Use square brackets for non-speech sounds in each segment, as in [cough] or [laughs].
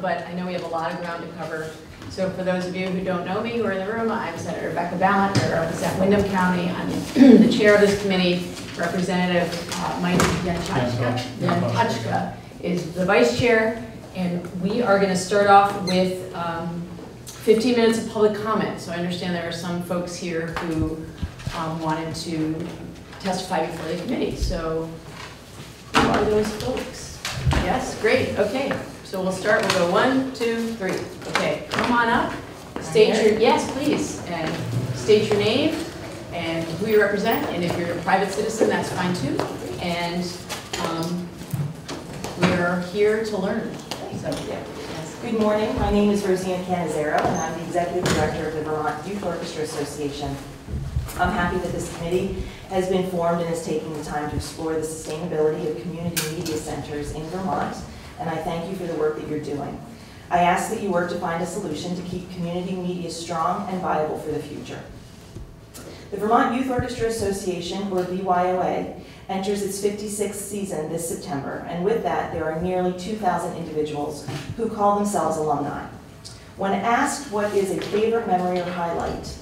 but I know we have a lot of ground to cover. So for those of you who don't know me, who are in the room, I'm Senator Rebecca Balint, I represent Windham County. I'm the chair of this committee. Representative uh, Mike Yantachka is the vice chair, and we are going to start off with um, 15 minutes of public comment. So I understand there are some folks here who um, wanted to testify before the committee. So who are those folks? Yes, great, okay. So we'll start, we'll go one, two, three. Okay, come on up. State your, yes, please, and state your name and who you represent, and if you're a private citizen, that's fine too. And um, we're here to learn. So, yeah. Good morning, my name is Roseanne Canizero, and I'm the Executive Director of the Vermont Youth Orchestra Association. I'm happy that this committee has been formed and is taking the time to explore the sustainability of community media centers in Vermont, and I thank you for the work that you're doing. I ask that you work to find a solution to keep community media strong and viable for the future. The Vermont Youth Orchestra Association, or VYOA, enters its 56th season this September, and with that, there are nearly 2,000 individuals who call themselves alumni. When asked what is a favorite memory or highlight,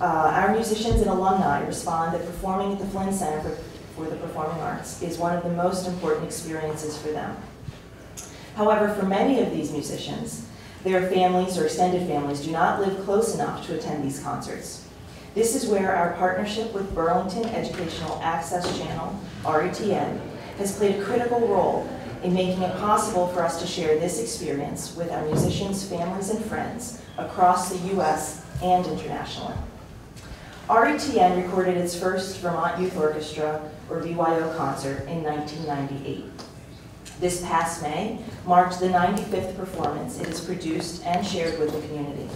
uh, our musicians and alumni respond that performing at the Flynn Center for, for the Performing Arts is one of the most important experiences for them. However, for many of these musicians, their families or extended families do not live close enough to attend these concerts. This is where our partnership with Burlington Educational Access Channel, RETN, has played a critical role in making it possible for us to share this experience with our musicians, families, and friends across the U.S. and internationally. RETN recorded its first Vermont Youth Orchestra, or VYO, concert in 1998. This past May marked the 95th performance it has produced and shared with the community.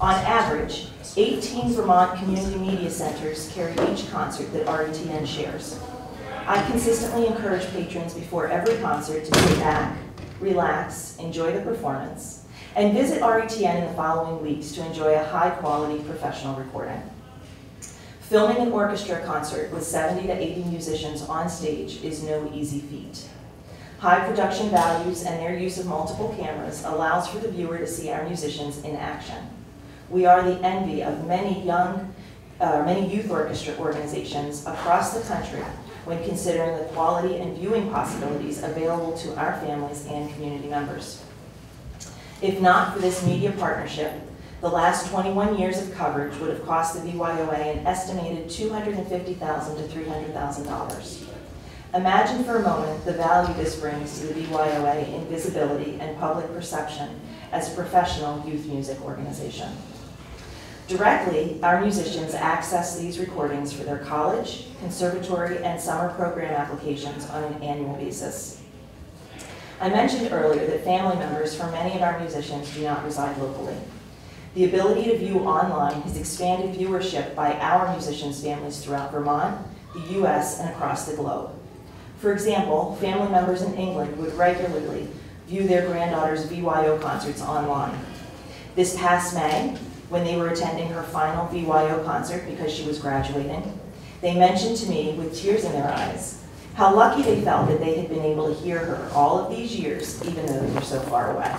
On average, 18 Vermont community media centers carry each concert that RETN shares. I consistently encourage patrons before every concert to sit back, relax, enjoy the performance, and visit RETN in the following weeks to enjoy a high-quality professional recording. Filming an orchestra concert with 70 to 80 musicians on stage is no easy feat. High production values and their use of multiple cameras allows for the viewer to see our musicians in action. We are the envy of many young, uh, many youth orchestra organizations across the country when considering the quality and viewing possibilities available to our families and community members. If not for this media partnership, the last 21 years of coverage would have cost the VYOA an estimated 250,000 to $300,000. Imagine for a moment the value this brings to the VYOA in visibility and public perception as a professional youth music organization. Directly, our musicians access these recordings for their college, conservatory, and summer program applications on an annual basis. I mentioned earlier that family members for many of our musicians do not reside locally. The ability to view online has expanded viewership by our musicians' families throughout Vermont, the US, and across the globe. For example, family members in England would regularly view their granddaughter's VYO concerts online. This past May, when they were attending her final VYO concert because she was graduating, they mentioned to me with tears in their eyes how lucky they felt that they had been able to hear her all of these years, even though they were so far away.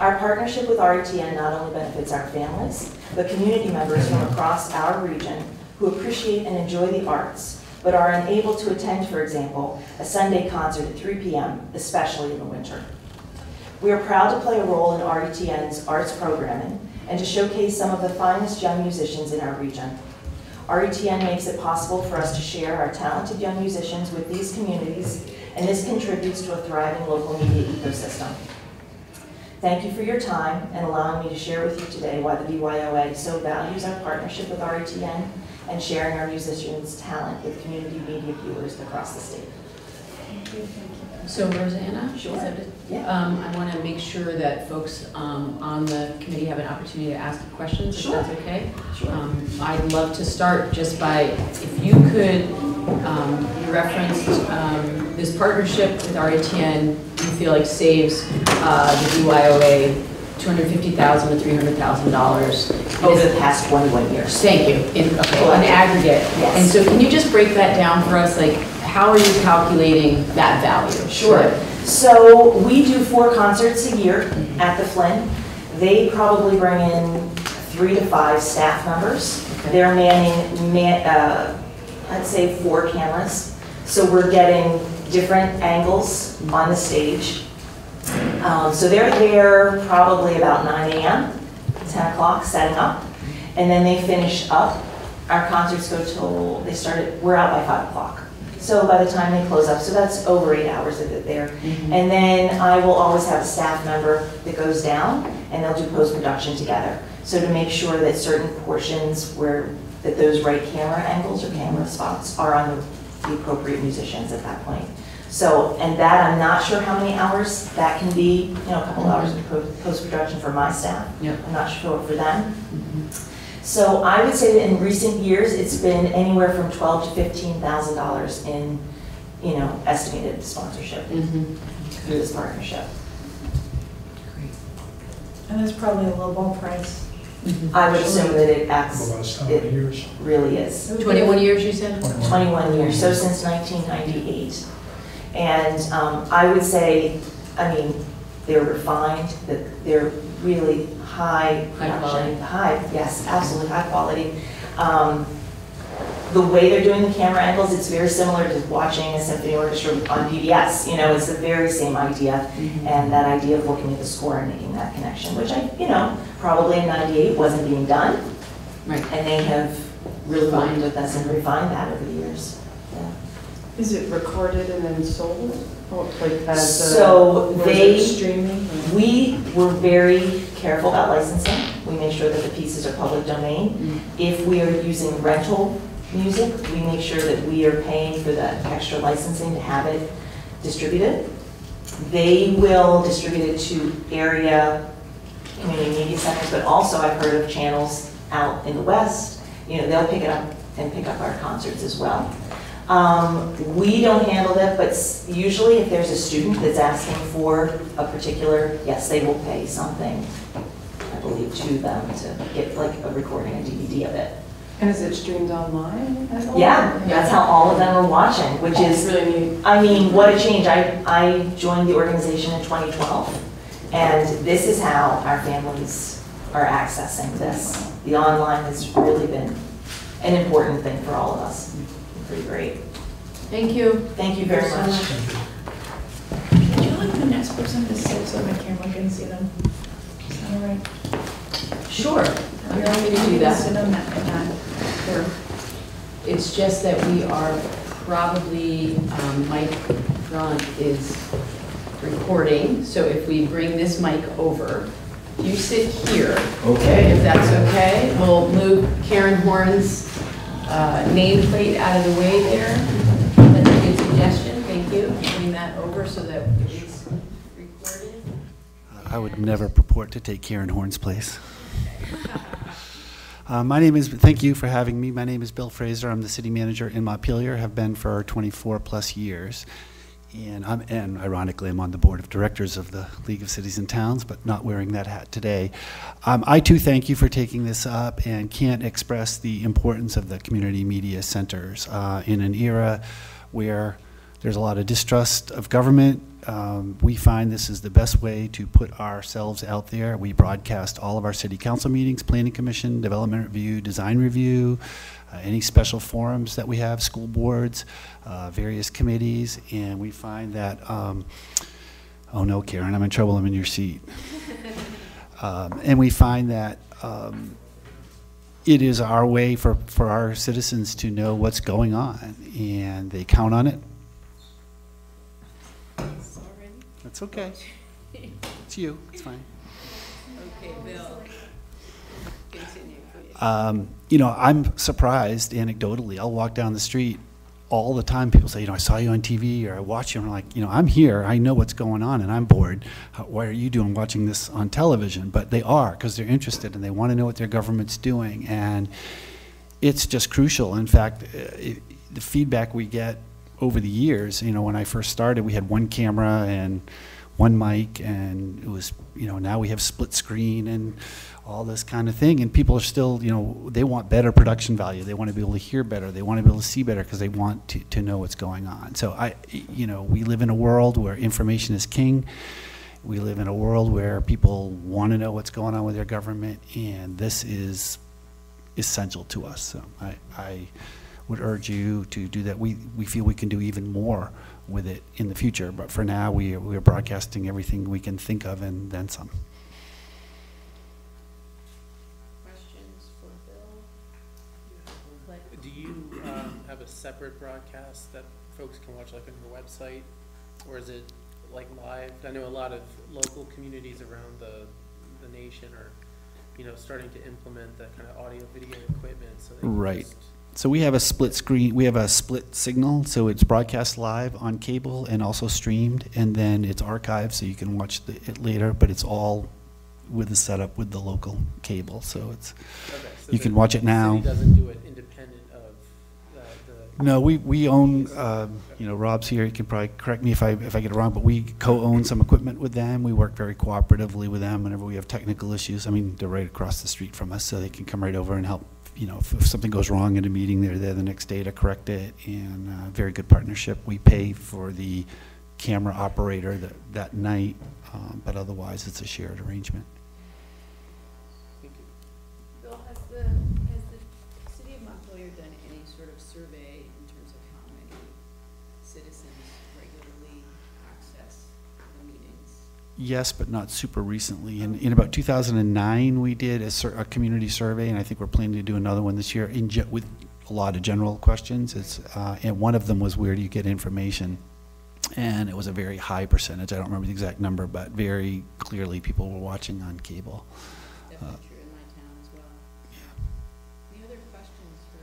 Our partnership with RETN not only benefits our families, but community members from across our region who appreciate and enjoy the arts, but are unable to attend, for example, a Sunday concert at 3 p.m., especially in the winter. We are proud to play a role in RETN's arts programming and to showcase some of the finest young musicians in our region. RETN makes it possible for us to share our talented young musicians with these communities, and this contributes to a thriving local media ecosystem. Thank you for your time and allowing me to share with you today why the VYOA so values our partnership with RETN and sharing our musicians' talent with community media viewers across the state. Thank you, thank you. So Rosanna? Sure. it? Yeah. Um, I want to make sure that folks um, on the committee have an opportunity to ask questions, if that's okay. Sure. Um, I'd love to start just by, if you could, um, you referenced um, this partnership with RETN, you feel like saves uh, the VYOA 250,000 to $300,000. over the past 21 years. Thank you, in, okay, aggregate. Yes. And so can you just break that down for us, like, how are you calculating that value? Sure. So we do four concerts a year at the Flynn. They probably bring in three to five staff members. Okay. They're manning, man, uh, I'd say four cameras. So we're getting different angles on the stage. Um, So they're there probably about 9 AM, 10 o'clock, setting up. And then they finish up. Our concerts go till, they started, we're out by 5 o'clock. So by the time they close up, so that's over eight hours of it there. And then I will always have a staff member that goes down and they'll do post-production together. So to make sure that certain portions where, that those right camera angles or camera spots are on the the appropriate musicians at that point. So, and that, I'm not sure how many hours, that can be, you know, a couple hours of post-production for my staff. Yep. I'm not sure for them. So I would say that in recent years, it's been anywhere from twelve to fifteen thousand dollars in, you know, estimated sponsorship Mhm. through this partnership. Great. And it's probably a lowball price. Mhm. I would assume that it the acts, last time it years. really is. Twenty-one years, you said? 21 years, so since 1998. And um, I would say, I mean, they're refined, that they're really high High quality. production. High, yes, absolutely high quality. Um, The way they're doing the camera angles, it's very similar to watching a symphony orchestra on PBS. You know, it's the very same idea. Mhm. And that idea of looking at the score and making that connection, which I, you know, probably in 98 wasn't being done. Right. And they have really worked with us and refined that over the years. Is it recorded and then sold? Or like as a? So or is they- streaming? We were very careful about licensing. We make sure that the pieces are public domain. Mhm. If we are using rental music, we make sure that we are paying for that extra licensing to have it distributed. They will distribute it to area community media centers, but also I've heard of channels out in the west. You know, they'll pick it up and pick up our concerts as well. Um, We don't handle that, but usually if there's a student that's asking for a particular, yes, they will pay something, I believe, to them to get like a recording, a DVD of it. And is it streamed online at all? Yeah, that's how all of them are watching, which is, really neat. I mean, what a change. I, I joined the organization in 2012, and this is how our families are accessing this. The online has really been an important thing for all of us. Pretty great. Thank you. Thank you very much. Would you like the next person to sit so my camera can see them? Is that all right? Sure, I'm happy to do that. Sit on that, that, there. It's just that we are probably, um, mic front is recording, so if we bring this mic over, you sit here. Okay. If that's okay, we'll move Karen Horn's uh, nameplate out of the way there. That's a good suggestion, thank you. Bring that over so that it is recorded. I would never purport to take Karen Horn's place. [laughs] Uh, My name is, thank you for having me. My name is Bill Fraser. I'm the city manager in Montpelier, have been for 24-plus years. And I'm, and ironically, I'm on the board of directors of the League of Cities and Towns, but not wearing that hat today. Um, I too thank you for taking this up and can't express the importance of the community media centers uh, in an era where there's a lot of distrust of government. Um, we find this is the best way to put ourselves out there. We broadcast all of our city council meetings, planning commission, development review, design review, uh, any special forums that we have, school boards, uh, various committees, and we find that, um, oh no, Karen, I'm in trouble, I'm in your seat. [laughs] Um, and we find that um, it is our way for, for our citizens to know what's going on, and they count on it. That's okay. It's you, it's fine. Okay, Bill. Continue, please. Um, you know, I'm surprised anecdotally. I'll walk down the street all the time. People say, you know, I saw you on TV or I watch you. And I'm like, you know, I'm here. I know what's going on and I'm bored. How, why are you doing watching this on television? But they are because they're interested and they want to know what their government's doing. And it's just crucial. In fact, uh, it, the feedback we get over the years, you know, when I first started, we had one camera and one mic, and it was, you know, now we have split screen and all this kind of thing, and people are still, you know, they want better production value. They want to be able to hear better. They want to be able to see better because they want to, to know what's going on. So I, you know, we live in a world where information is king. We live in a world where people want to know what's going on with their government, and this is essential to us. So I, I would urge you to do that. We, we feel we can do even more with it in the future, but for now, we are, we are broadcasting everything we can think of and then some. Questions for Bill? Do you um, have a separate broadcast that folks can watch like on your website? Or is it like live? I know a lot of local communities around the, the nation are, you know, starting to implement that kind of audio video equipment so they can Right. So we have a split screen, we have a split signal, so it's broadcast live on cable and also streamed, and then it's archived, so you can watch the- it later, but it's all with the setup with the local cable, so it's, okay, so you the can watch it now. City doesn't do it independent of the, the. No, we, we own, um, you know, Rob's here, he can probably correct me if I, if I get it wrong, but we co-own some equipment with them. We work very cooperatively with them whenever we have technical issues. I mean, they're right across the street from us, so they can come right over and help, you know, if, if something goes wrong in a meeting, they're there the next day to correct it, and, uh, very good partnership. We pay for the camera operator that, that night, um, but otherwise, it's a shared arrangement. Yes, but not super recently. In, in about 2009, we did a, a community survey, and I think we're planning to do another one this year in with a lot of general questions. It's, uh, and one of them was where do you get information? And it was a very high percentage. I don't remember the exact number, but very clearly people were watching on cable. Definitely true in my town as well. Any other questions for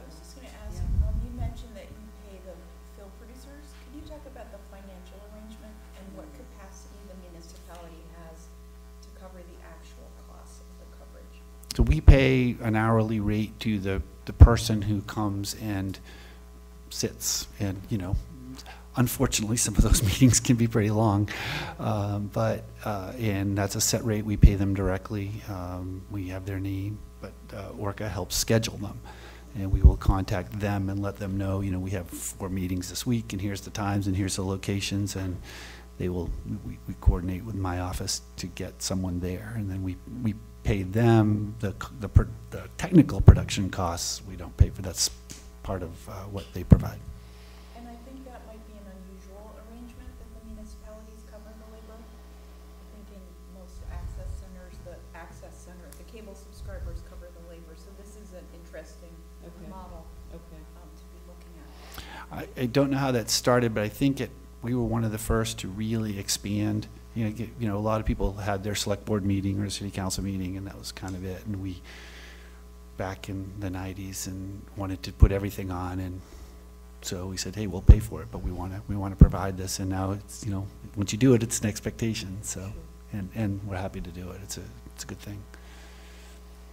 I was Bill? just gonna ask, Yeah. um, you mentioned that you pay the film producers. Could you talk about the financial arrangement and what capacity the municipality has to cover the actual costs of the coverage? So we pay an hourly rate to the, the person who comes and sits, and, you know, unfortunately, some of those [laughs] meetings can be pretty long, um, but, uh, and that's a set rate, we pay them directly, um, we have their name, but uh, ORCA helps schedule them, and we will contact them and let them know, you know, we have four meetings this week, and here's the times, and here's the locations, and they will, we, we coordinate with my office to get someone there, and then we, we pay them the, the, pro- the technical production costs, we don't pay for, that's part of uh, what they provide. And I think that might be an unusual arrangement that the municipalities cover the labor. I think in most access centers, the access center, the cable subscribers cover the labor, so this is an interesting Okay. model, Okay. um, to be looking at. I, I don't know how that started, but I think it, we were one of the first to really expand. You know, get, you know, a lot of people had their select board meeting or city council meeting, and that was kind of it. And we, back in the nineties, and wanted to put everything on, and so we said, hey, we'll pay for it, but we want to, we want to provide this. And now it's, you know, once you do it, it's an expectation. So, and, and we're happy to do it. It's a, it's a good thing.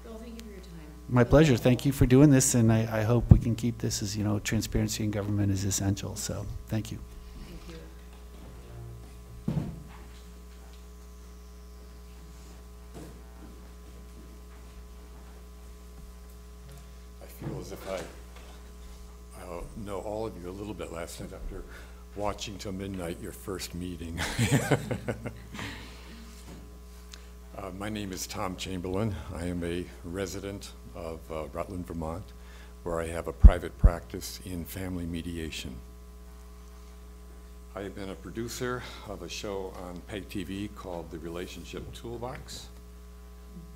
Bill, thank you for your time. My pleasure. Thank you for doing this, and I, I hope we can keep this as, you know, transparency in government is essential. So, thank you. Last after watching till midnight your first meeting. [laughs] Uh, My name is Tom Chamberlain. I am a resident of uh, Rutland, Vermont, where I have a private practice in family mediation. I have been a producer of a show on PEG TV called The Relationship Toolbox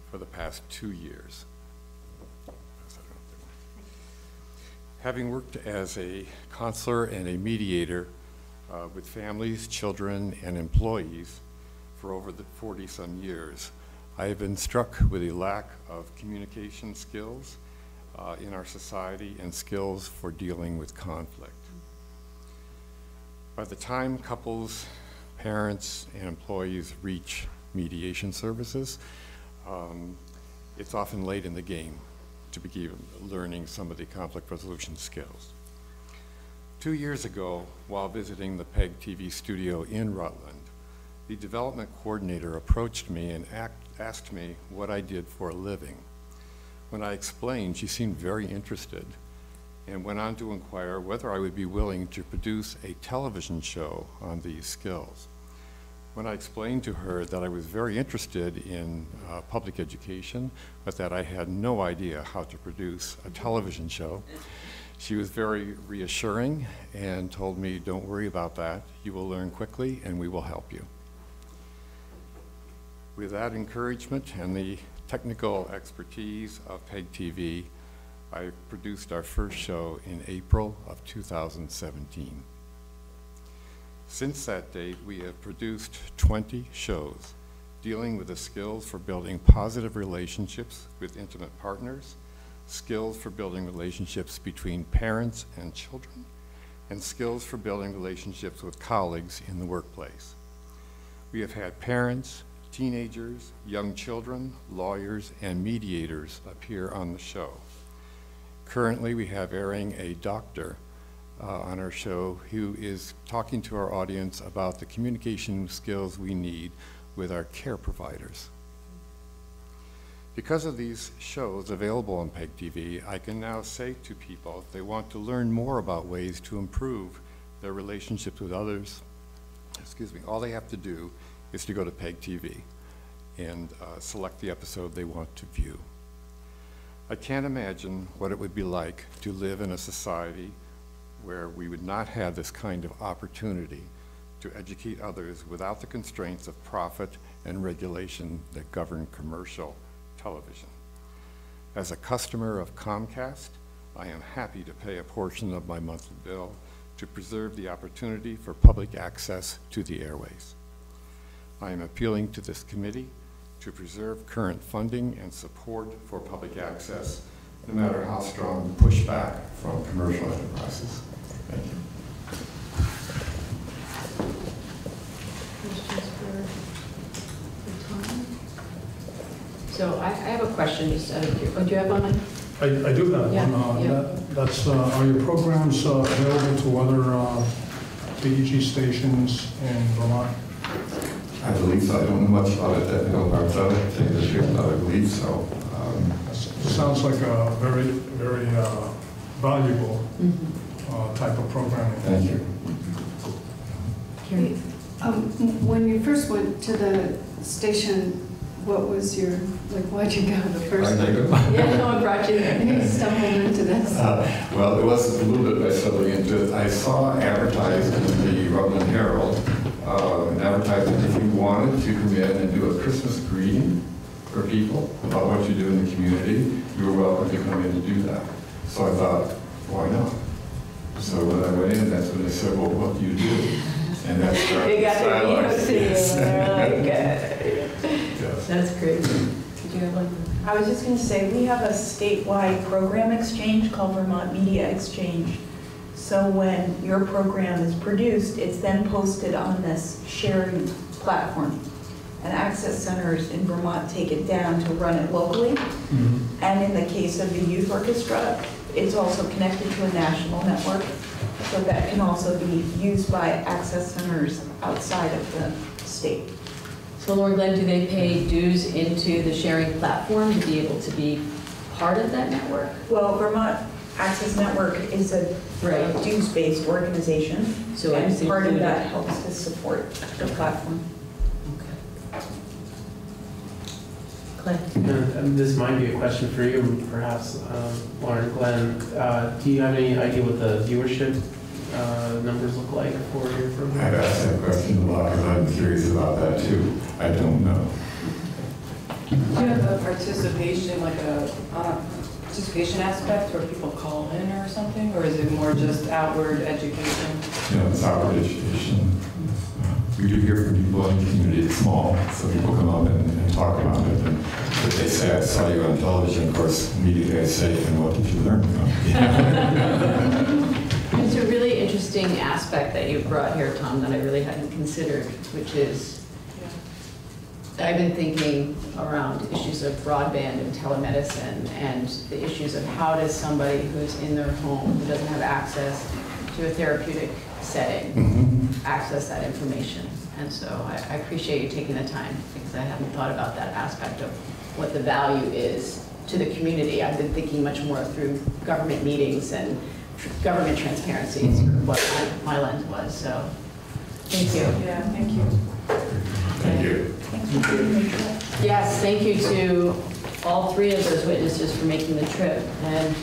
for the past two years. Having worked as a counselor and a mediator uh, with families, children, and employees for over the 40-some years, I have been struck with a lack of communication skills uh, in our society and skills for dealing with conflict. By the time couples, parents, and employees reach mediation services, um, it's often late in the game to begin learning some of the conflict resolution skills. Two years ago, while visiting the PEG TV studio in Rutland, the development coordinator approached me and act, asked me what I did for a living. When I explained, she seemed very interested and went on to inquire whether I would be willing to produce a television show on these skills. When I explained to her that I was very interested in uh, public education, but that I had no idea how to produce a television show, she was very reassuring and told me, don't worry about that. You will learn quickly and we will help you. With that encouragement and the technical expertise of PEG TV, I produced our first show in April of 2017. Since that date, we have produced 20 shows dealing with the skills for building positive relationships with intimate partners, skills for building relationships between parents and children, and skills for building relationships with colleagues in the workplace. We have had parents, teenagers, young children, lawyers, and mediators appear on the show. Currently, we have airing a doctor on our show who is talking to our audience about the communication skills we need with our care providers. Because of these shows available on PEG TV, I can now say to people if they want to learn more about ways to improve their relationships with others, excuse me, all they have to do is to go to PEG TV and uh, select the episode they want to view. I can't imagine what it would be like to live in a society where we would not have this kind of opportunity to educate others without the constraints of profit and regulation that govern commercial television. As a customer of Comcast, I am happy to pay a portion of my monthly bill to preserve the opportunity for public access to the airways. I am appealing to this committee to preserve current funding and support for public access, no matter how strong the pushback from commercial enterprises. Thank you. Questions for, for Tom? So I, I have a question, just out of, cur- oh, do you have one? I, I do have Yeah, one. uh, yeah. that- That's, uh, are your programs uh, available to other uh, PEG stations in Vermont? I believe so. I don't know much about it, that no parts of it, to tell you the truth, but I believe so. Um, Sounds like a very, very uh, valuable Mm-hmm. Uh, type of programming. Thank you. Karen? Um, When you first went to the station, what was your, like, why'd you go the first time? [laughs] Yeah, no one brought you there. You stumbled into this. Uh, Well, it was a little bit by stumbling into it. I saw advertised in the Rutland Herald, uh, an advertisement if you wanted to come in and do a Christmas greeting for people about what you do in the community, you were welcome to come in and do that. So I thought, why not? So when I went in, that's when they said, well, what do you do? And that's. [laughs] They got their Sideline. ego to you, and they're like, uh, Yes. that's great. Did you have one? I was just going to say, we have a statewide program exchange called Vermont Media Exchange. So when your program is produced, it's then posted on this sharing platform. And access centers in Vermont take it down to run it locally. And in the case of the youth orchestra, it's also connected to a national network. So that can also be used by access centers outside of the state. So Lauren Glenn, do they pay dues into the sharing platform to be able to be part of that network? Well, Vermont Access Network is a Right. dues-based organization, So and part of that helps to support the platform. Clay? And and this might be a question for you, perhaps, um, Lauren, Glenn. Uh, Do you have any idea what the viewership uh, numbers look like for your program? I've program? asked that question a lot because I'm curious about that too. I don't know. Do you have a participation, like a, uh, participation aspect where people call in or something? Or is it more just outward education? You know, it's outward education. We do hear from people in the community, it's small, so people come up and, and talk about it. And if they say, I saw you on television, of course, immediately I say, and what did you learn from? [laughs] It's a really interesting aspect that you brought here, Tom, that I really hadn't considered, which is, I've been thinking around issues of broadband and telemedicine and the issues of how does somebody who's in their home, who doesn't have access to a therapeutic setting Mhm. access that information. And so I, I appreciate you taking the time, because I hadn't thought about that aspect of what the value is to the community. I've been thinking much more through government meetings and tr- government transparency is what my, my lens was, so, thank you. Yeah, thank you. Thank you. Yes, thank you to all three of those witnesses for making the trip. And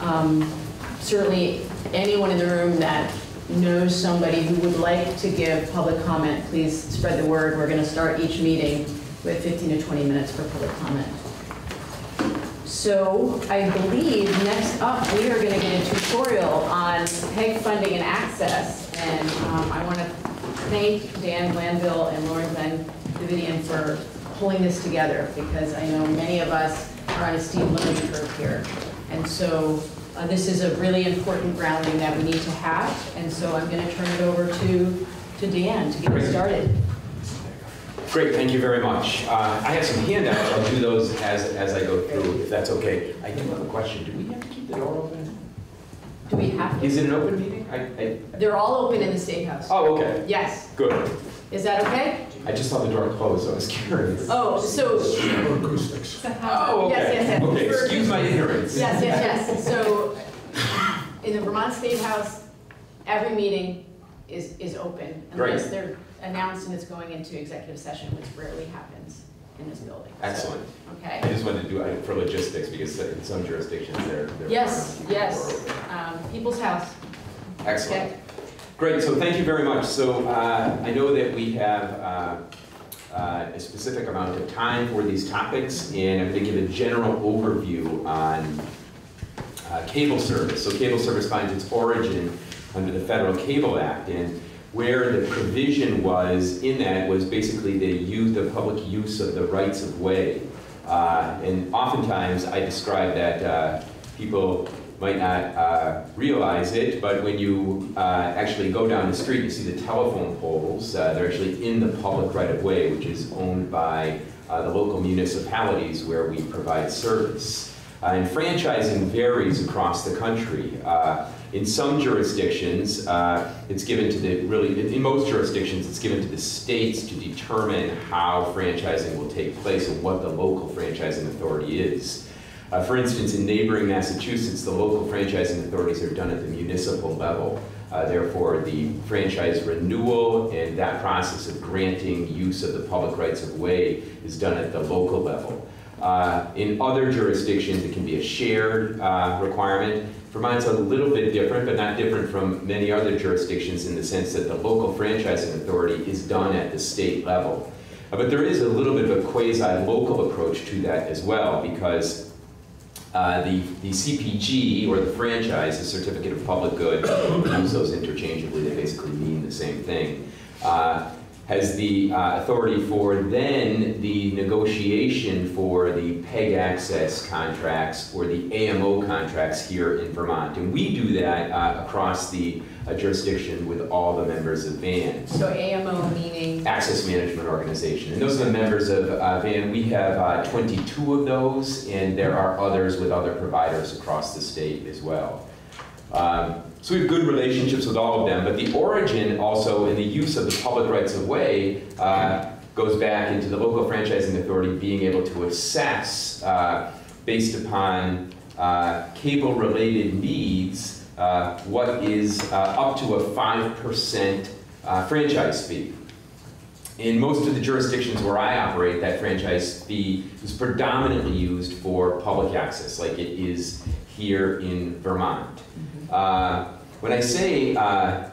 um, certainly, anyone in the room that knows somebody who would like to give public comment, please spread the word. We're going to start each meeting with 15 to 20 minutes for public comment. So I believe next up, we are going to get a tutorial on PEG funding and access. And um, I want to thank Dan Glanville and Lauren Glenn Davitian for pulling this together because I know many of us are on a steep learning curve here. And so uh, this is a really important grounding that we need to have. And so I'm going to turn it over to, to Dan to get us Great. started. Great, thank you very much. Uh, I have some handouts, I'll do those as, as I go through, if that's okay. I do have a question, do we have to keep the door open? Do we have to? Is it an open meeting? I, I, They're all open in the State House. oh, okay, Yes. good. Is that okay? I just saw the door close, so I was [laughs] curious. Oh, so, Acoustics. [laughs] Oh, okay. Yes, yes, yes. Okay, excuse my ignorance. yes, yes, yes. [laughs] So in the Vermont State House, every meeting is, is open unless Great. they're announced and it's going into executive session, which rarely happens in this building. So, Excellent. I Okay. just wanted to do, it for logistics, because in some jurisdictions, they're. they're- Yes, yes. Um, People's House. Excellent. Okay. Great, so thank you very much. So uh, I know that we have uh, uh, a specific amount of time for these topics, and I'm going to give a general overview on uh, cable service. So cable service finds its origin under the Federal Cable Act, and where the provision was in that was basically the use, the public use of the rights of way. Uh, And oftentimes, I describe that uh, people might not uh, realize it, but when you uh, actually go down the street, you see the telephone poles, uh, they're actually in the public right-of-way, which is owned by uh, the local municipalities where we provide service. Uh, And franchising varies across the country. Uh, In some jurisdictions, it's given to the, really, in most jurisdictions, it's given to the states to determine how franchising will take place and what the local franchising authority is. Uh, For instance, in neighboring Massachusetts, the local franchising authorities are done at the municipal level. Uh, Therefore, the franchise renewal and that process of granting use of the public rights of way is done at the local level. Uh, In other jurisdictions, it can be a shared uh, requirement. Vermont's a little bit different, but not different from many other jurisdictions in the sense that the local franchising authority is done at the state level. Uh, But there is a little bit of a quasi-local approach to that as well, because uh, The the CPG, or the franchise, the Certificate of Public Good, [coughs] use those interchangeably, they basically mean the same thing, uh, has the uh, authority for then the negotiation for the PEG access contracts or the AMO contracts here in Vermont. And we do that uh, across the uh, jurisdiction with all the members of VAN. So AMO meaning, Access Management Organization. And those are the members of uh, VAN. We have uh, 22 of those, and there are others with other providers across the state as well. Um, So we have good relationships with all of them, but the origin also in the use of the public rights of way uh, goes back into the local franchising authority being able to assess, uh, based upon uh, cable-related needs, uh, what is uh, up to a 5% uh, franchise fee. In most of the jurisdictions where I operate, that franchise fee is predominantly used for public access, like it is here in Vermont. Uh, When I say uh,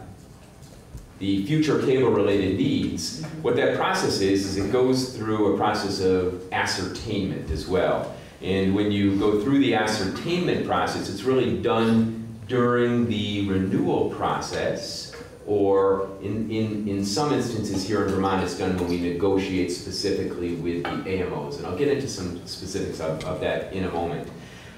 the future cable-related needs, what that process is, is it goes through a process of ascertainment as well. And when you go through the ascertainment process, it's really done during the renewal process, or in, in, in some instances here in Vermont, it's done when we negotiate specifically with the AMOs. And I'll get into some specifics of, of that in a moment.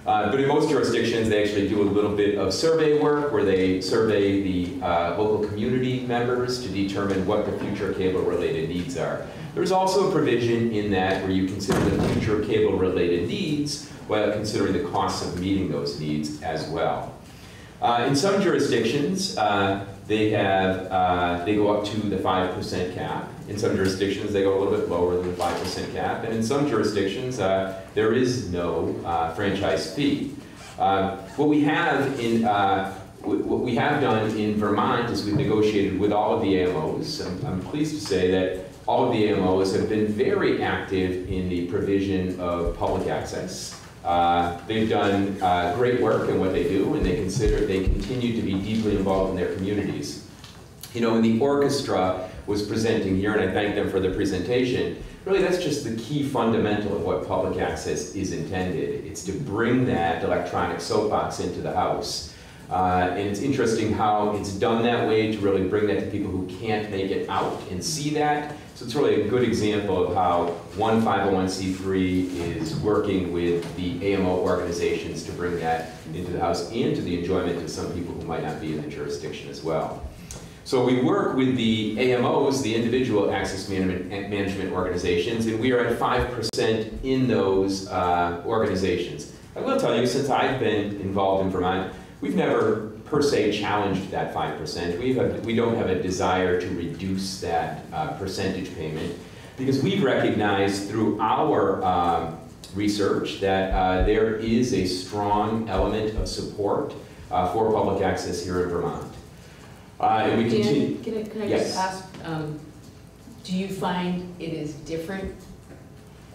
Uh, But in most jurisdictions, they actually do a little bit of survey work where they survey the uh, local community members to determine what the future cable-related needs are. There's also a provision in that where you consider the future cable-related needs while considering the costs of meeting those needs as well. Uh, in some jurisdictions, uh, they have, uh, they go up to the 5% cap. In some jurisdictions, they go a little bit lower than the 5% cap. And in some jurisdictions, uh, there is no uh, franchise fee. Uh, what we have in, uh, what we have done in Vermont is we've negotiated with all of the AMOs. I'm, I'm pleased to say that all of the AMOs have been very active in the provision of public access. Uh, They've done uh, great work in what they do, and they consider, they continue to be deeply involved in their communities. You know, in the orchestra was presenting here, and I thank them for the presentation, really that's just the key fundamental of what public access is intended. It's to bring that electronic soapbox into the house. Uh, and it's interesting how it's done that way to really bring that to people who can't make it out and see that. So it's really a good example of how one 501c3 is working with the AMO organizations to bring that into the house and to the enjoyment of some people who might not be in the jurisdiction as well. So we work with the AMOs, the individual access management, management organizations, and we are at 5% in those uh, organizations. I will tell you, since I've been involved in Vermont, we've never per se challenged that 5%. We, have, we don't have a desire to reduce that uh, percentage payment because we've recognized through our um, research that uh, there is a strong element of support uh, for public access here in Vermont. Uh, we continue. Dan, can I, can I Yes. just ask, um, do you find it is different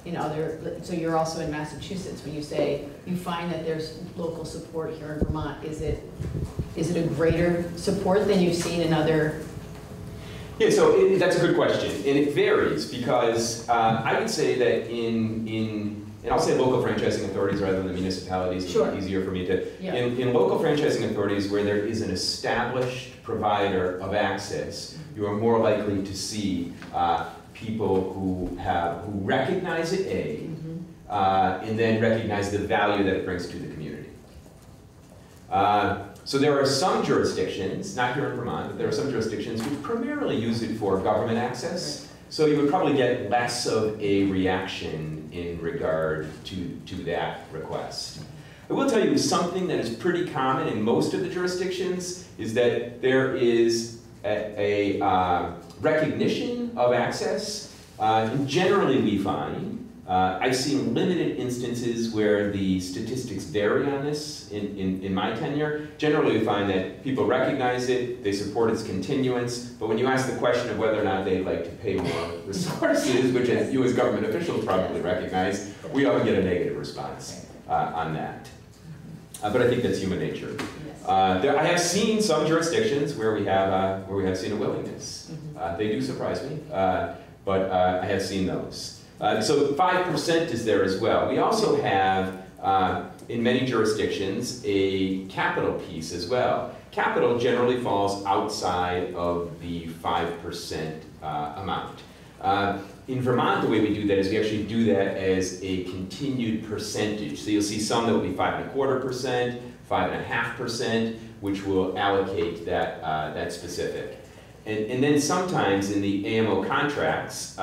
in other, so you're also in Massachusetts, when you say you find that there's local support here in Vermont, is it, is it a greater support than you've seen in other? Yeah, so it, that's a good question, and it varies because uh, I would say that in in and I'll say local franchising authorities rather than the municipalities. Sure. It's easier for me to. Yeah. In, in local franchising authorities where there is an established provider of access, you are more likely to see uh, people who have who recognize it a, uh, and then recognize the value that it brings to the community. Uh, so there are some jurisdictions, not here in Vermont, but there are some jurisdictions which primarily use it for government access. So you would probably get less of a reaction in regard to, to that request. I will tell you something that is pretty common in most of the jurisdictions is that there is a, a uh, recognition of access. Uh, generally, we find uh, I've seen limited instances where the statistics vary on this in, in, in my tenure. Generally, we find that people recognize it, they support its continuance, but when you ask the question of whether or not they'd like to pay more [laughs] resources, which as you as government officials probably recognize, we often get a negative response uh, on that. Uh, but I think that's human nature. Uh, there, I have seen some jurisdictions where we have uh, where we have seen a willingness. Uh, they do surprise me, uh, but uh, I have seen those. Uh, so five percent is there as well. We also have uh, in many jurisdictions a capital piece as well. Capital generally falls outside of the five percent uh, amount. Uh, in Vermont, the way we do that is we actually do that as a continued percentage. So you'll see some that will be five and a quarter percent, five and a half percent, which will allocate that, uh, that specific. And, and then sometimes in the AMO contracts,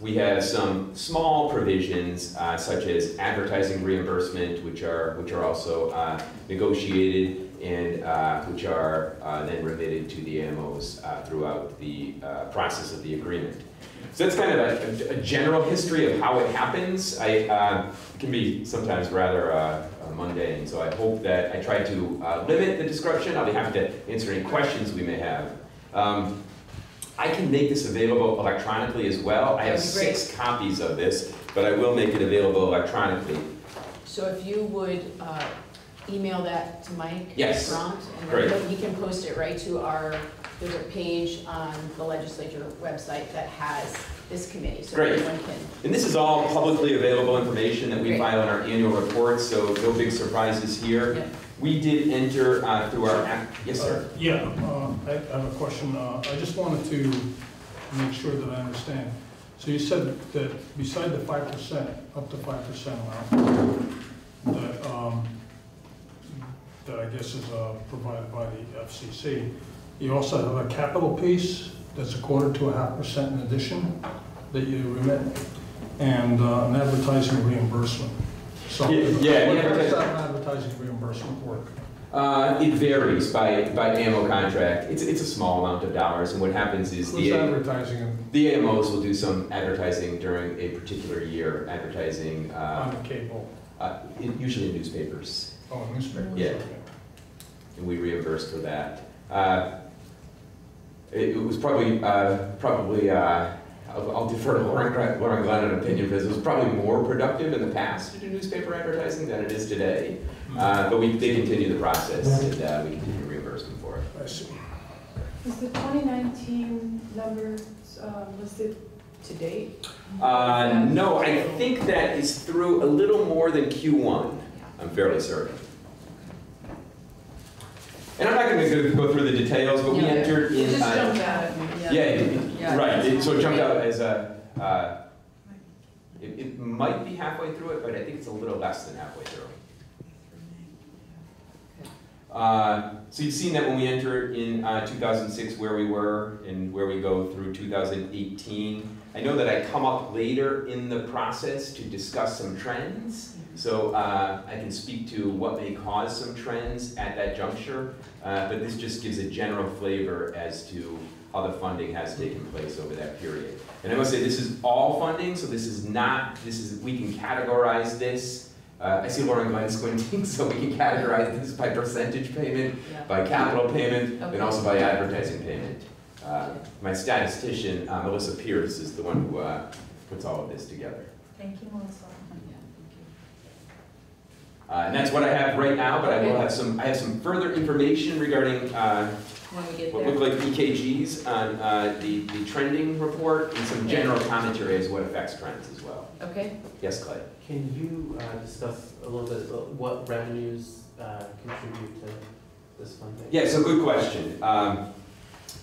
we have some small provisions uh, such as advertising reimbursement, which are, which are also uh, negotiated and uh, which are uh, then remitted to the AMOs uh, throughout the uh, process of the agreement. So that's kind of a, a, general history of how it happens. I, it can be sometimes rather mundane, so I hope that I try to limit the description. I'll be happy to answer any questions we may have. Um, I can make this available electronically as well. I have That'd be great. six copies of this, but I will make it available electronically. So if you would uh, email that to Mike Yes. Grant, and Great. he can post it right to our, there's a page on the legislature website that has this committee, so Great. anyone can. And this is all publicly available information that we Great. file in our annual reports, so no big surprises here. Yeah. We did enter uh, through our, app- yes, sir. Yeah, uh, I I have a question. Uh, I just wanted to make sure that I understand. So you said that beside the five percent, up to five percent amount, that, um, that I guess is uh, provided by the FCC, you also have a capital piece that's a quarter to a half percent in addition that you remit, and uh, an advertising reimbursement. So, Yeah, yeah, how the does that advertising reimbursement work? Uh, it varies by, by AMO contract. It's, it's a small amount of dollars, and what happens is Who's the, advertising the AMOs will do some advertising during a particular year, advertising, uh, on the cable? uh, in- usually in newspapers, Oh, newspapers? Yeah. Okay. and we reimburse for that. Uh, It, it was probably, uh, probably, uh, I'll I'll defer to Lauren, Gre- Lauren Glenn an opinion, because it was probably more productive in the past to do newspaper advertising than it is today. Uh, But we, they continue the process, and uh, we continue reimbursement for it. I see. Is the 2019 numbers um, listed to date? Uh, no, I think that is through a little more than Q1, I'm fairly certain. And I'm not gonna go go through the details, but we Yeah. entered It in. just uh, jumped out at me, yeah. Yeah, it- Yeah. right, it- so it jumped out as a, uh, it, it might be halfway through it, but I think it's a little less than halfway through. Uh, So you've seen that when we enter in uh, 2006, where we were and where we go through 2018. I know that I come up later in the process to discuss some trends. So uh, I can speak to what may cause some trends at that juncture. uh, But this just gives a general flavor as to how the funding has taken place over that period. And I must say, this is all funding, so this is not, this is, we can categorize this uh, I see Lauren Glenn squinting, so we can categorize this by percentage payment, Yeah. by capital payment, and also by advertising payment. Uh, My statistician, uh, Melissa Pierce, is the one who uh, puts all of this together. Thank you, Melissa. Uh, And that's what I have right now, but I will have some, I have some further information regarding uh, When we get what look like EKGs on uh, the the trending report, and some general commentary as what affects trends as well. Okay, Yes, Clay? Can you uh, discuss a little bit about what revenues uh, contribute to this funding? Yeah, so good question. Um,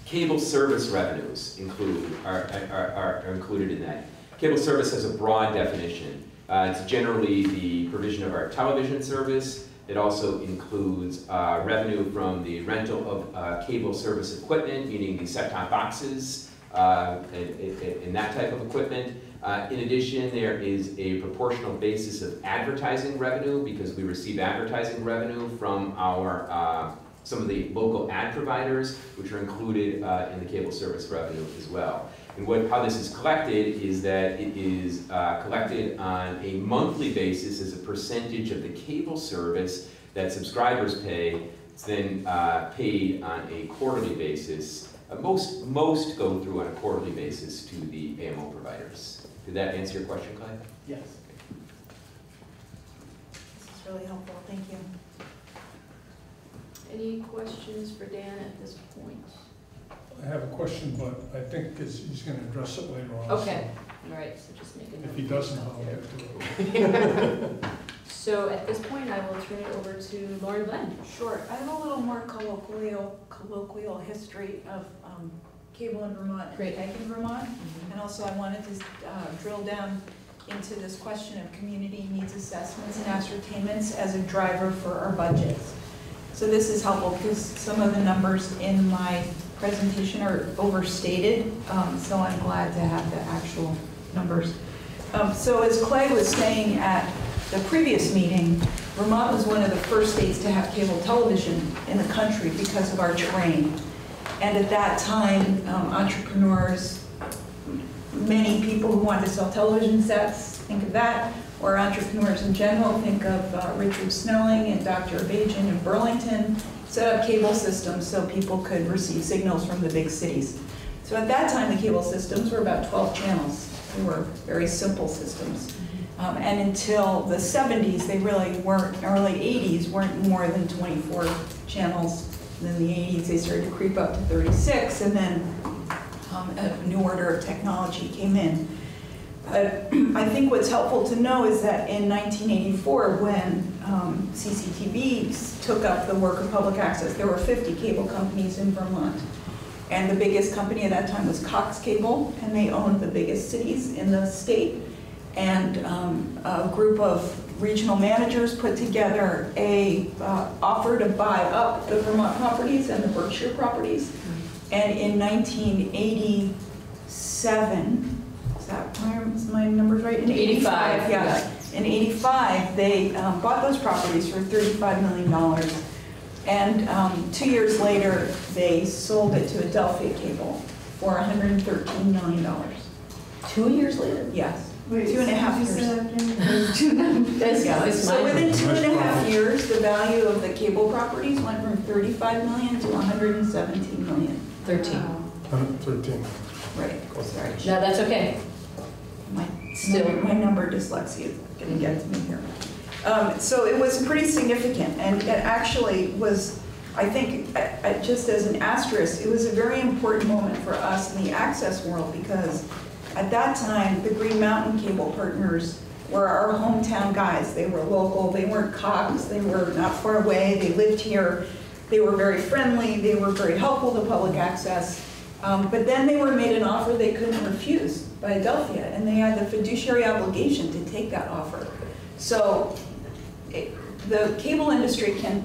Cable service revenues include, are, are, are are included in that. Cable service has a broad definition. Uh, It's generally the provision of our television service. It also includes uh, revenue from the rental of uh, cable service equipment, meaning the set-top boxes uh, and, and- and that type of equipment. Uh, In addition, there is a proportional basis of advertising revenue because we receive advertising revenue from our, uh, some of the local ad providers, which are included uh, in the cable service revenue as well. And what, how this is collected is that it is uh, collected on a monthly basis as a percentage of the cable service that subscribers pay. It's then uh, paid on a quarterly basis. Uh, Most, most go through on a quarterly basis to the AMO providers. Did that answer your question, Clay? Yes. This is really helpful, thank you. Any questions for Dan at this point? I have a question, but I think he's he's gonna address it later on. so Okay, all right, so just make a note. If he of doesn't, yourself I'll there. get to it. [laughs] So at this point, I will turn it over to Lauren Glenn. Sure, I have a little more colloquial, colloquial history of um, cable in Vermont and Great. tech in Vermont. And also I wanted to uh, drill down into this question of community needs assessments and ascertainments as a driver for our budgets. So this is helpful because some of the numbers in my presentation are overstated, um, so I'm glad to have the actual numbers. Um, So as Clay was saying at the previous meeting, Vermont was one of the first states to have cable television in the country because of our terrain. And at that time, um, entrepreneurs, many people who wanted to sell television sets, think of that, or entrepreneurs in general, think of uh, Richard Snelling and Dr. Abajian in Burlington, set up cable systems so people could receive signals from the big cities. So at that time, the cable systems were about 12 channels. They were very simple systems. Um, And until the 70s, they really weren't, early 80s, weren't more than 24 channels. In the 80s, they started to creep up to 36, and then um, a new order of technology came in. But [clears throat] I think what's helpful to know is that in 1984, when um, CCTV took up the work of public access, there were 50 cable companies in Vermont. And the biggest company at that time was Cox Cable, and they owned the biggest cities in the state. And um, a group of regional managers put together a uh, offer to buy up the Vermont properties and the Berkshire properties. And in 1987, is that, my- my numbers right? In 85, Yeah. In 85, they um, bought those properties for $35 million. And um, two years later, they sold it to Adelphia Cable for $113 million. Two years later? Yes, [laughs] two and a half years. That's, Yeah, so within two and a half years, the value of the cable properties went from 35 million to 117 million. thirteen. Hundred thirteen. Right, sorry. No, that's okay. My, Still. my number dyslexia is gonna get to me here. Um, so it was pretty significant, and it actually was, I think, uh, uh, just as an asterisk, it was a very important moment for us in the access world, because at that time, the Green Mountain Cable Partners were our hometown guys. They were local, they weren't cogs, they were not far away, they lived here. They were very friendly, they were very helpful to public access. Um, But then they were made an offer they couldn't refuse by Adelphia, and they had the fiduciary obligation to take that offer. So it- the cable industry can,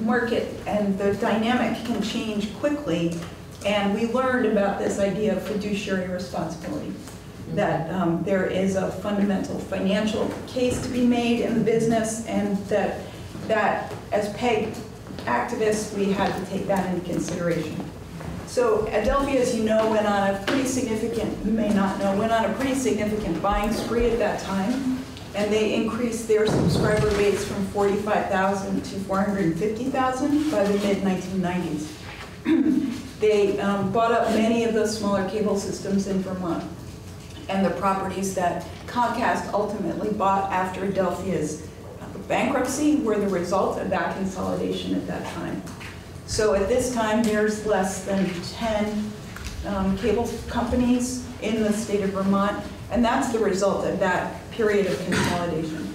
market and the dynamic can change quickly, and we learned about this idea of fiduciary responsibility, that um, there is a fundamental financial case to be made in the business, and that, that as PEG activists, we had to take that into consideration. So Adelphia, as you know, went on a pretty significant, you may not know, went on a pretty significant buying spree at that time. And they increased their subscriber base from 45,000 to 450,000 by the mid-1990s. [clears throat] They um, bought up many of the smaller cable systems in Vermont. And the properties that Comcast ultimately bought after Adelphia's bankruptcy were the result of that consolidation at that time. So at this time, there's less than 10 um, cable companies in the state of Vermont, and that's the result of that period of consolidation.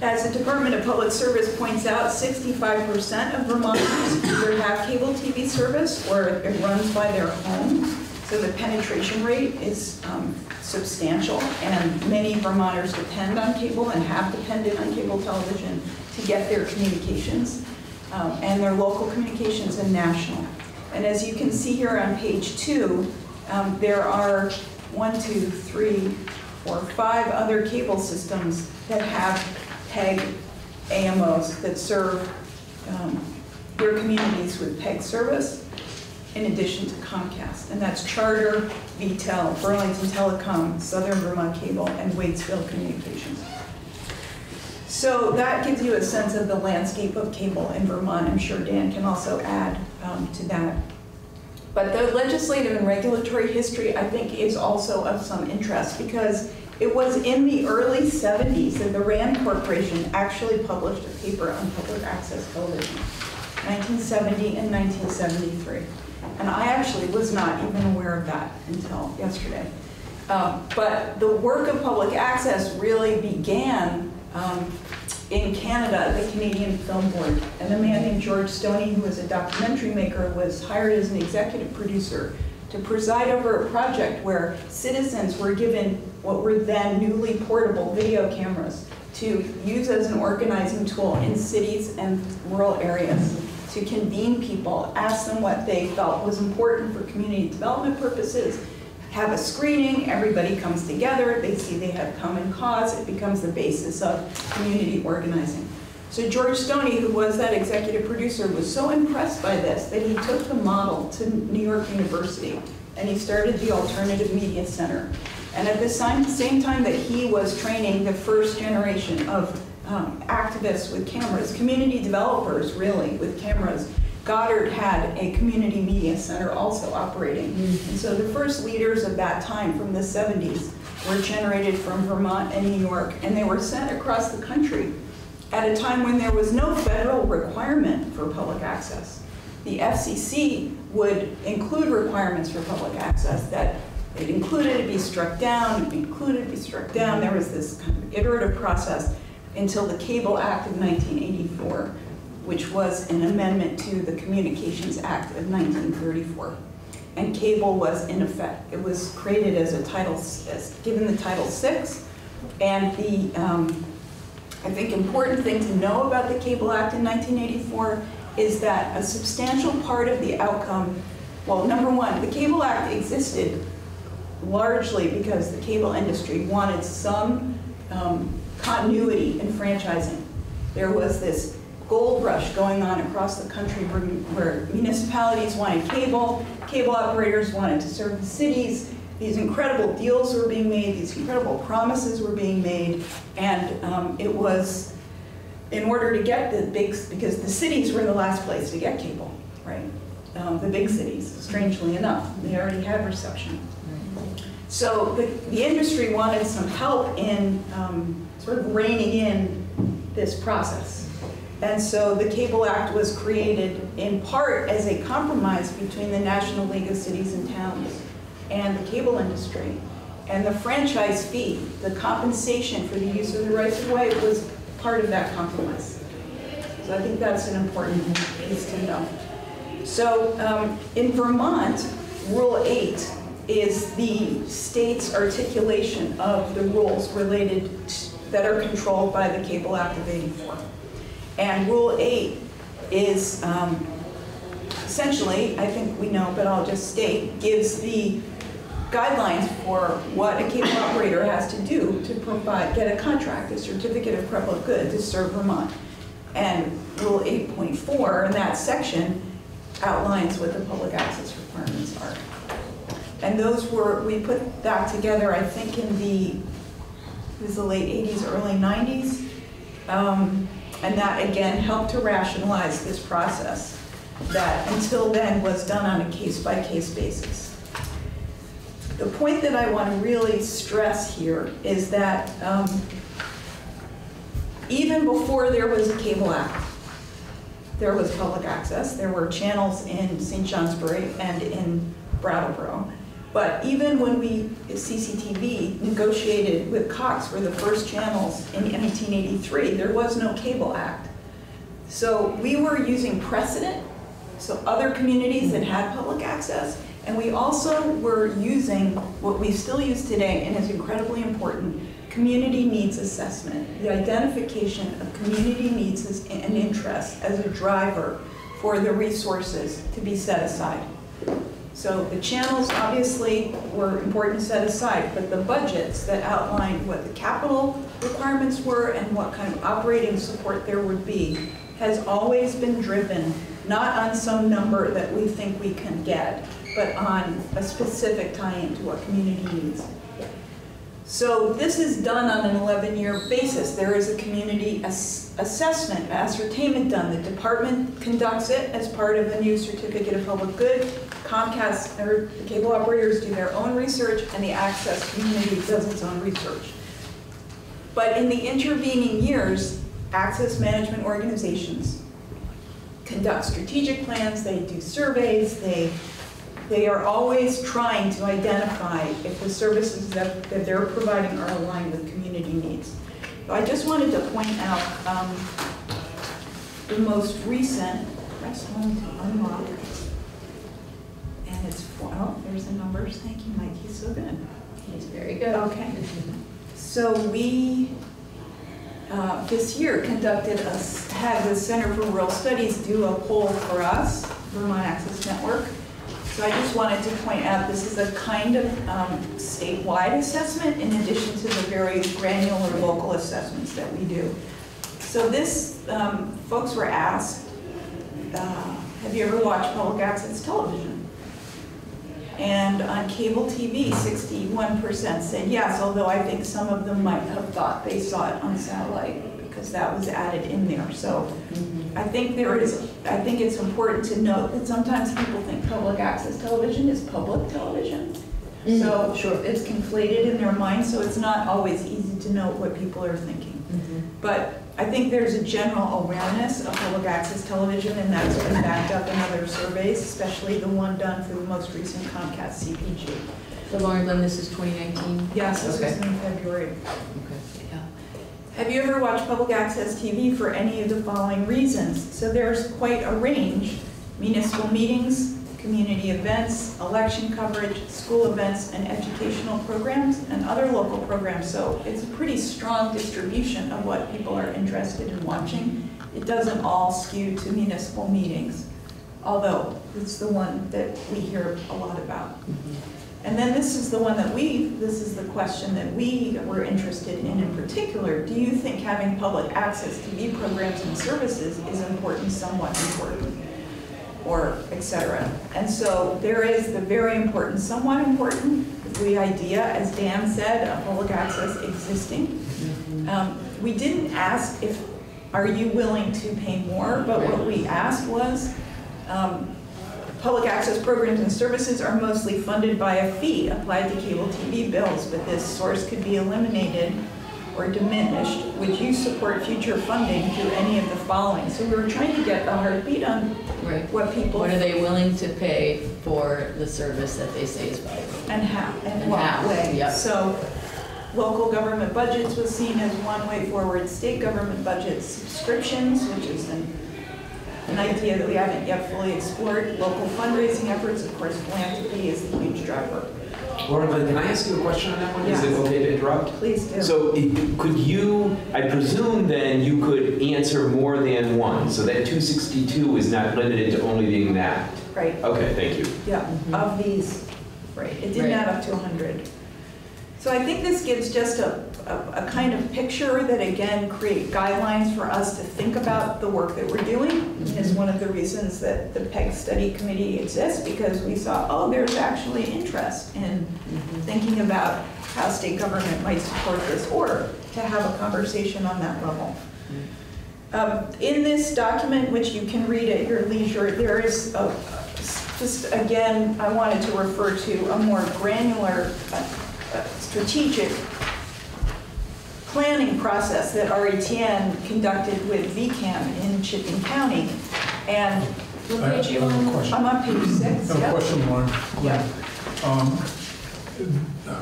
As the Department of Public Service points out, 65% of Vermonters either have cable TV service or it runs by their home. So the penetration rate is um, substantial, and many Vermonters depend on cable and have depended on cable television to get their communications, um, and their local communications and national. And as you can see here on page two, um, there are one, two, three, four, five other cable systems that have PEG AMOs that serve um, their communities with PEG service in addition to Comcast. And that's Charter, VTEL, Burlington Telecom, Southern Vermont Cable, and Waitsfield Communications. So that gives you a sense of the landscape of cable in Vermont. I'm sure Dan can also add um, to that. But the legislative and regulatory history, I think, is also of some interest because it was in the early 70s that the RAND Corporation actually published a paper on public access television, 1970 and 1973. And I actually was not even aware of that until yesterday. Um, But the work of public access really began um, in Canada, the Canadian Film Board. And a man named George Stoney, who was a documentary maker, was hired as an executive producer to preside over a project where citizens were given what were then newly portable video cameras to use as an organizing tool in cities and rural areas to convene people, ask them what they felt was important for community development purposes, have a screening, everybody comes together, they see they have common cause, it becomes the basis of community organizing. So George Stoney, who was that executive producer, was so impressed by this that he took the model to New York University and he started the Alternative Media Center. And at the same, time that he was training the first generation of um, activists with cameras, community developers really with cameras, Goddard had a community media center also operating. Mm-hmm. And so the first leaders of that time from the 70s were generated from Vermont and New York, and they were sent across the country at a time when there was no federal requirement for public access. The FCC would include requirements for public access that it included it be struck down, it included it be struck down. There was this kind of iterative process until the Cable Act of 1984, which was an amendment to the Communications Act of 1934. And cable was in effect. It was created as a title, as given the Title VI, and the um, I think important thing to know about the Cable Act in 1984 is that a substantial part of the outcome, well, number one, the Cable Act existed largely because the cable industry wanted some um, continuity in franchising. There was this gold rush going on across the country where municipalities wanted cable, cable operators wanted to serve the cities, these incredible deals were being made, these incredible promises were being made, and um, it was in order to get the big, because the cities were the last place to get cable, right? Um, The big cities, strangely enough, they already had reception. So the, the industry wanted some help in um, sort of reining in this process. And so the Cable Act was created in part as a compromise between the National League of Cities and Towns and the cable industry. And the franchise fee, the compensation for the use of the rights of way was part of that compromise. So I think that's an important piece to know. So um, in Vermont, Rule 8 is the state's articulation of the rules related, that are controlled by the Cable Act of 84. And Rule 8 is um, essentially, I think we know, but I'll just state, gives the guidelines for what a cable operator has to do to provide, get a contract, a certificate of public good to serve Vermont. And Rule 8.4 in that section outlines what the public access requirements are. And those were, we put that together, I think, in the, it was the late 80s, early 90s. Um, And that, again, helped to rationalize this process that until then was done on a case-by-case basis. The point that I want to really stress here is that um, even before there was a Cable Act, there was public access. There were channels in St. Johnsbury and in Brattleboro. But even when we, CCTV, negotiated with Cox for the first channels in 1983, there was no Cable Act. So we were using precedent, so other communities that had public access, and we also were using what we still use today and is incredibly important, community needs assessment, the identification of community needs and interests as a driver for the resources to be set aside. So the channels obviously were important to set aside, but the budgets that outlined what the capital requirements were and what kind of operating support there would be has always been driven, not on some number that we think we can get, but on a specific tie-in to what community needs. So this is done on an 11-year basis. There is a community ass- assessment, ascertainment done. The department conducts it as part of the new certificate of public good. Comcast, or the cable operators do their own research, and the access community does its own research. But in the intervening years, access management organizations conduct strategic plans, they do surveys, they they are always trying to identify if the services that, that they're providing are aligned with community needs. So I just wanted to point out um, the most recent, press one to unlock. Oh, there's the numbers. Thank you, Mike, he's so good. He's very good. Okay. So we, uh, this year, conducted a, had the Center for Rural Studies do a poll for us, Vermont Access Network. So I just wanted to point out, this is a kind of um, statewide assessment in addition to the very granular local assessments that we do. So this, um, folks were asked, uh, have you ever watched public access television? And on cable TV, 61% said yes, although I think some of them might have thought they saw it on satellite because that was added in there. So mm-hmm. I think there is, I think it's important to note that sometimes people think public access television is public television. Mm. So sure. it's conflated in their mind, so it's not always easy to know what people are thinking. Mm-hmm. But I think there's a general awareness of public access television, and that's been backed up in other surveys, especially the one done for the most recent Comcast CPG. So Lauren Glenn, this is 2019? Yes, this was Okay. in February. Okay. Yeah. Have you ever watched public access TV for any of the following reasons? So there's quite a range. Municipal meetings, community events, election coverage, school events, and educational programs, and other local programs. So it's a pretty strong distribution of what people are interested in watching. It doesn't all skew to municipal meetings, although it's the one that we hear a lot about. And then this is the one that we, this is the question that we were interested in in particular. Do you think having public access to TV programs and services is important, somewhat important? Or et cetera? And so there is the very important, somewhat important, the idea, as Dan said, of public access existing. Um, We didn't ask if, are you willing to pay more? But what we asked was, um, Public access programs and services are mostly funded by a fee applied to cable TV bills, but this source could be eliminated or diminished. Would you support future funding through any of the following? So we were trying to get the heartbeat on Right. what people, What are they willing to pay for the service that they say is valuable? and how, and And what how, way. yep. So local government budgets was seen as one way forward, state government budgets, subscriptions, which is an an idea that we haven't yet fully explored. Local fundraising efforts, of course, philanthropy is a huge driver. Lauren, Glenn, can I ask you a question on that one? Is it Yes. okay to interrupt? Please do. So it- could you, I presume then you could answer more than one, so that 262 is not limited to only being that? Right, Okay, thank you. yeah, of these, right, it didn't Right. add up to 100. So I think this gives just a, a, a kind of picture that again create guidelines for us to think about the work that we're doing. Is one of the reasons that the PEG study committee exists, because we saw, oh, there's actually interest in thinking about how state government might support this, or to have a conversation on that level. Um, In this document, which you can read at your leisure, there is, a- just again, I wanted to refer to a more granular, strategic planning process that RETN conducted with VCAM in Chittenden County. And What I page you have a on? question. I'm on page I six, have a yep. question, Lauren. Yeah. Um,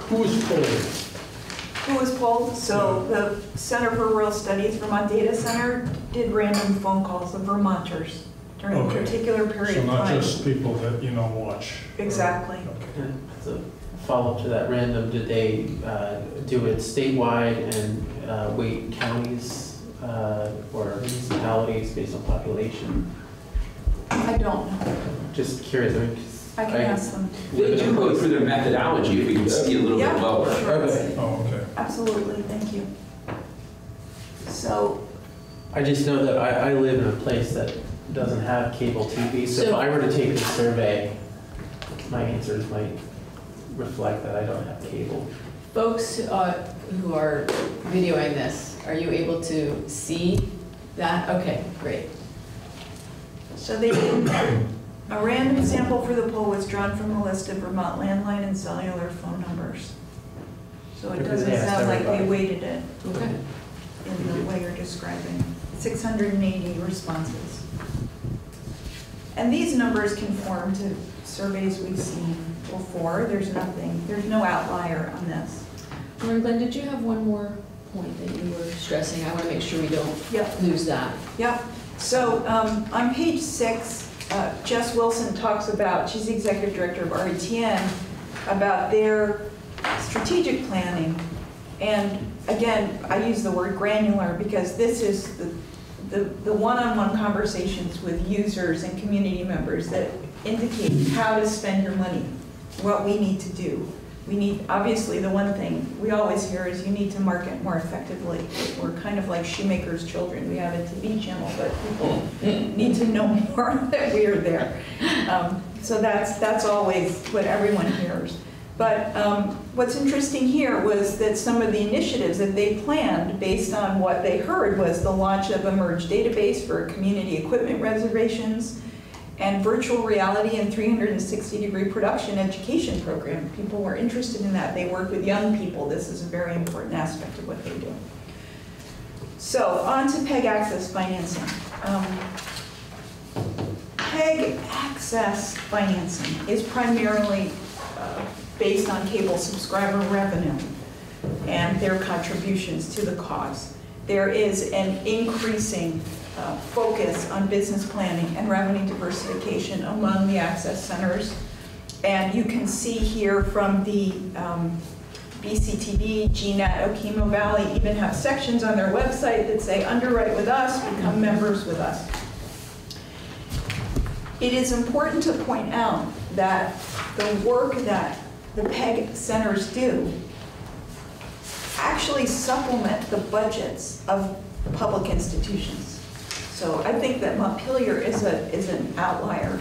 Who is polled? Who was polled? So the Center for Rural Studies, Vermont Data Center, did random phone calls of Vermonters during a particular period So of not just people that, you know, watch? Exactly. Okay. As a follow-up to that, random, did they uh, do it statewide and uh, weight counties uh, or municipalities based on population? I don't know. Just curious, I mean, 'cause I can ask them. They do go through their methodology, if we can see a little bit Yeah, lower. sure. Okay. Oh, okay. Absolutely, thank you. So, I just know that I, I live in a place that doesn't have cable TV, so if So- I were to take a survey, my answers might reflect that I don't have cable. Folks uh, who are videoing this, are you able to see that? Okay, great. so they, a random sample for the poll was drawn from a list of Vermont landline and cellular phone numbers. So it doesn't they asked sound like they everybody. weighted it Okay. in the way you're describing. 680 responses. And these numbers conform to surveys we've seen before. There's nothing, there's no outlier on this. Lauren Glenn, did you have one more point that you were stressing? I want to make sure we don't Yep. lose that. Yep, so um, on page six, uh, Jess Wilson talks about, she's the executive director of RETN, about their strategic planning. And again, I use the word granular because this is the, the the one-on-one conversations with users and community members that indicate how to spend your money, what we need to do. We need, obviously, the one thing we always hear is you need to market more effectively. We're kind of like shoemaker's children. We have a TV channel, but people [laughs] need to know [laughs] more that we are there. Um, So that's, that's always what everyone hears. But um, what's interesting here was that some of the initiatives that they planned, based on what they heard, was the launch of a merged database for community equipment reservations, and virtual reality and 360-degree production education program. People were interested in that. They work with young people. This is a very important aspect of what they do. So on to PEG access financing. Um, PEG access financing is primarily uh, based on cable subscriber revenue and their contributions to the cause. There is an increasing uh, focus on business planning and revenue diversification among the access centers. And you can see here from the um, BCTV, GNAT, Okemo Valley even have sections on their website that say underwrite with us, become members with us. It is important to point out that the work that the PEG centers do actually supplement the budgets of public institutions. So I think that Montpelier is a, is an outlier.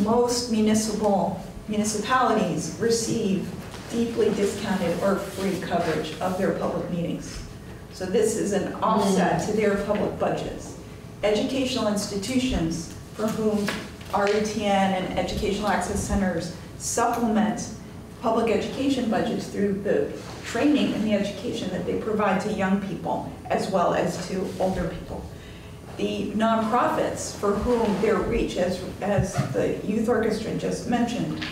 Most municipal, municipalities receive deeply discounted or free coverage of their public meetings. So this is an offset to their public budgets. Educational institutions for whom RETN and educational access centers supplement public education budgets through the training and the education that they provide to young people as well as to older people. The nonprofits for whom their reach, as, as the youth orchestra just mentioned,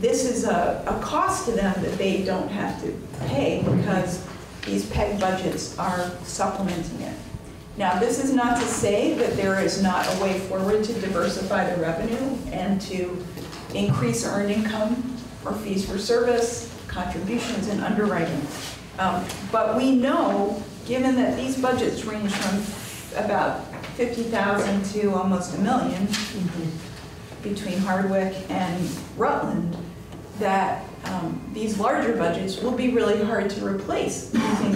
this is a, a cost to them that they don't have to pay because these PEG budgets are supplementing it. Now, this is not to say that there is not a way forward to diversify the revenue and to increase earned income or fees for service, contributions, and underwriting. Um, But we know, given that these budgets range from about 50,000 to almost a million between Hardwick and Rutland, that um, these larger budgets will be really hard to replace using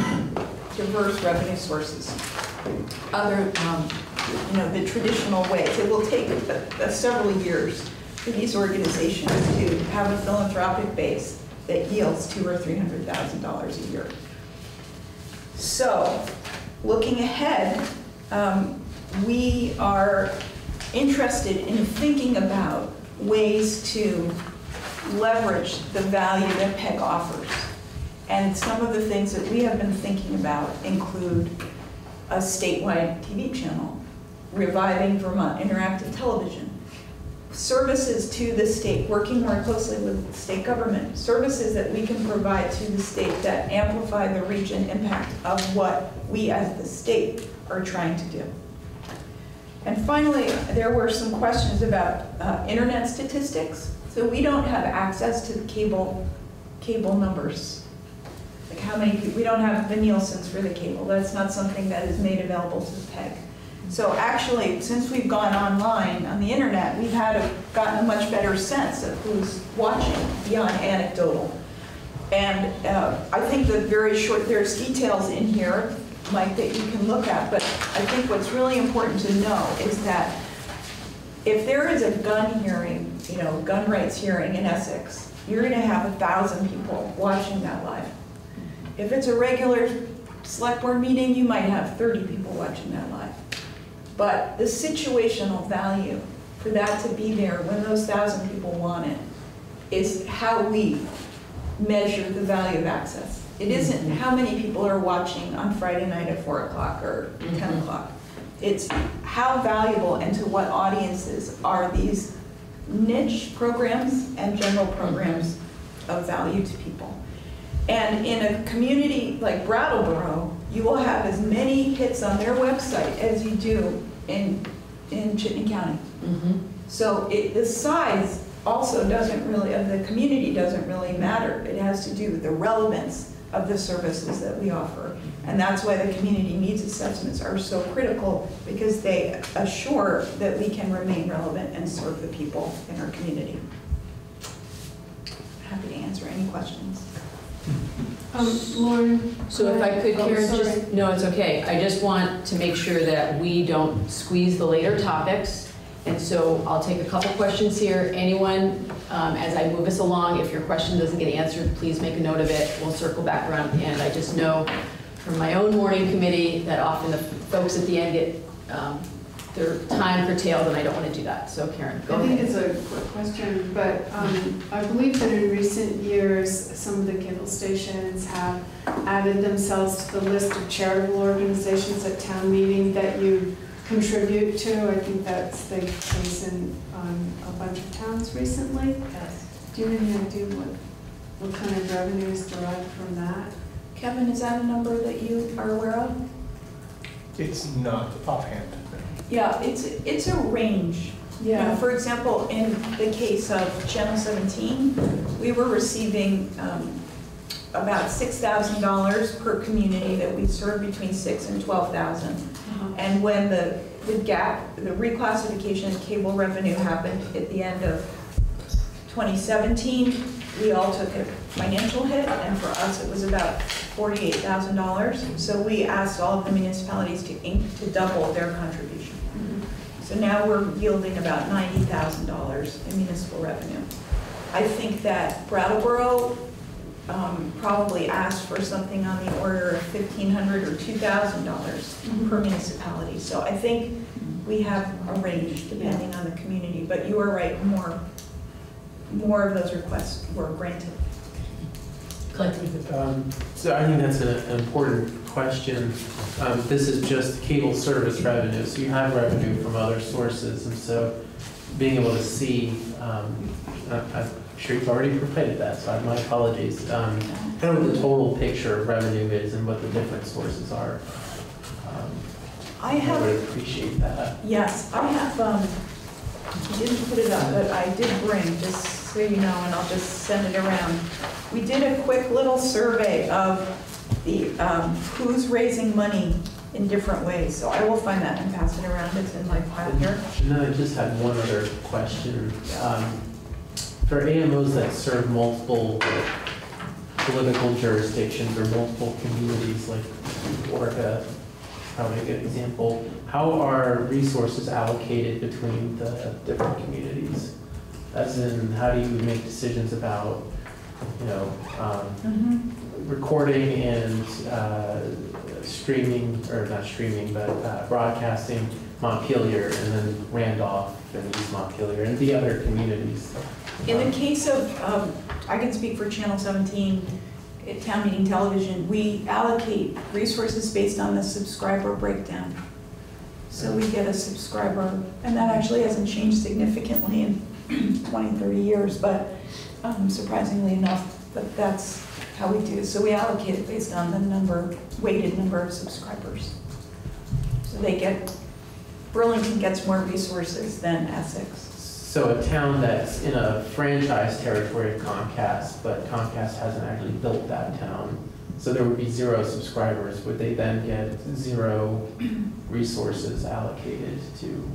diverse revenue sources. Other, um, you know, the traditional ways. It will take a- a several years for these organizations to have a philanthropic base that yields two or three hundred thousand dollars a year. So, looking ahead, um, we are interested in thinking about ways to leverage the value that PEG offers. And some of the things that we have been thinking about include a statewide TV channel, reviving Vermont Interactive Television, services to the state, working more closely with state government, services that we can provide to the state that amplify the reach and impact of what we as the state are trying to do. And finally, there were some questions about uh, internet statistics. So we don't have access to the cable, cable numbers. Like how many, we don't have the Nielsen's for the cable. That's not something that is made available to the PEG. So actually, since we've gone online on the internet, we've had a, gotten a much better sense of who's watching beyond anecdotal. And uh, I think the very short, there's details in here, Mike, that you can look at, but I think what's really important to know is that if there is a gun hearing, you know, gun rights hearing in Essex, you're gonna have a thousand people watching that live. If it's a regular select board meeting, you might have 30 people watching that live. But the situational value for that to be there when those thousand people want it is how we measure the value of access. It mm-hmm. isn't how many people are watching on Friday night at 4 o'clock or 10 mm-hmm. o'clock. It's how valuable and to what audiences are these niche programs and general mm-hmm. programs of value to people. And in a community like Brattleboro, you will have as many hits on their website as you do in, in Chittenden County. Mm-hmm. So it, the size also doesn't really, of the community doesn't really matter. It has to do with the relevance of the services that we offer. And that's why the community needs assessments are so critical because they assure that we can remain relevant and serve the people in our community. Happy to answer any questions. [laughs] Um, Lauren? So if I could, Oh, Karen, sorry. just, no, it's okay. I just want to make sure that we don't squeeze the later topics. And so I'll take a couple questions here. Anyone, um, as I move us along, if your question doesn't get answered, please make a note of it. We'll circle back around at the end. I just know from my own morning committee that often the folks at the end get um, their time curtailed, and I don't want to do that. So Karen, go I think ahead. it's a quick question, but um, I believe that in recent years, some of the cable stations have added themselves to the list of charitable organizations at town meeting that you contribute to. I think that's the case in um, a bunch of towns recently. Yes. Do you have any idea what, what kind of revenue is derived from that? Kevin, is that a number that you are aware of? It's not offhand. Yeah, it's, it's a range. You know, For example, in the case of Channel 17, we were receiving um, about $6,000 per community that we served between 6 and 12,000. Uh-huh. And when the, the gap, the reclassification of cable revenue happened at the end of 2017, we all took a financial hit, and for us, it was about forty-eight thousand dollars. So we asked all of the municipalities to ink, to double their contribution. So now we're yielding about ninety thousand dollars in municipal revenue. I think that Brattleboro um, probably asked for something on the order of $1,500 or two thousand dollars per municipality. So I think we have a range depending on the community, but you are right, more, more of those requests were granted. Um, So I think that's a- an important question. Um, This is just cable service revenue, so you have revenue from other sources, and so being able to see, um, I- I'm sure you've already provided that, so my apologies. Um, Kind of what the total picture of revenue is and what the different sources are. Um, I I have would appreciate that. Yes, I have, um, I didn't put it up, but I did bring, just so you know, and I'll just send it around. We did a quick little survey of the, um, who's raising money in different ways. So I will find that and pass it around. It's in my file here. And then I just had one other question. Um, For AMOs that serve multiple political jurisdictions or multiple communities, like Orca, probably a good example, how are resources allocated between the different communities? As in, how do you make decisions about, you know, um, recording and uh, streaming, or not streaming, but uh, broadcasting Montpelier and then Randolph and East Montpelier and the other communities. In the case of, um, I can speak for Channel 17, at Town Meeting Television, we allocate resources based on the subscriber breakdown. So we get a subscriber, and that actually hasn't changed significantly in [clears throat] 20, 30 years, but um, surprisingly enough, but that's how we do. So we allocate it based on the number, weighted number of subscribers. So they get, Burlington gets more resources than Essex. So a town that's in a franchise territory of Comcast, but Comcast hasn't actually built that town, so there would be zero subscribers, would they then get zero [clears throat] resources allocated to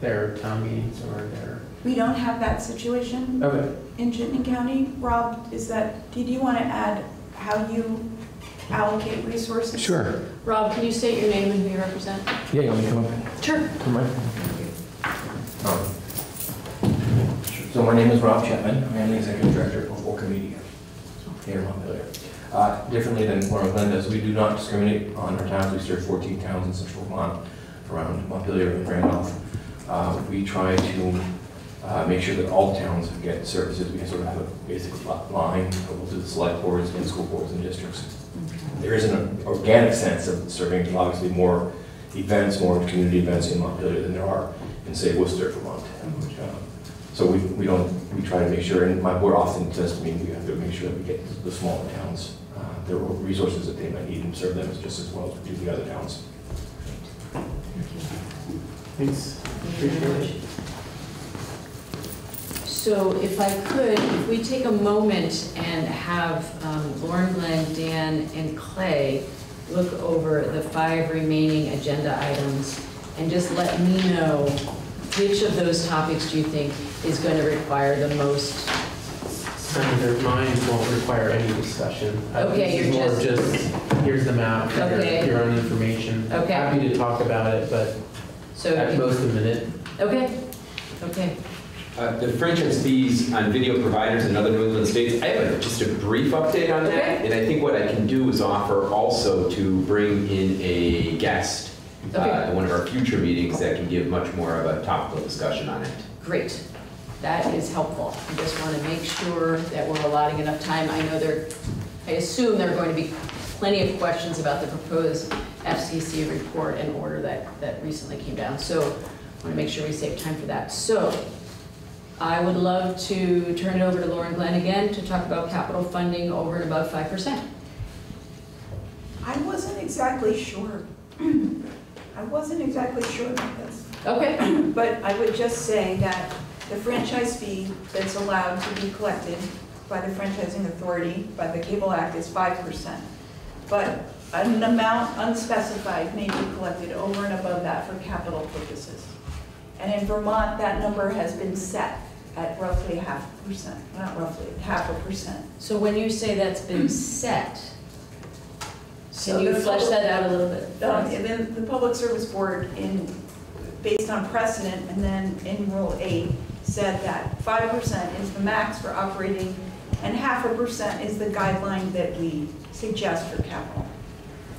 their town meetings or their? We don't have that situation Okay. in Chittenden County. Rob, is that, did you want to add how you allocate resources? Sure. Rob, can you state your name and who you represent? Yeah, you want me to come up? Sure. Come the microphone? Um, So my name is Rob Chapman. I am the executive director of Orca Media here in Montpelier. Uh, Differently than Laura Glenn does, we do not discriminate on our towns. We serve 14 towns in central Vermont around Montpelier and Randolph. Uh, We try to uh, make sure that all towns get services. We can sort of have a basic li- line, we'll do the select boards and school boards and districts. There is an organic sense of serving obviously more events, more community events in Montpelier than there are in, say, Worcester, Vermont. which, uh, So we, we don't, we try to make sure, and my board often says to me, we have to make sure that we get the smaller towns, uh, the resources that they might need and serve them just as well as we do the other towns. Thanks. Appreciate it. So if I could, if we take a moment and have um, Lauren, Glenn, Dan, and Clay look over the five remaining agenda items and just let me know which of those topics do you think is going to require the most Senator, mine won't require any discussion. Okay, you're more just, here's the map, Okay. here's your own information. Okay. Happy to talk about it, but So, at most a minute. okay, okay. Uh, The franchise fees on video providers in other New England states, I have a- just a brief update on that. Okay. And I think what I can do is offer also to bring in a guest uh, at one of our future meetings that can give much more of a topical discussion on it. Great. That is helpful. I just want to make sure that we're allotting enough time. I know there, I assume there are going to be plenty of questions about the proposed FCC report and order that, that recently came down. So I want to make sure we save time for that. So I would love to turn it over to Lauren Glenn again to talk about capital funding over and above 5%. I wasn't exactly sure. [clears throat] I wasn't exactly sure about this. Okay, [clears throat] But I would just say that the franchise fee that's allowed to be collected by the franchising authority, by the Cable Act, is five percent. But an amount unspecified may be collected over and above that for capital purposes. And in Vermont, that number has been set at roughly half a percent, not roughly, half a percent. So when you say that's been set, So can you flesh public- that out a little bit? for Um. And then the Public Service Board in, based on precedent, and then in Rule 8, said that 5% is the max for operating, and half a percent is the guideline that we suggest for capital.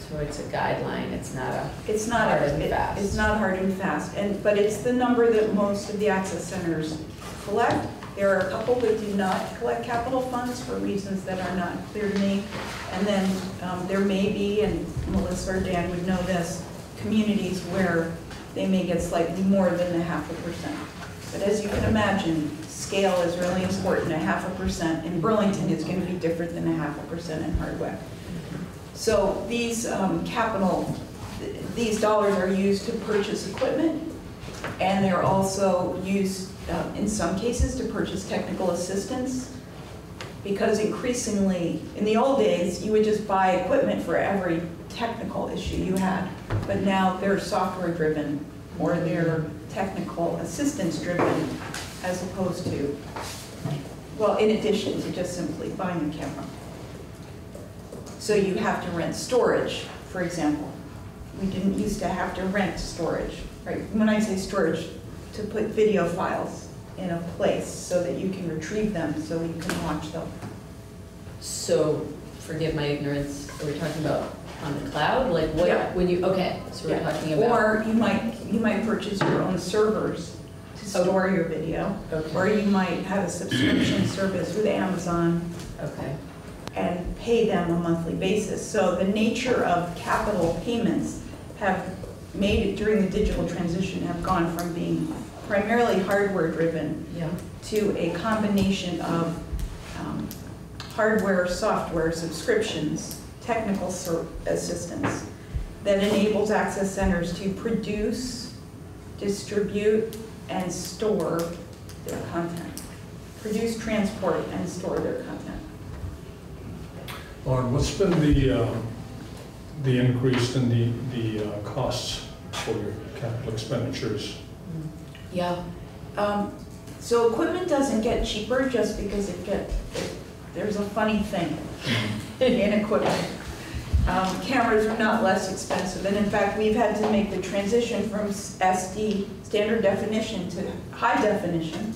So it's a guideline, it's not a, It's not, Hard and it- fast. it's not hard and fast, and, but it's the number that most of the access centers collect. There are a couple that do not collect capital funds for reasons that are not clear to me. And then um, there may be, and Melissa or Dan would know this, communities where they may get slightly more than a half a percent. But as you can imagine, scale is really important. A half a percent in Burlington is going to be different than a half a percent in Hardwick. So these um, capital, th- these dollars are used to purchase equipment, and they're also used, uh, in some cases, to purchase technical assistance. Because increasingly, in the old days, you would just buy equipment for every technical issue you had. But now they're software-driven, or they're technical assistance-driven, as opposed to, well, in addition to just simply buying a camera. So you have to rent storage, for example. We didn't used to have to rent storage, right? When I say storage, to put video files in a place so that you can retrieve them, so you can watch them. so, forgive my ignorance, are we talking about on the cloud? Like Yeah. what, when you, okay, so we're Yeah. talking about. Or you might, you might purchase your own servers to store your video. Or you might have a subscription [clears throat] service with Amazon okay, and pay them a monthly basis. So the nature of capital payments have made it during the digital transition have gone from being primarily hardware-driven yeah. to a combination of um, hardware, software, subscriptions, technical ser- assistance that enables access centers to produce, distribute, and store their content. Produce, transport, and store their content. Lauren, what's been the, uh, the increase in the, the uh, costs for your capital expenditures? Yeah, Um, So equipment doesn't get cheaper just because it get, it- there's a funny thing [laughs] in equipment. Um, Cameras are not less expensive, and in fact, we've had to make the transition from SD, standard definition, to high definition,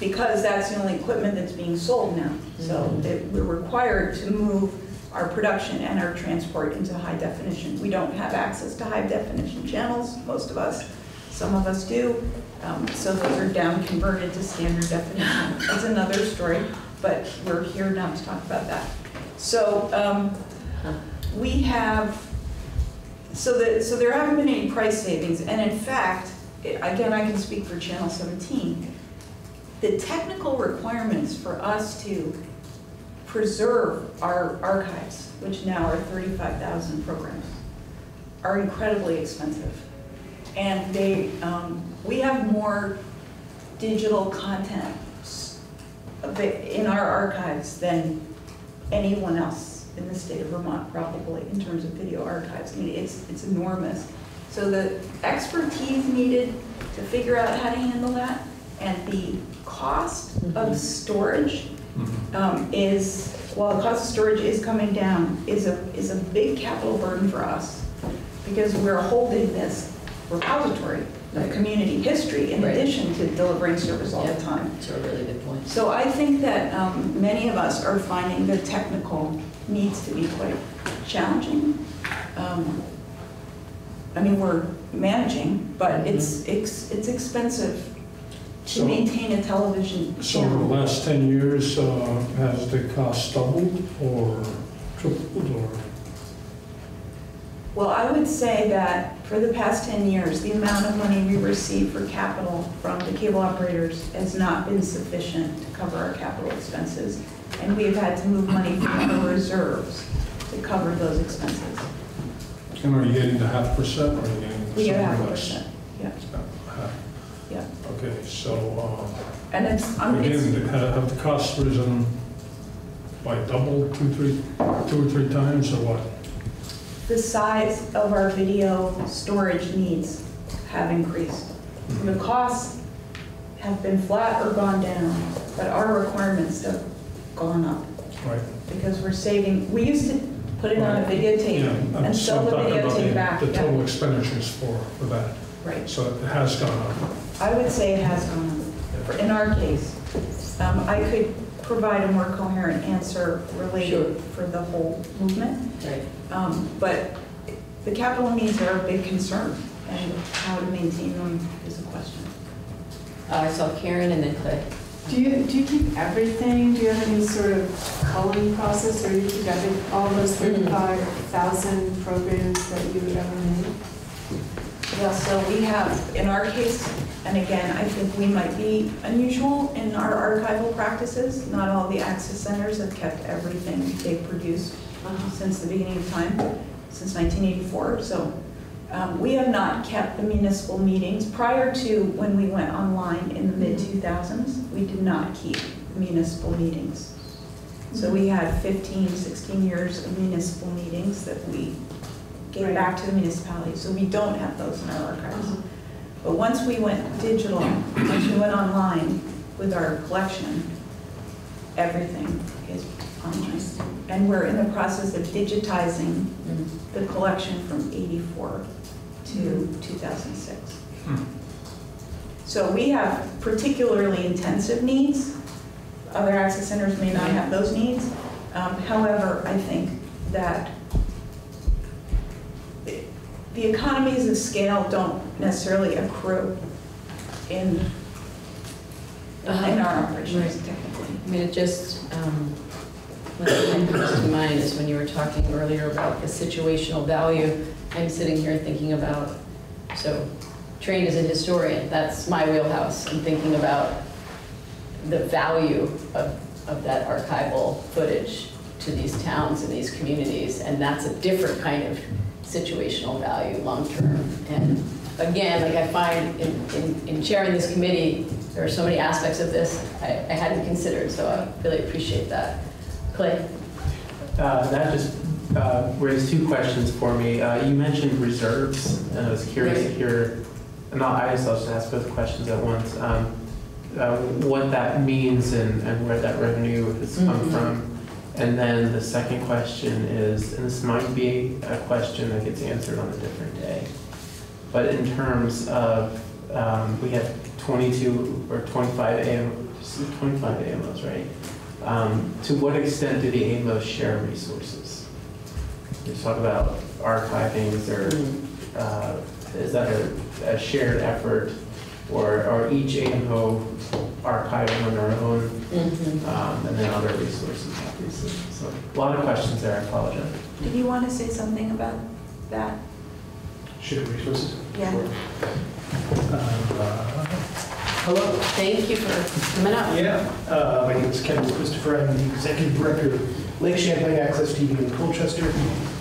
because that's the only equipment that's being sold now. So it- we're required to move our production and our transport into high definition. We don't have access to high definition channels, most of us. Some of us do, um, so those are down converted to standard definition. That's another story, but we're here not to talk about that. So um, we have, so that, so there haven't been any price savings, and in fact, again, I can speak for Channel 17, the technical requirements for us to preserve our archives, which now are 35,000 programs, are incredibly expensive. And they, um, we have more digital content s- of it in our archives than anyone else in the state of Vermont, probably, in terms of video archives. I mean, it's, it's enormous. So the expertise needed to figure out how to handle that and the cost of storage um, is, while the cost of storage is coming down, is a, is a big capital burden for us because we're holding this repository of community history in Right. addition to delivering service all the time. that's a really good point. So I think that um, many of us are finding the technical needs to be quite challenging. Um, I mean, we're managing, but it's, it's it's expensive to So- maintain a television So over the channel. last 10 years, uh, has the cost doubled or tripled or? Well, I would say that for the past 10 years, the amount of money we receive for capital from the cable operators has not been sufficient to cover our capital expenses. And we've had to move money from our reserves to cover those expenses. And are you getting the half percent or are you getting We get half a something less? percent, yeah, Half. yeah. Okay, so, And it's, um, it's, again, the have the costs risen by double, two, three, two or three times or what? the size of our video storage needs have increased. The costs have been flat or gone down, but our requirements have gone up Right. because we're saving, we used to put it on a Yeah, videotape I'm and so sell the talking about videotape back. The yeah. total expenditures for, for that, Right. so it has gone up. I would say it has gone up, in our case. Um, I could provide a more coherent answer Sure. related for the whole movement. Right. Um, But the capital needs are a big concern, and how to maintain them is a question. Uh, I saw Karen and then Clay. Do you, do you keep everything? Do you have any sort of culling process, or you keep every, all those thirty-five thousand programs that you would ever made? Yeah, so we have, in our case, and again, I think we might be unusual in our archival practices. Not all the access centers have kept everything they've produced uh-huh. since the beginning of time, since 1984. So um, we have not kept the municipal meetings. Prior to when we went online in the mm-hmm. mid-2000s, we did not keep municipal meetings. So we had 15, 16 years of municipal meetings that we gave Right. back to the municipalities. So we don't have those in our archives. Uh-huh. But once we went digital, once we went online with our collection, everything is online. And we're in the process of digitizing the collection from 84 to 2006. Hmm. So we have particularly intensive needs. Other access centers may not have those needs. Um, However, I think that the economies of scale don't necessarily accrue in, in our operations technically. I mean, it just, um, one thing that comes to mind is when you were talking earlier about the situational value, I'm sitting here thinking about, so trained as a historian, that's my wheelhouse. I'm thinking about the value of, of that archival footage to these towns and these communities, and that's a different kind of situational value long-term. And again, like I find in, in, in chairing this committee, there are so many aspects of this I, I hadn't considered, so I really appreciate that. Clay? Uh, That just uh, raised two questions for me. Uh, You mentioned reserves, and I was curious to hear, and I'll- I guess I'll just ask both questions at once, um, uh, what that means and and where that revenue has come Mhm. from. And then the second question is, and this might be a question that gets answered on a different day, but in terms of, um, we have 22 or 25 AM, 25 AMOs, right? Um, To what extent do the AMOs share resources? You talk about archiving, is there, uh, is that a, a shared effort? Or are each AMO archiving on their own, Mhm. um, and then other resources, obviously? So a lot of questions there, I apologize. Did you want to say something about that? Shared resources? Yeah. Uh, Hello. Thank you for coming up. Yeah, uh, my name is Kevin Christopher. I'm the executive director of Lake Champlain Access TV in Colchester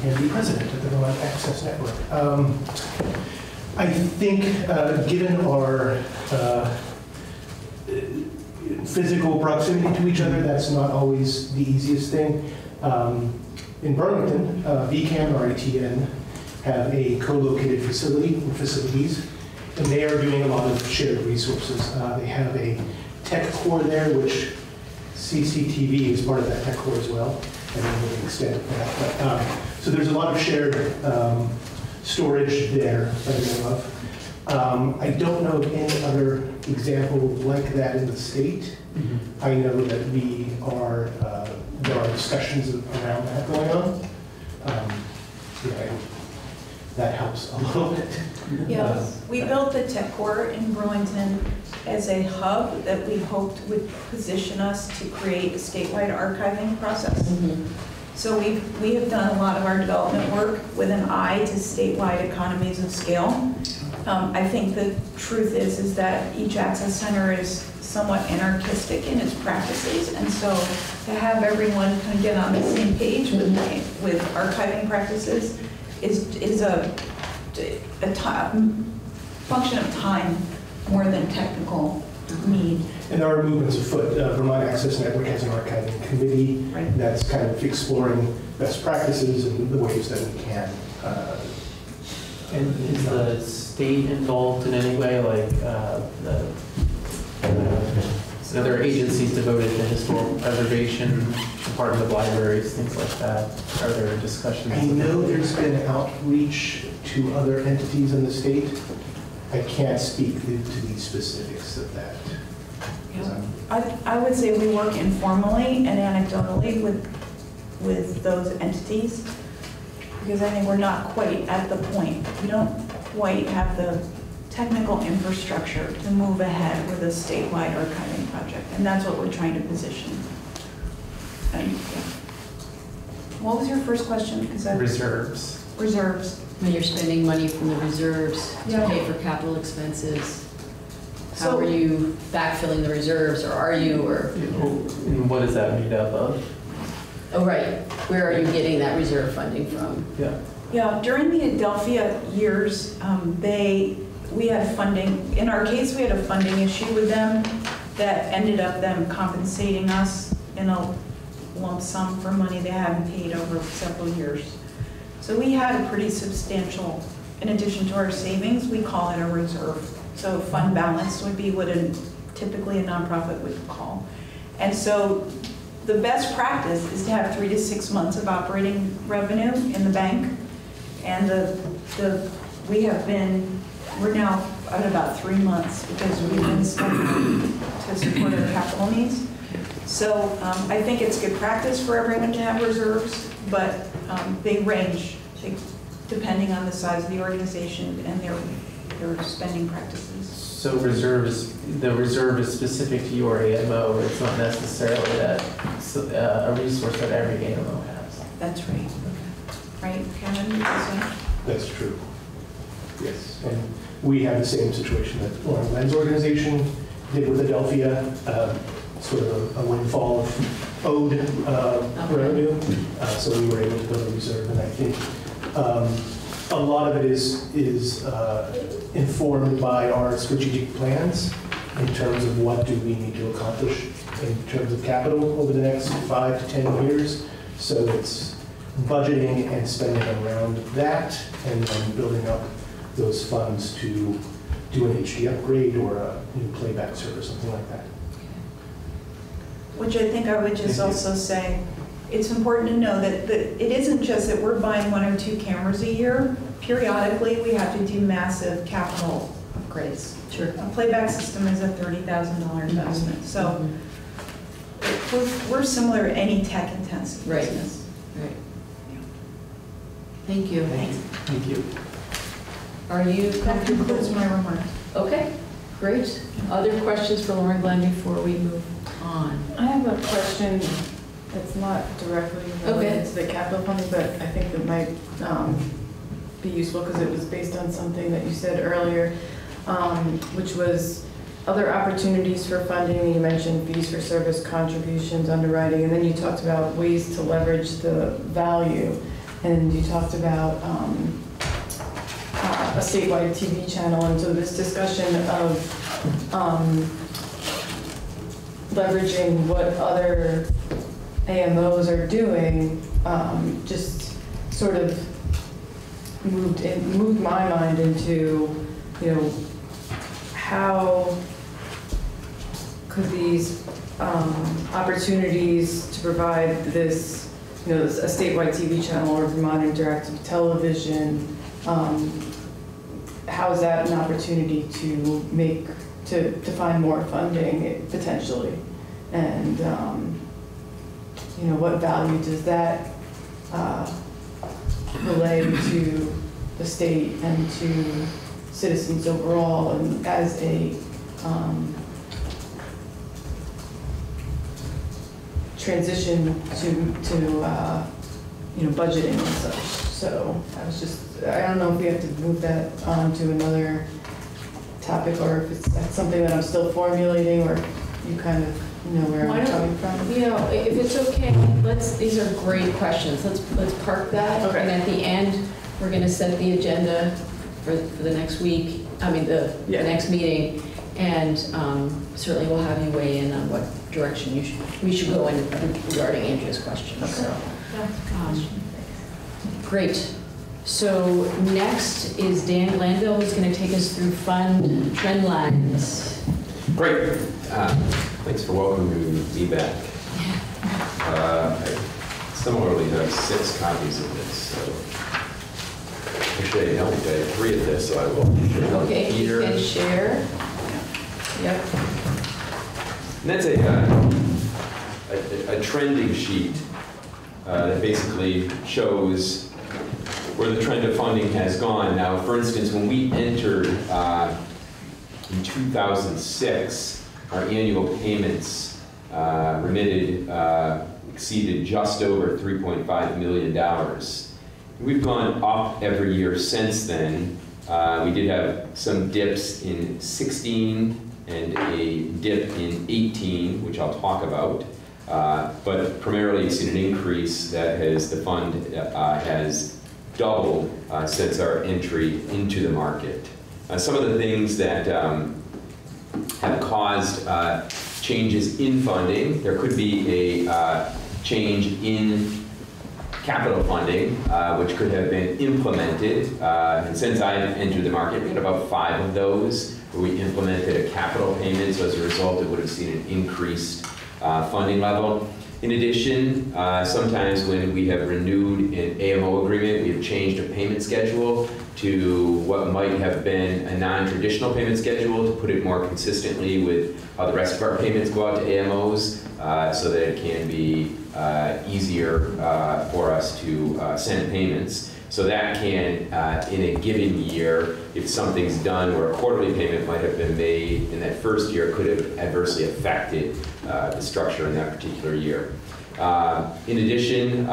and the president of the Vermont Access Network. Um, I think, uh, given our uh, physical proximity to each other, that's not always the easiest thing. Um, In Burlington, uh, VCAM or RETN have a co-located facility or facilities, and they are doing a lot of shared resources. Uh, They have a tech core there, which CCTV is part of that tech core as well, and then we'll extend that. But, um, So there's a lot of shared um, storage there that I know of. Um, I don't know of any other example like that in the state. I know that we are, uh, there are discussions around that going on. Um, yeah, That helps a [laughs] little bit. Yeah, we built the tech core in Burlington as a hub that we hoped would position us to create a statewide archiving process. Mhm. So we've, we have done a lot of our development work with an eye to statewide economies of scale. Um, I think the truth is, is that each access center is somewhat anarchistic in its practices. And so to have everyone kind of get on the same page with, with archiving practices is, is a, a ti- function of time more than technical need. And there are movements afoot. Uh, Vermont Access Network has an archiving committee Right. that's kind of exploring best practices and the ways that we can. uh, And is the state involved in any way, like uh, the Uh, Are there agencies devoted to historical preservation, Department of Libraries, things like that? Are there discussions? I know there's been outreach to other entities in the state. I can't speak to to the specifics of that. I, I would say we work informally and anecdotally with, with those entities, because I think we're not quite at the point, we don't quite have the technical infrastructure to move ahead with a statewide archiving project, and that's what we're trying to position. And, yeah. What was your first question? 'Cause I- Reserves. Reserves. When you're spending money from the reserves to Yeah. pay for capital expenses, how So- are you backfilling the reserves, or are you, or, And what is that made up of? oh, right, where are you getting that reserve funding from? Yeah. Yeah, during the Adelphia years, um, they, we had funding, in our case, we had a funding issue with them that ended up them compensating us in a lump sum for money they hadn't paid over several years. So we had a pretty substantial, in addition to our savings, we call it a reserve. So fund balance would be what a, typically a nonprofit would call. And so the best practice is to have three to six months of operating revenue in the bank. And the, the, we have been, we're now at about three months because we've been spending to support our capital needs. So um, I think it's good practice for everyone to have reserves, but um, they range they- depending on the size of the organization and their, their spending practices. So reserves, the reserve is specific to your AMO, it's not necessarily that, so, uh, a resource that every AMO has. That's right. Right, Kevin. That's true. Yes, and we have the same situation that Lauren Glenn's organization did with Adelphia, um, sort of a- a windfall of owed uh, revenue. Uh, So we were able to build a reserve, and I think um, a lot of it is, is uh, informed by our strategic plans in terms of what do we need to accomplish in terms of capital over the next five to 10 years. So it's budgeting and spending around that, and then building up those funds to do an HD upgrade or a new playback server, something like that. Which I think I would just also say, it's important to know that, that it isn't just that we're buying one or two cameras a year. Periodically, we have to do massive capital upgrades. Sure. A playback system is a thirty thousand dollar investment, so we're, we're similar to any tech-intensive Right. business. Right. Thank you. Thank you. Are you That comfortable? concludes my remarks. Okay, great. Other questions for Lauren Glenn before we move on? I have a question that's not directly Okay. related to the capital funding, but I think it might um, be useful because it was based on something that you said earlier, um, which was other opportunities for funding. You mentioned fees for service contributions, underwriting, and then you talked about ways to leverage the value. And you talked about um, uh, a statewide TV channel, and so this discussion of um, leveraging what other AMOs are doing, um, just sort of moved in, moved my mind into, you know, how could these um, opportunities to provide this, you know, a statewide TV channel or Vermont Interactive Television, um, how is that an opportunity to make, to, to find more funding potentially? And, um, you know, what value does that uh, relay to the state and to citizens overall and as a um, transition to, to, uh, you know, budgeting and such. So I was just, I don't know if we have to move that on to another topic or if it's that's something that I'm still formulating or you kind of know where Why I'm don't- coming from. You know, if it's okay, let's, these are great questions. Let's, let's park that. Okay. And at the end, we're going to set the agenda for, for the next week, I mean, the, the next meeting. And um, certainly we'll have you weigh in on what direction you should, we should go in regarding Andrea's question, so. um, Great. So next is Dan Glanville, who's going to take us through fund trend lines. Great. Uh, Thanks for welcoming me back. Uh, I Similarly, have six copies of this, so. Actually, I don't, I have three of this, so I will. Okay, you can share. Yep. And that's a, uh, a, a trending sheet uh, that basically shows where the trend of funding has gone. Now, for instance, when we entered uh, in 2006, our annual payments uh, remitted uh, exceeded just over $3.5 million. We've gone up every year since then. Uh, we did have some dips in 16 and a dip in 18, which I'll talk about. Uh, but primarily, seen an increase that has the fund uh, has doubled uh, since our entry into the market. Some of the things that um, have caused uh, changes in funding, there could be a uh, change in capital funding, uh, which could have been implemented. Uh, and since I've entered the market, we had about five of those where we implemented a capital payment. So as a result, it would have seen an increased uh, funding level. In addition, uh, sometimes when we have renewed an AMO agreement, we have changed a payment schedule to what might have been a non-traditional payment schedule to put it more consistently with how the rest of our payments go out to AMOs uh, so that it can be uh, easier uh, for us to uh, send payments. So that can, uh, in a given year, if something's done where a quarterly payment might have been made in that first year, could have adversely affected uh, the structure in that particular year. In addition,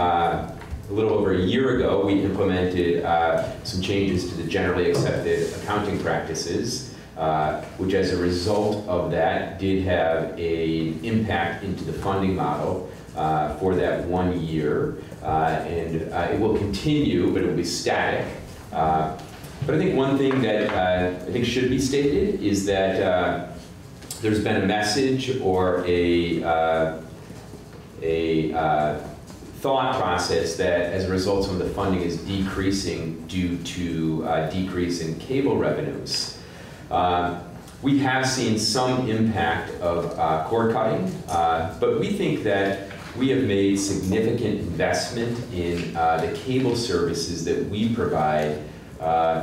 a little over a year ago, we implemented uh, some changes to the generally accepted accounting practices, uh, which as a result of that did have an impact into the funding model uh, for that one year. Uh, and uh, it will continue, but it will be static. Uh, but I think one thing that I think should be stated is that there's been a message or a, a thought process that as a result some of the funding is decreasing due to uh, decrease in cable revenues. Uh, we have seen some impact of uh, cord cutting, uh, but we think that we have made significant investment in uh, the cable services that we provide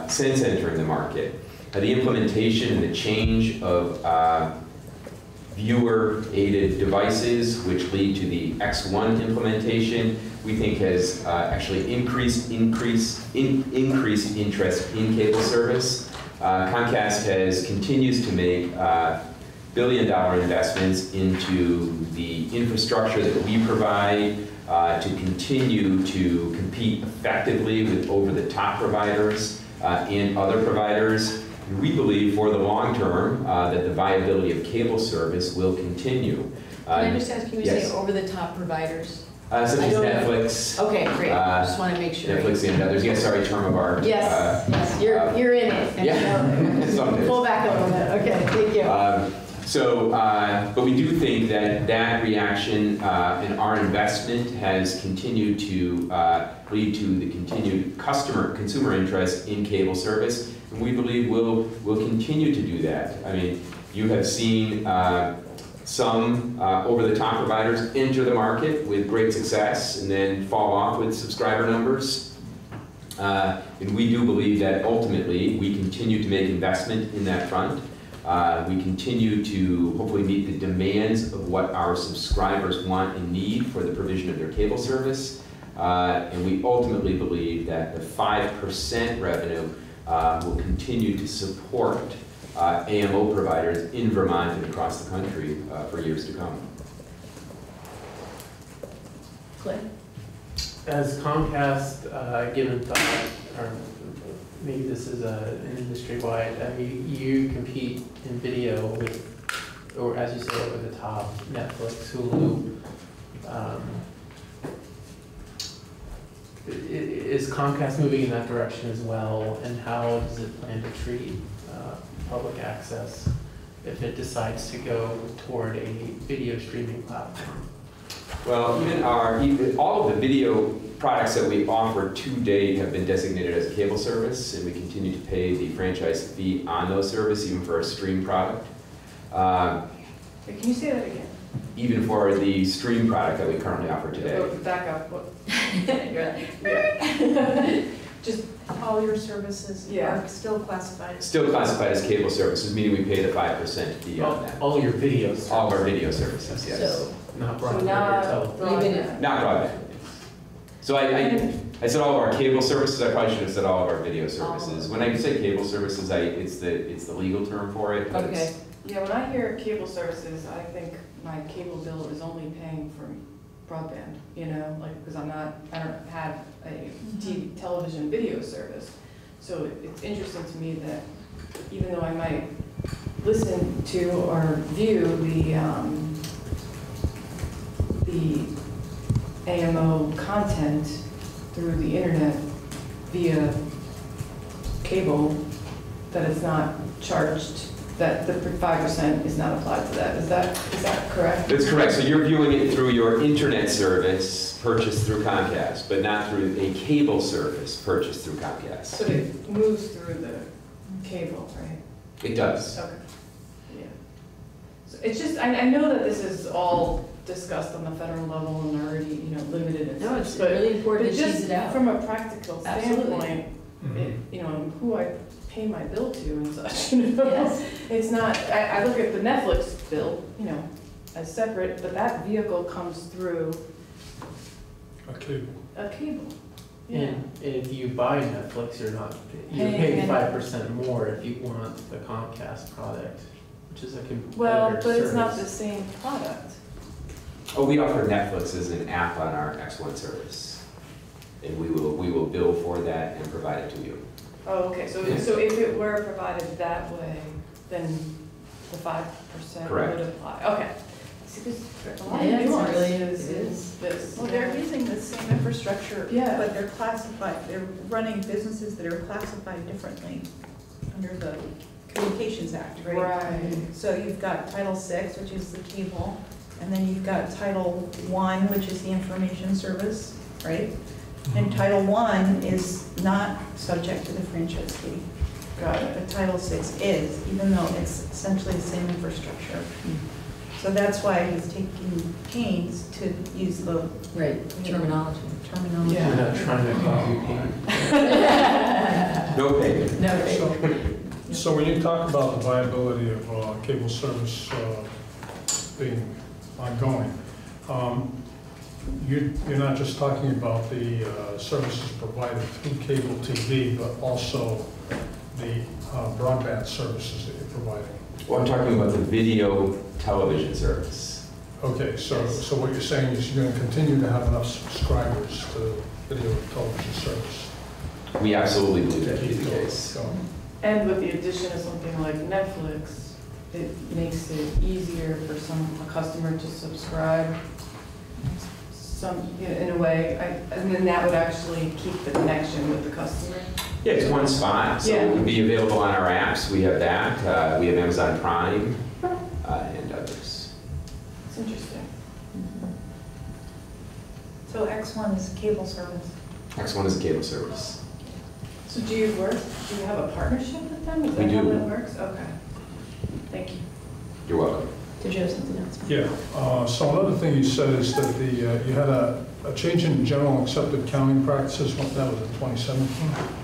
since entering the market. The implementation and the change of viewer-aided devices, which lead to the X1 implementation, we think has uh, actually increased, increased, in, increased interest in cable service. Uh, Comcast has continues to make uh, billion dollar investments into the infrastructure that we provide uh, to continue to compete effectively with over-the-top providers uh, and other providers. We believe for the long term uh, that the viability of cable service will continue. Uh, Can I just ask, can you say over-the-top providers? Uh, such as don't know. Netflix, Okay, great, Uh, just want to make sure. Netflix and others. Yes, sorry, term of art. Yes, Uh, yes, you're, uh, you're in it. and you know [laughs] it. Some days. Pull back a little bit, okay, thank you. Um, So, uh, but we do think that that reaction uh, and our investment has continued to uh, lead to the continued customer, consumer interest in cable service. And we believe we'll, we'll continue to do that. I mean, you have seen uh, some uh, over-the-top providers enter the market with great success and then fall off with subscriber numbers. Uh, And we do believe that ultimately, we continue to make investment in that front. Uh, We continue to hopefully meet the demands of what our subscribers want and need for the provision of their cable service. Uh, And we ultimately believe that the 5% revenue uh, will continue to support uh, AMO providers in Vermont and across the country uh, for years to come. Clay? Has Comcast uh, given thought, or maybe this is a- an industry-wide, I mean, you compete in video with, or as you say, over the top, Netflix, Hulu. um, i- i- Is Comcast moving in that direction as well, and how does it plan to treat uh, public access if it decides to go toward a video streaming platform? Well, even our, even, all of the video products that we offer to date have been designated as a cable service, and we continue to pay the franchise fee on those services, even for our stream product. uh, Wait, Can you say that again? Even for the stream product that we currently offer today. Oh, Back up, what? [laughs] [laughs] Just all your services Yeah. are still classified as. Still classified as cable services, meaning we pay the five percent fee on All, that. all your videos. All of our video services, yes. So, Not So broadband or not. Even broadband. Not broadband. So I, I, I said all of our cable services, I probably should have said all of our video services. When I say cable services, I, it's the, it's the legal term for it, Okay, Yeah, when I hear cable services, I think my cable bill is only paying for broadband, you know, like, because I'm not, I don't have a TV, television video service. So it- it's interesting to me that even though I might listen to or view the, um, the AMO content through the internet via cable, that it's not charged, that the five percent is not applied to that. Is that, is that correct? that's correct. So you're viewing it through your internet service purchased through Comcast, but not through a cable service purchased through Comcast. But it moves through the cable, right? It does. Okay. Yeah. So it's just, I, I know that this is all discussed on the federal level and already, you know, limited and no, such, it's but really important But to tease just it out. from a practical Absolutely. standpoint, it, you know, who I pay my bill to and such, [laughs] you know? Yes. It's not, I, I look at the Netflix bill, you know, as separate, but that vehicle comes through A cable. a cable. Yeah. And if you buy Netflix, you're not, you're Paying paying any- five percent more if you want the Comcast product, which is a competitor Well, but it's not the service. same product. Oh, we offer Netflix as an app on our X1 service. And we will, we will bill for that and provide it to you. Oh, okay, so, so if it were provided that way, then the five percent Correct. would apply, okay. See, there's a lot Yeah, of it's nuance really- is, it is is. this. Well, they're using the same infrastructure, Yeah. but they're classified, they're running businesses that are classified differently under the Communications Act, right? Right. So you've got Title VI, which is the cable, and then you've got Title I, which is the information service, right? And Title I is not subject to the franchise fee. Got it. But Title VI is, even though it's essentially the same infrastructure. So that's why he's taking pains to use the Right, terminology. terminology. Yeah. We're not trying to cause you pain. No payment. No, right. So, so when you talk about the viability of uh, cable service uh, being ongoing, um, you- you're not just talking about the uh, services provided through cable TV, but also the uh, broadband services that you're providing. Well, I'm talking about the video television service. Okay, so, so what you're saying is you're going to continue to have enough subscribers to video television service? We absolutely believe that to be the case. going. And with the addition of something like Netflix, it makes it easier for some, a customer to subscribe some, you know, in a way, I- and then that would actually keep the connection with the customer. Yeah, it's one spot, so it Yeah. can be available on our apps. We have that. Uh, We have Amazon Prime uh, and others. It's interesting. So X1 is a cable service. X1 is a cable service. So do you work, do you have a partnership with them? Is We that how do. that works? Okay. Thank you. You're welcome. Did you have something else? Yeah, uh, so another thing you said is that the, uh, you had a, a change in general accepted accounting practices, what, that was in 2017?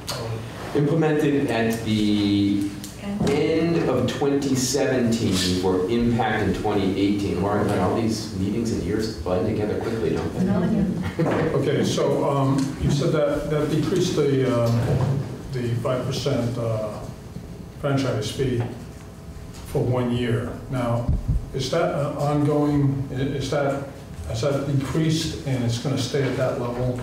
Oh, Implemented at the end of 2017 for impact in 2018. Lauren, like, all these meetings and years blend together quickly, don't they? Okay, so um, you said that, that decreased the, um, the 5% uh, franchise fee for one year. Now, is that ongoing, is that, that decreased and it's going to stay at that level?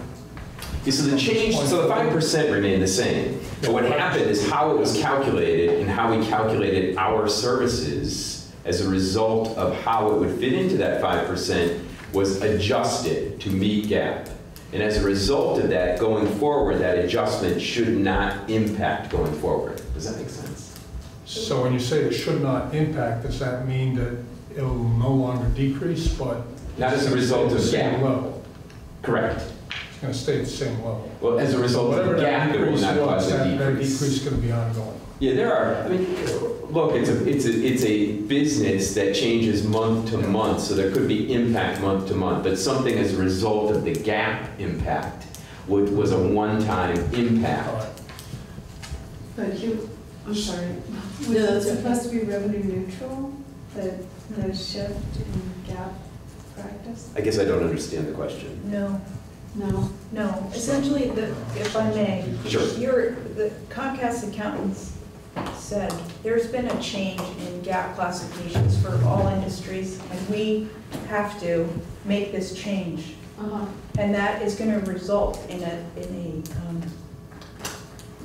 Yeah, so the change, so the five percent remained the same. But what happened is how it was calculated and how we calculated our services as a result of how it would fit into that five percent was adjusted to meet GAAP. And as a result of that, going forward, that adjustment should not impact going forward. Does that make sense? So when you say it should not impact, does that mean that it'll no longer decrease, but? Not as a result of It's gonna stay at the GAAP. same level? Correct. It's going to stay at the same level? Well, as a result of Whatever that GAAP, it will decrease not was, cause a that- That decrease. decrease is going to be ongoing? Yeah, there are, I mean, look, it's a, it's a, it's a business that changes month to month, so there could be impact month to month, but something as a result of the GAAP impact would, was a one-time All impact. right. But you, I'm sorry, was No, it that's okay. supposed to be revenue neutral, the, the shift in GAAP practice? I guess I don't understand the question. No, No? no, essentially, the, if I may. Sure. Your, the Comcast accountants said, there's been a change in GAAP classifications for all industries, and we have to make this change. Uh-huh. And that is gonna result in a, in a um,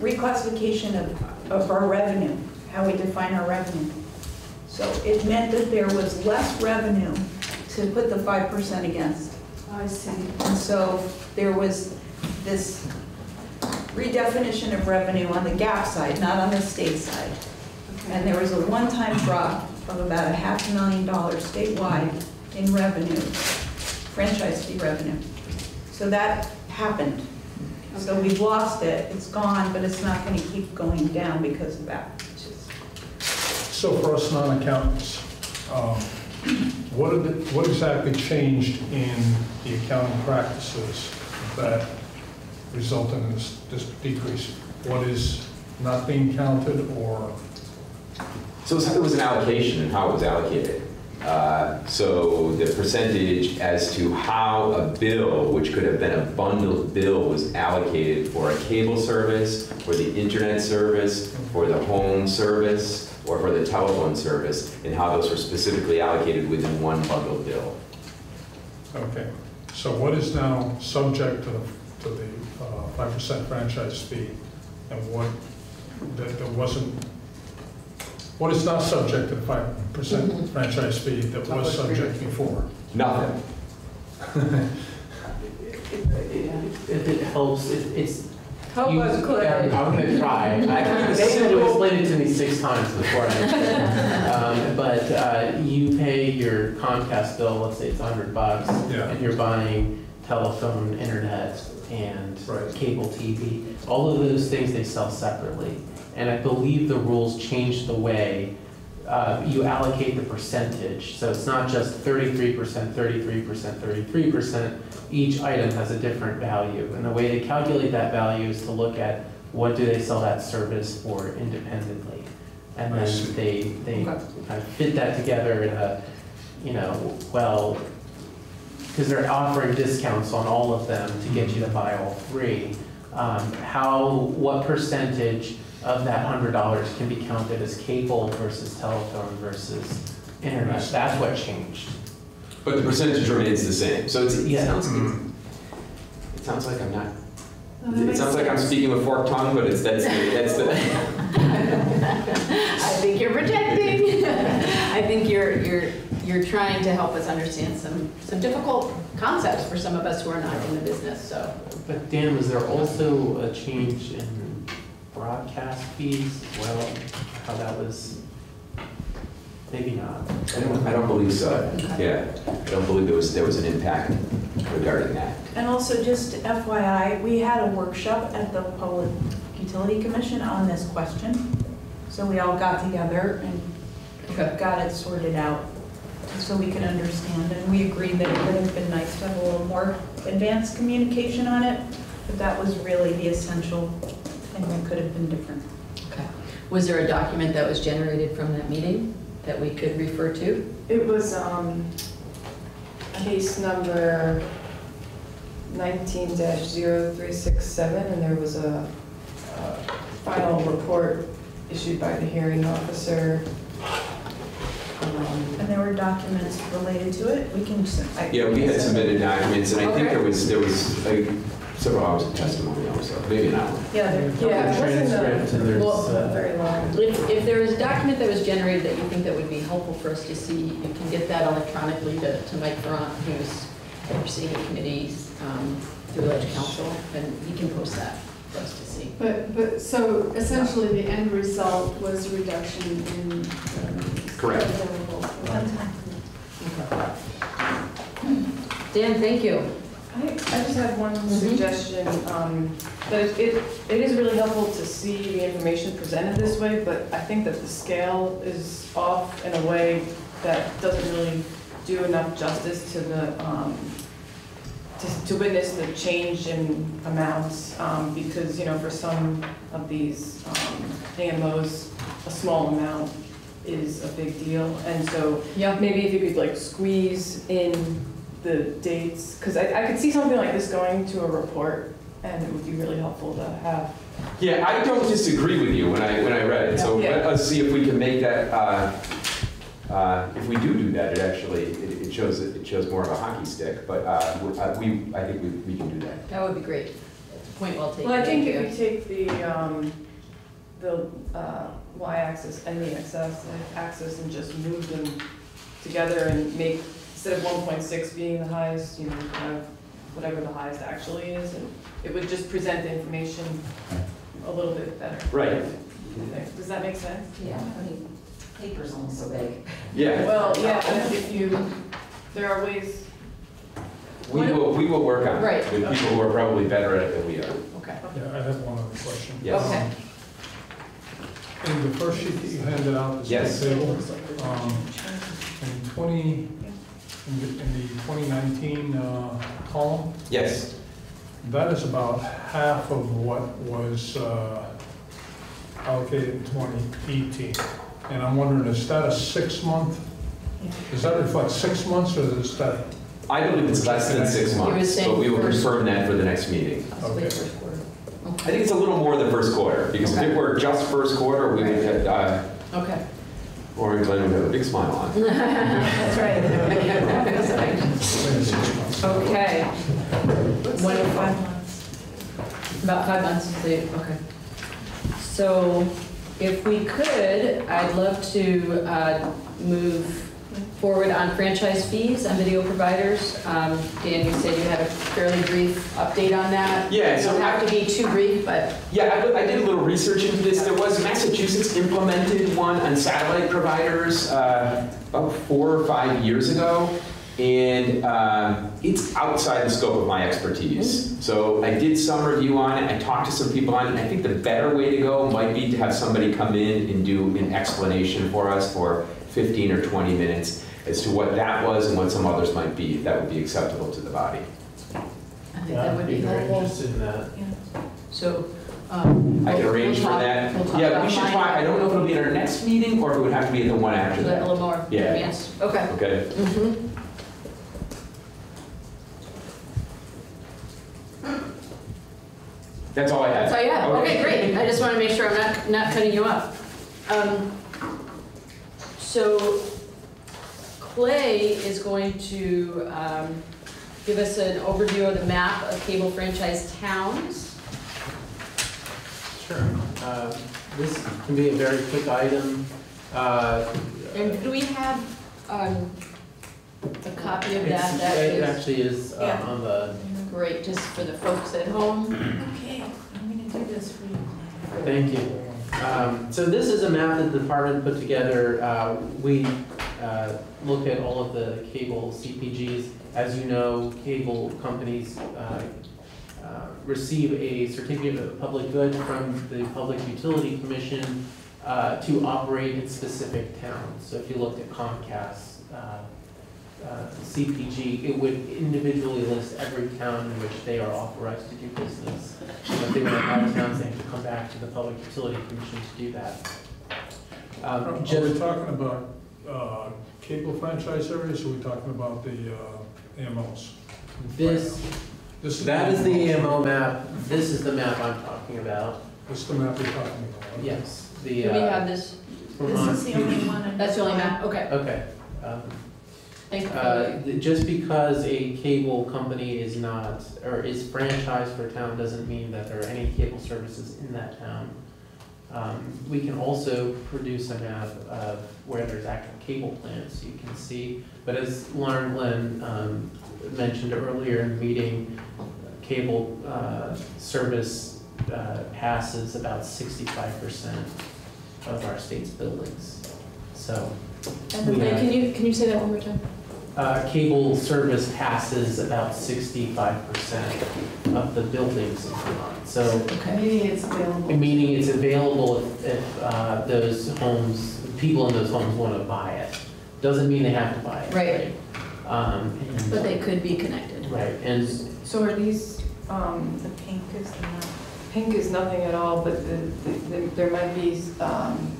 reclassification of, of our revenue, how we define our revenue. So it meant that there was less revenue to put the five percent against. I see. And so there was this redefinition of revenue on the GAAP side, not on the state side. And there was a one-time drop of about a half a million dollars statewide in revenue, franchise fee revenue. So that happened. So we've lost it, it's gone, but it's not gonna keep going down because of that. It's just- So for us non-accountants, um, what are the, what exactly changed in the accounting practices that resulted in this, this decrease? What is not being counted or, So it was an allocation and how it was allocated. Uh, So the percentage as to how a bill, which could have been a bundled bill, was allocated for a cable service, for the internet service, for the home service, or for the telephone service, and how those were specifically allocated within one bundled bill. okay. So what is now subject to the, to the uh, five percent franchise fee? And what, that, that wasn't, what is not subject to the five percent franchise fee that was subject before? Nothing. If it helps, it- it's. Help you- us, Claire. I'm gonna try. [laughs] I can give a They had to explain it to me six times before I understood. Um, But uh, you pay your Comcast bill, let's say it's a hundred bucks. Yeah. And you're buying telephone, internet, and Right. cable TV. All of those things they sell separately. And I believe the rules changed the way uh, you allocate the percentage. So it's not just thirty-three percent, thirty-three percent, thirty-three percent. Each item has a different value. And the way they calculate that value is to look at what do they sell that service for independently. And then they, they kind of fit that together in a, you know, well, because they're offering discounts on all of them to get you to buy all three. Um, How, what percentage of that hundred dollars can be counted as cable versus telephone versus internet? That's what changed. But the percentage remains the same, so it's, it Yeah. sounds, mm-hmm. it sounds like I'm not, it makes sounds like I'm speaking with forked tongue, but it's, that's, the- that's the, [laughs] I think you're projecting. [laughs] I think you're, you're, you're trying to help us understand some, some difficult concepts for some of us who are not in the business, so. But Dan, was there also a change in broadcast fees as well? How that was, maybe not. I don't, I don't believe so. Yeah, I don't believe there was, there was an impact regarding that. And also, just FYI, we had a workshop at the Public Utility Commission on this question. So we all got together and got it sorted out, so we could understand. And we agreed that it would have been nice to have a little more advanced communication on it, but that was really the essential thing that could have been different. Okay. Was there a document that was generated from that meeting that we could refer to? It was, um, case number nineteen 367 and there was a, uh final report issued by the hearing officer. Um, And there were documents related to it, we can. s- I- Yeah, we had submitted documents, and I think there was, there was like several hours of testimony also, maybe an hour. Yeah, there. Yeah, it Transcript and there's, Well, uh, Very long. If, if there is a document that was generated that you think that would be helpful for us to see, you can get that electronically to, to Mike Ferrant, who's overseeing the committees um, through Ledge Council, and he can post that for us to see. But, but, so essentially, the end result was a reduction in revenues. Correct. Available. Dan, thank you. I, just, I just had one suggestion, um, that it, it it is really helpful to see the information presented this way, but I think that the scale is off in a way that doesn't really do enough justice to the, um, to, to witness the change in amounts, um, because, you know, for some of these, um, AMOs, a small amount is a big deal, and so Yeah. maybe if you could like squeeze in the dates, because I, I could see something like this going to a report, and it would be really helpful to have. Yeah, I don't disagree with you when I, when I read it, so Yeah. let us see if we can make that, uh, uh, if we do do that, it actually, it it shows, it shows more of a hockey stick, but uh, we- uh, we, I think we, we can do that. That would be great. Point well taken. Well, I think if you. we take the, um, the, uh, y-axis and the x axis and just move them together and make, instead of one point six being the highest, you know, kind of whatever the highest actually is, and it would just present the information a little bit better. Right. Does that make sense? Yeah, I mean, paper's only so big. Yeah, Well, yeah, and if you, there are ways, we will, we will work on it Right. with people who are probably better at it than we are. Okay. Yeah, I have one other question. Yes. Okay. In the first sheet that you handed out, the Yes. split table, um, in twenty, in the, in the twenty nineteen, uh, column, Yes, that is about half of what was, uh, allocated in twenty eighteen. And I'm wondering, is that a six-month? Does that reflect six months, or is that, I believe it's less than six months, but we will confirm that for the next meeting. Okay. I think it's a little more than first quarter, because if it were just first quarter, we would have, uh, Okay. Rory Glenn would have a big smile on. [laughs] That's right. Okay. One oh five months. About five months, so, okay. So if we could, I'd love to uh, move forward on franchise fees on video providers. Um, Dan, you said you had a fairly brief update on that. Yeah, It so don't have to be too brief, but Yeah, I, I did a little research into this. There was Massachusetts implemented one on satellite providers uh, about four or five years ago, and um, it's outside the scope of my expertise. So I did some review on it. I talked to some people on it. I think the better way to go might be to have somebody come in and do an explanation for us for 15 or 20 minutes as to what that was and what some others might be. That would be acceptable to the body. I think Yeah, that I'd be be very helpful. interested in that. Yeah. So. um, I can arrange we'll for that. we'll Yeah, we should try. I don't know if it'll be at our next meeting or if it would have to be at the one after that. A little more. Yeah. Yes, okay. Okay? Mhm. That's all I had. That's all you have? Okay, great. I just want to make sure I'm not, not cutting you off. Um, So Clay is going to um, give us an overview of the map of cable franchise towns. Sure. Uh, This can be a very quick item. Uh, And do we have um, a copy of that? That It is actually is uh, Yeah. on the, great, just for the folks at home. Okay, I'm gonna do this for you. thank you. Um, So this is a map that the department put together. Uh, We uh, look at all of the cable CPGs. As you know, cable companies uh, uh, receive a certificate of public good from the Public Utility Commission uh, to operate in specific towns. So if you looked at Comcast, uh, uh, CPG, it would individually list every town in which they are authorized to do business. If they were out of towns, they have to come back to the Public Utility Commission to do that. are Um, are we talking about, uh, cable franchise areas, or are we talking about the, uh, AMOs? this, This is that is the AMO map, this is the map I'm talking about. This is the map you're talking about? okay. Yes, the. Do we uh, have this? Vermont- This is the only one. on That's the only this map? Okay. Okay. um, Thank you. Uh, th- Just because a cable company is not, or is franchised for a town, doesn't mean that there are any cable services in that town. Um, We can also produce a map of where there's actual cable plants, you can see. But as Lauren Glenn um, mentioned earlier in the meeting, cable uh, service uh, passes about sixty-five percent of our state's buildings. So, And we the Wait, Can you, can you say that one more time? Uh, cable service passes about sixty-five percent of the buildings in Vermont. So, Meaning it's available. meaning it's available if, if, uh, those homes, people in those homes wanna buy it. Doesn't mean they have to buy it. Right. Um, and- But they could be connected. Right, and So are these, um, The pink is the not. pink is nothing at all, but the, the, there might be, um,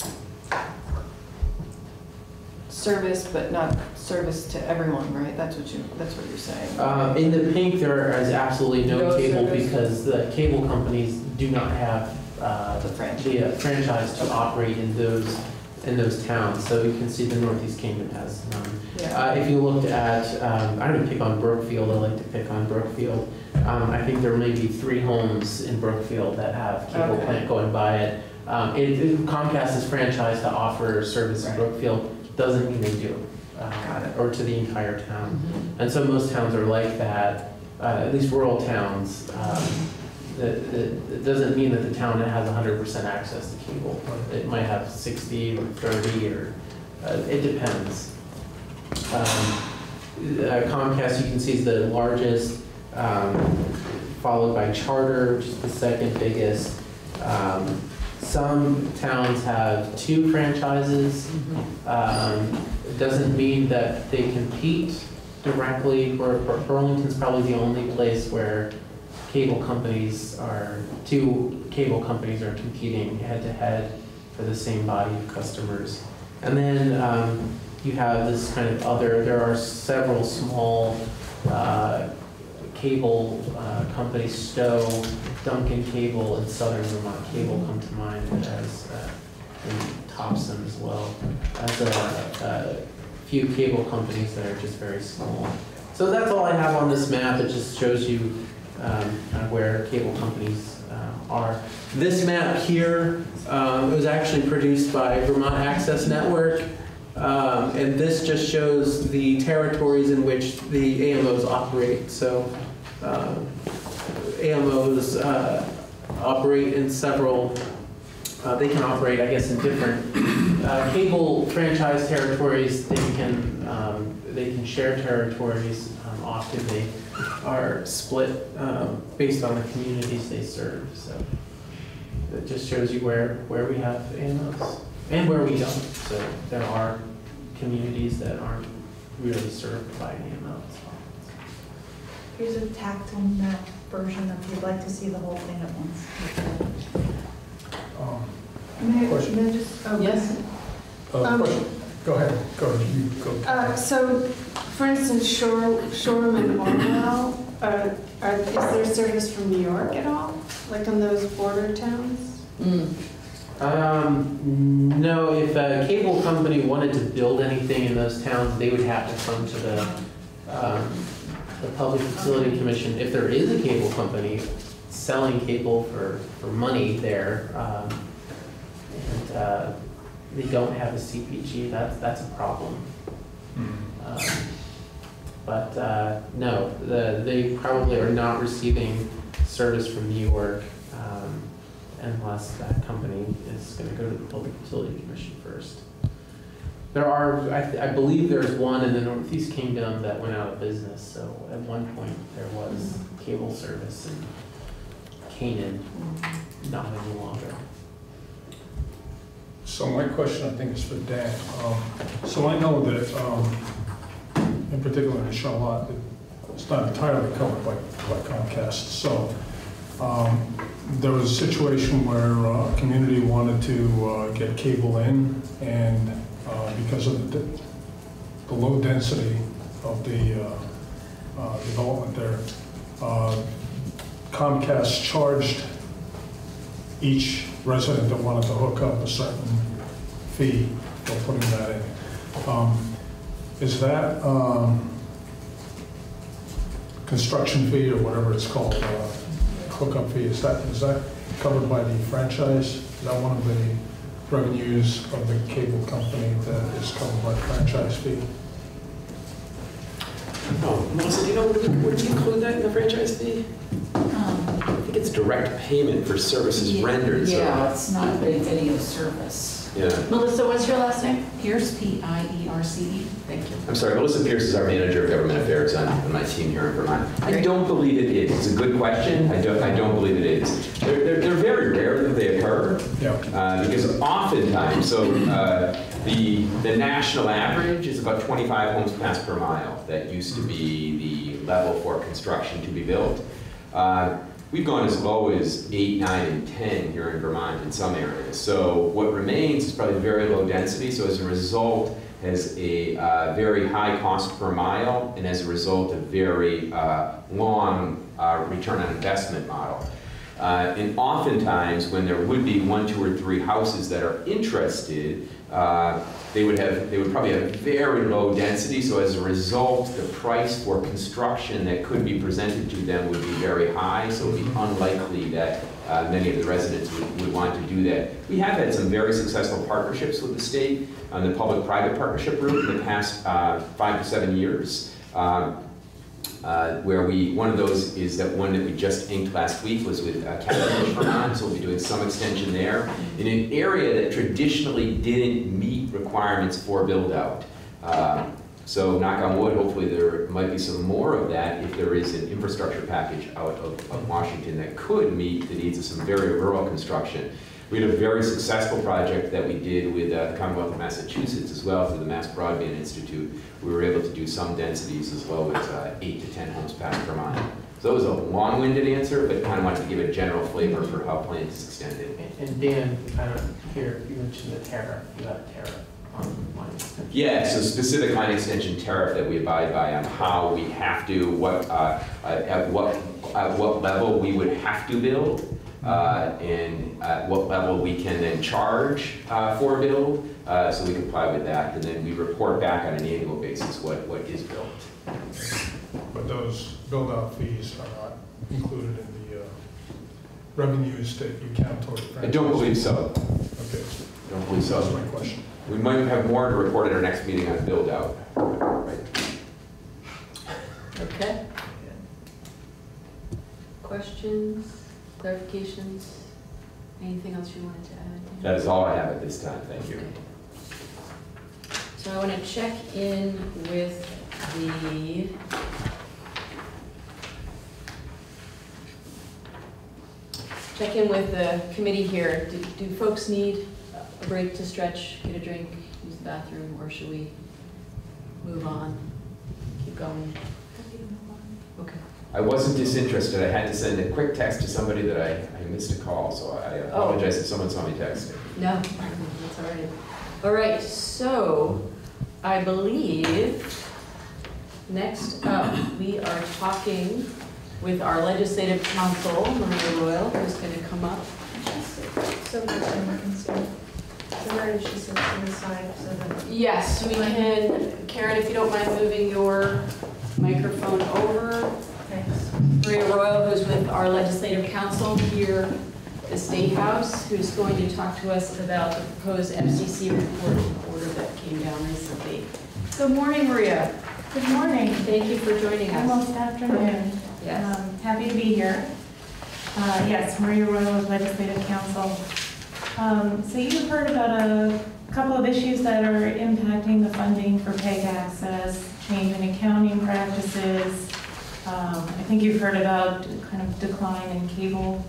service, but not service to everyone, right? That's what you, that's what you're saying. Um, in the pink, there is absolutely no No cable service. because the cable companies do not have, uh, The franchise. the uh, franchise to operate in those, in those towns. So you can see the Northeast Kingdom has none. Yeah. Uh, if you looked at, um, I'm gonna pick on Brookfield, I like to pick on Brookfield. Um, I think there may be three homes in Brookfield that have cable Okay. plant going by it. Um, it, it- Comcast is franchised to offer service in Brookfield, doesn't mean they do. Uh, Or to the entire town. Mhm. And so most towns are like that, uh, at least rural towns. um, That, that, it doesn't mean that the town has hundred percent access to cable. It might have sixty or thirty or, uh, it depends. Um, uh, Comcast, you can see is the largest, um, followed by Charter, which is the second biggest. Um, Some towns have two franchises. Um, It doesn't mean that they compete directly, Bur- Bur- Burlington's probably the only place where cable companies are, two cable companies are competing head-to-head for the same body of customers. And then um, you have this kind of other, there are several small uh, cable uh, companies, Stowe, Duncan Cable, and Southern Vermont Cable come to mind as, uh, and as well, as a, a few cable companies that are just very small. So that's all I have on this map, it just shows you um, kind of where cable companies uh, are. This map here um, was actually produced by Vermont Access Network, um, and this just shows the territories in which the AMOs operate. So AMOs uh, operate in several, uh, they can operate, I guess, in different uh, cable franchise territories. They can, um, they can share territories. Um, Often they are split um, based on the communities they serve. So it just shows you where, where we have AMOs and where we don't. So there are communities that aren't really served by an AMO as well. Here's a tactile map version if you'd like to see the whole thing at once. Um, May I, Question. may I just, oh, Yes. uh, Um, question. Go ahead, go ahead, you go. Uh, so, for instance, Shore, Shoreham and Orwell, uh, are, is there service from New York at all? Like on those border towns? Mm. Um, no, if a cable company wanted to build anything in those towns, they would have to come to the, um, the Public Utility Commission. If there is a cable company selling cable for, for money there, um, and, uh, they don't have a CPG, that's, that's a problem. Um, But, uh, no, the, they probably are not receiving service from New York, um, unless that company is gonna go to the Public Utility Commission. There are, I, I believe there's one in the Northeast Kingdom that went out of business, so at one point there was cable service in Canaan, not any longer. So my question, I think, is for Dan. Um, So I know that, um, in particular in Charlotte, it's not entirely covered by by Comcast. So um, there was a situation where uh, a community wanted to uh, get cable in, and uh, because of the the low density of the uh, uh, development there, uh, Comcast charged each resident that wanted to hook up a certain fee for putting that in. Um, Is that um, construction fee or whatever it's called, hookup fee, is that, is that covered by the franchise? Is that one of the revenues of the cable company that is covered by franchise fee? Oh, Melissa, do you know, would would you include that in the franchise fee? Um, I think it's direct payment for services rendered, so. Yeah, it's not a video service. Yeah. Melissa, what's your last name? Pierce, P-I-E-R-C-E. Thank you. I'm sorry, Melissa Pierce is our manager of government affairs on, on my team here in Vermont. I don't believe it is. It's a good question. I don't, I don't believe it is. They're, they're, they're very rare that they occur. Yeah. Uh, because oftentimes, so uh, the, the national average is about 25 homes passed per mile. That used to be the level for construction to be built. Uh, We've gone as low as eight, nine, and 10 here in Vermont in some areas. So what remains is probably very low density, so as a result, has a uh, very high cost per mile, and as a result, a very uh, long uh, return on investment model. Uh, And oftentimes, when there would be one, two, or three houses that are interested, uh, they would have, they would probably have very low density, so as a result, the price for construction that could be presented to them would be very high, so it would be unlikely that uh, many of the residents would, would want to do that. We have had some very successful partnerships with the state on the public-private partnership route in the past uh, five to seven years. Um, uh, where we, one of those is that one that we just inked last week was with uh, Vermont, so we'll be doing some extension there, in an area that traditionally didn't meet requirements for build-out. Uh, So knock on wood, hopefully there might be some more of that if there is an infrastructure package out of, of Washington that could meet the needs of some very rural construction. We had a very successful project that we did with uh, the Commonwealth of Massachusetts as well through the Mass Broadband Institute. We were able to do some densities as low as uh, eight to 10 homes per mile. So that was a long-winded answer, but kind of wanted to give a general flavor for how plant is extended. And- And Dan, I don't hear, you mentioned the tariff, you got a tariff on line extension. Yeah, so specific line extension tariff that we abide by on how we have to, what, uh, uh, at what, at what level we would have to build, uh, and at what level we can then charge uh, for build, uh, so we comply with that, and then we report back on an annual basis what, what is built. But those build-out fees are not included in the uh, revenues that you count toward the I don't believe so. Okay, I Don't believe that's so. my question. We might have more to report at our next meeting on build out. Right. Okay. Questions, clarifications? Anything else you wanted to add? That is all I have at this time, thank you. Okay. So I want to check in with the check in with the committee here. Do, do folks need a break to stretch, get a drink, use the bathroom, or should we move on? Keep going? Okay. I wasn't disinterested, I had to send a quick text to somebody that I, I missed a call, so I oh. apologize if someone saw me text. No, [laughs] that's all right. All right, so I believe next up, we are talking with our legislative counsel, Maria Royle, who's going to come up. So the camera can see. Where is she sitting on the side so that? Yes, we can, Karen, if you don't mind moving your microphone over. Thanks. Maria Royle, who's with our legislative counsel here at the State House, who's going to talk to us about the proposed FCC report order that came down recently. Good morning, Maria. Good morning. Thank you for joining us. Almost afternoon. Yes. Um, Happy to be here. Uh, Yes, Maria Royle with Legislative Council. Um, So you've heard about a couple of issues that are impacting the funding for PEG access, change in accounting practices. Um, I think you've heard about kind of decline in cable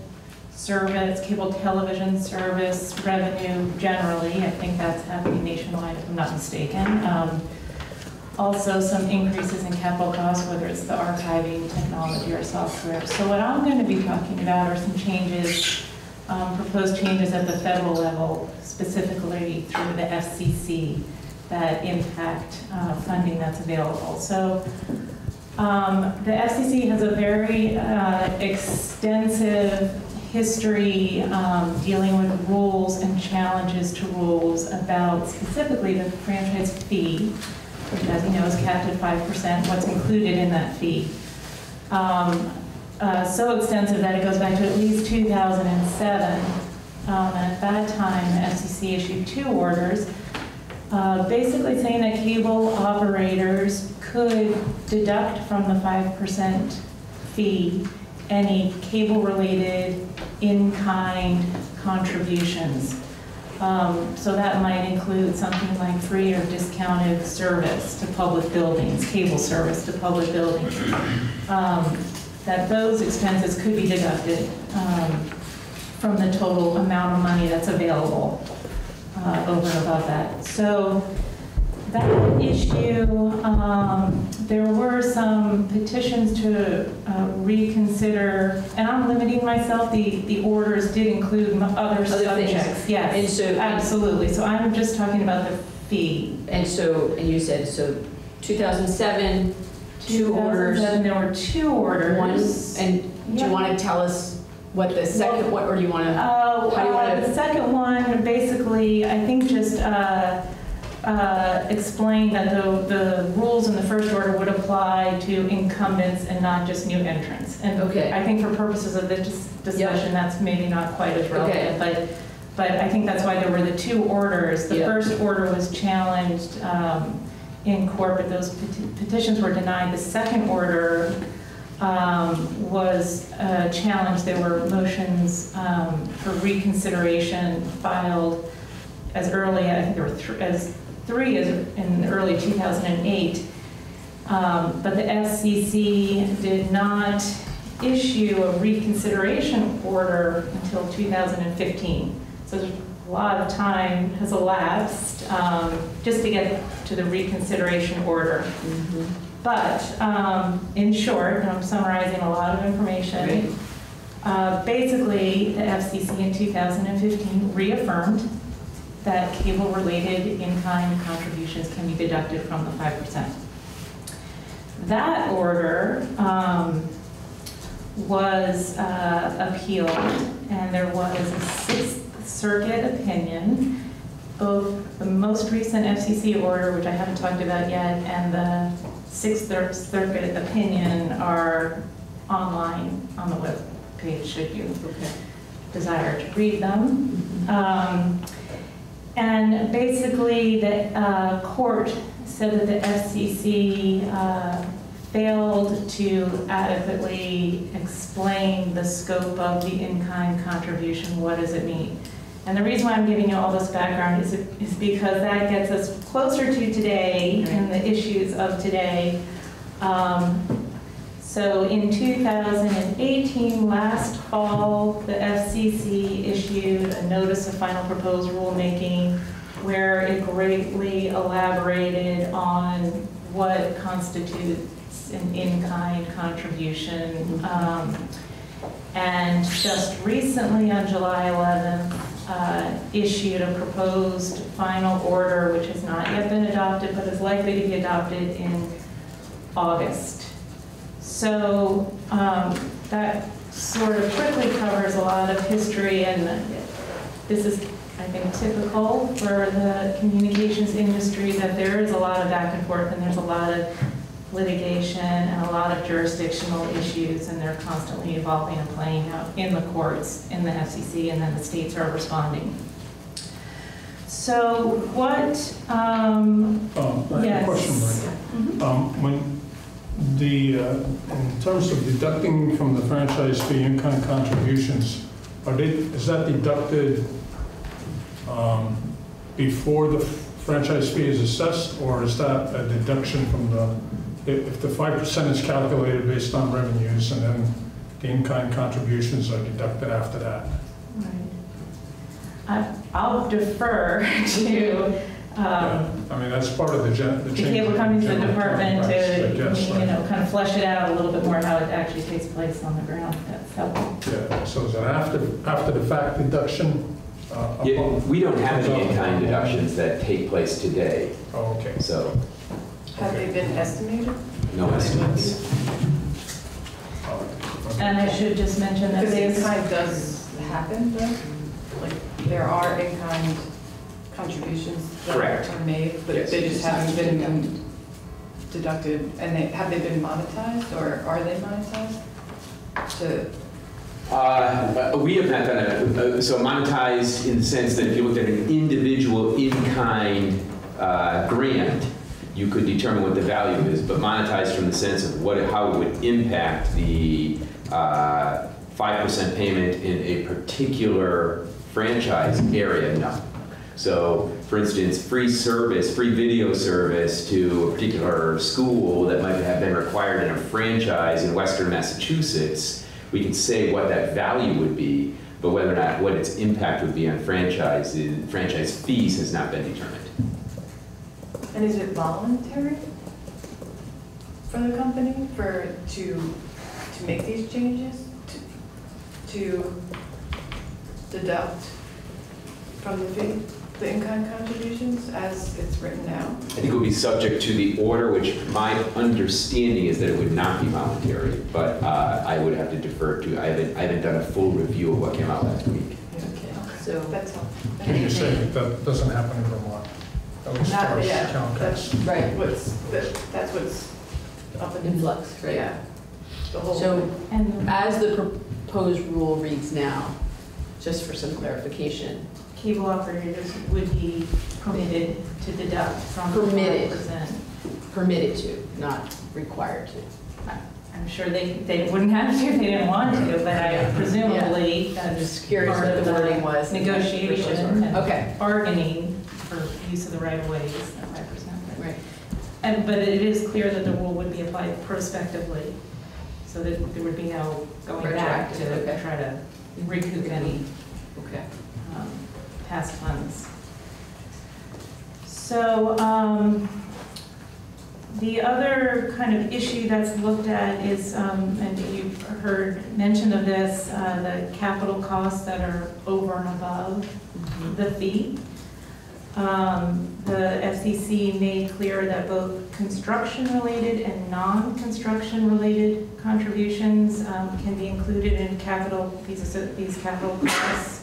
service, cable television service revenue generally. I think that's happening nationwide, if I'm not mistaken. Um, also some increases in capital costs, whether it's the archiving technology or software. So what I'm going to be talking about are some changes, um, proposed changes at the federal level, specifically through the FCC, that impact uh, funding that's available. So um, the FCC has a very uh, extensive history um, dealing with rules and challenges to rules about specifically the franchise fee, which as you know is capped at 5%, what's included in that fee. Um, uh, So extensive that it goes back to at least 2007. Um, And at that time, the FCC issued two orders, uh, basically saying that cable operators could deduct from the 5% fee any cable-related in-kind contributions. Um, So that might include something like free or discounted service to public buildings, cable service to public buildings. Um, That those expenses could be deducted um, from the total amount of money that's available uh, over and above that. So that issue, um, there were some petitions to uh, reconsider, and I'm limiting myself, the, the orders did include m- other things. subjects. And so- absolutely. So I'm just talking about the fee. And so, and you said, so 2007, two orders. 2007, There were two orders. One, and do you want to tell us what the second, what, or do you want to? Uh, How do you wanna- uh, The second one, basically, I think just uh, uh, explain that the, the rules in the first order would apply to incumbents and not just new entrants. And Okay. I think for purposes of this dis- discussion, that's maybe not quite as relevant, but, but I think that's why there were the two orders. The Yeah. first order was challenged um, in court, but those peti- petitions were denied. The second order um, was uh, challenged. There were motions um, for reconsideration filed as early, I think there were thr- as three in early 2008. Um, But the FCC did not issue a reconsideration order until 2015. So a lot of time has elapsed um, just to get to the reconsideration order. But um, in short, and I'm summarizing a lot of information, uh, basically, the FCC in 2015 reaffirmed that cable-related in-kind contributions can be deducted from the 5%. That order um, was uh, appealed, and there was a Sixth Circuit opinion. Both the most recent FCC order, which I haven't talked about yet, and the Sixth Cir- Circuit opinion are online on the webpage, should you desire to read them. Um, And basically, the uh, court said that the FCC uh, failed to adequately explain the scope of the in-kind contribution, what does it mean? And the reason why I'm giving you all this background is, is because that gets us closer to today and the issues of today. Um, So in 2018, last fall, the FCC issued a notice of final proposed rulemaking where it greatly elaborated on what constitutes an in-kind contribution. Um, And just recently, on July 11th, uh, issued a proposed final order, which has not yet been adopted, but is likely to be adopted in August. So um, that sort of quickly covers a lot of history, and this is, I think, typical for the communications industry, that there is a lot of back and forth, and there's a lot of litigation and a lot of jurisdictional issues, and they're constantly evolving and playing out in the courts, in the FCC, and then the states are responding. So what, um, Um, I have a Yes. question, Brenda. Um, When the, uh, in terms of deducting from the franchise fee in-kind contributions, are they, is that deducted um, before the franchise fee is assessed, or is that a deduction from the, if the 5% is calculated based on revenues, and then the in-kind contributions are deducted after that? I- I'll defer [laughs] to um, I mean, that's part of the gen, the the cable in companies, the department price, I to, guess, you right? know, kind of flesh it out a little bit more how it actually takes place on the ground. That's helpful. Yeah, so is it after, after the fact deduction? uh, Yeah, We don't have any in-kind deductions that take place today, Oh, okay. so Have they been estimated? no estimates. And I should just mention that Because they, in-kind does happen, though? Like, there are in-kind contributions that Correct. are made, but Yes. they just haven't been deducted, and they, have they been monetized, or are they monetized? To, Uh, We have not done it, uh, so monetized in the sense that if you looked at an individual in-kind uh, grant, you could determine what the value is, but monetized from the sense of what, how it would impact the uh, 5% payment in a particular franchise area, no. So, for instance, free service, free video service to a particular school that might have been required in a franchise in Western Massachusetts, we could say what that value would be, but whether or not what its impact would be on franchise, franchise fees has not been determined. And is it voluntary for the company for, to, to make these changes? To to deduct from the fee, the in-kind contributions as it's written now? I think it would be subject to the order, which my understanding is that it would not be voluntary, but uh, I would have to defer to, I haven't, I haven't done a full review of what came out last week. Okay, so That's all. Can you say that doesn't happen in Vermont? At least Not, as yeah, that's, right, what's, that- that's what's up in in flux, right? Yeah. The whole. So And as the proposed rule reads now, just for some clarification, cable operators would be permitted to deduct from the Permitted. 5%. permitted to, not required to. I'm sure they, they wouldn't have to if they didn't want to, but I presumably I'm that's just curious part what of the wording was. Negotiation and Okay, bargaining for use of the right of ways, that five percent. right. And, but it is clear that the rule would be applied prospectively, so that there would be no going back Retroactive, to okay. try to recoup any Okay. Past funds. So, um, the other kind of issue that's looked at is, um, and you've heard mention of this, uh, the capital costs that are over and above the fee. Um, The FCC made clear that both construction-related and non-construction-related contributions um, can be included in capital, these, these capital costs.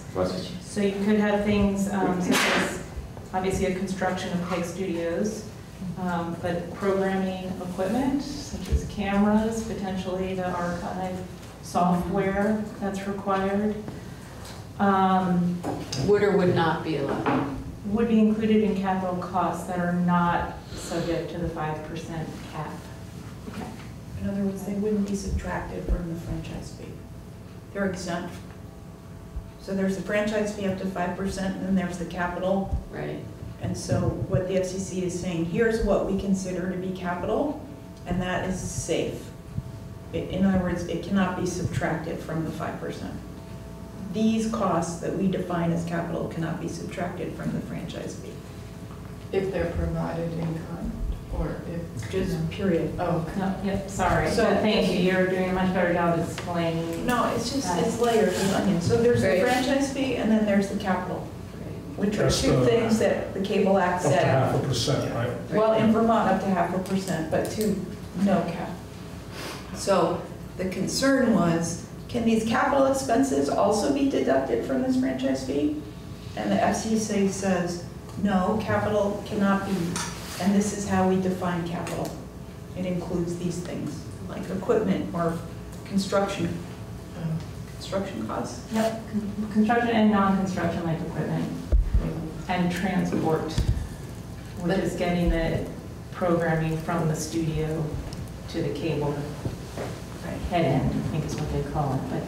So you could have things um, such as, obviously, a construction of PEG studios, um, but programming equipment, such as cameras, potentially the archive software that's required, um, Would or would not be allowed? would be included in capital costs that are not subject to the 5% cap. In other words, they wouldn't be subtracted from the franchise fee. They're exempt. So there's the franchise fee up to five percent, and then there's the capital. Right. And so what the FCC is saying, here's what we consider to be capital, and that is safe. I- In other words, it cannot be subtracted from the five percent. These costs that we define as capital cannot be subtracted from the franchise fee, If they're provided in kind, or if. just period. Oh, No, yep, sorry. So- But Thank you, you're doing a much better job explaining. No, it's just, it's layers of onion. So there's the Right. franchise fee, and then there's the capital, which are That's two the- things that the Cable Act Up to said. half a percent, right? Well, in Vermont, up to half a percent, but two, no cap. So the concern was, can these capital expenses also be deducted from this franchise fee? And the FCC says, no, capital cannot be, and this is how we define capital. It includes these things, like equipment or construction, construction costs. Yep, con- construction and non-construction like equipment and transport, which is getting the programming from the studio to the cable head end, I think is what they call it, but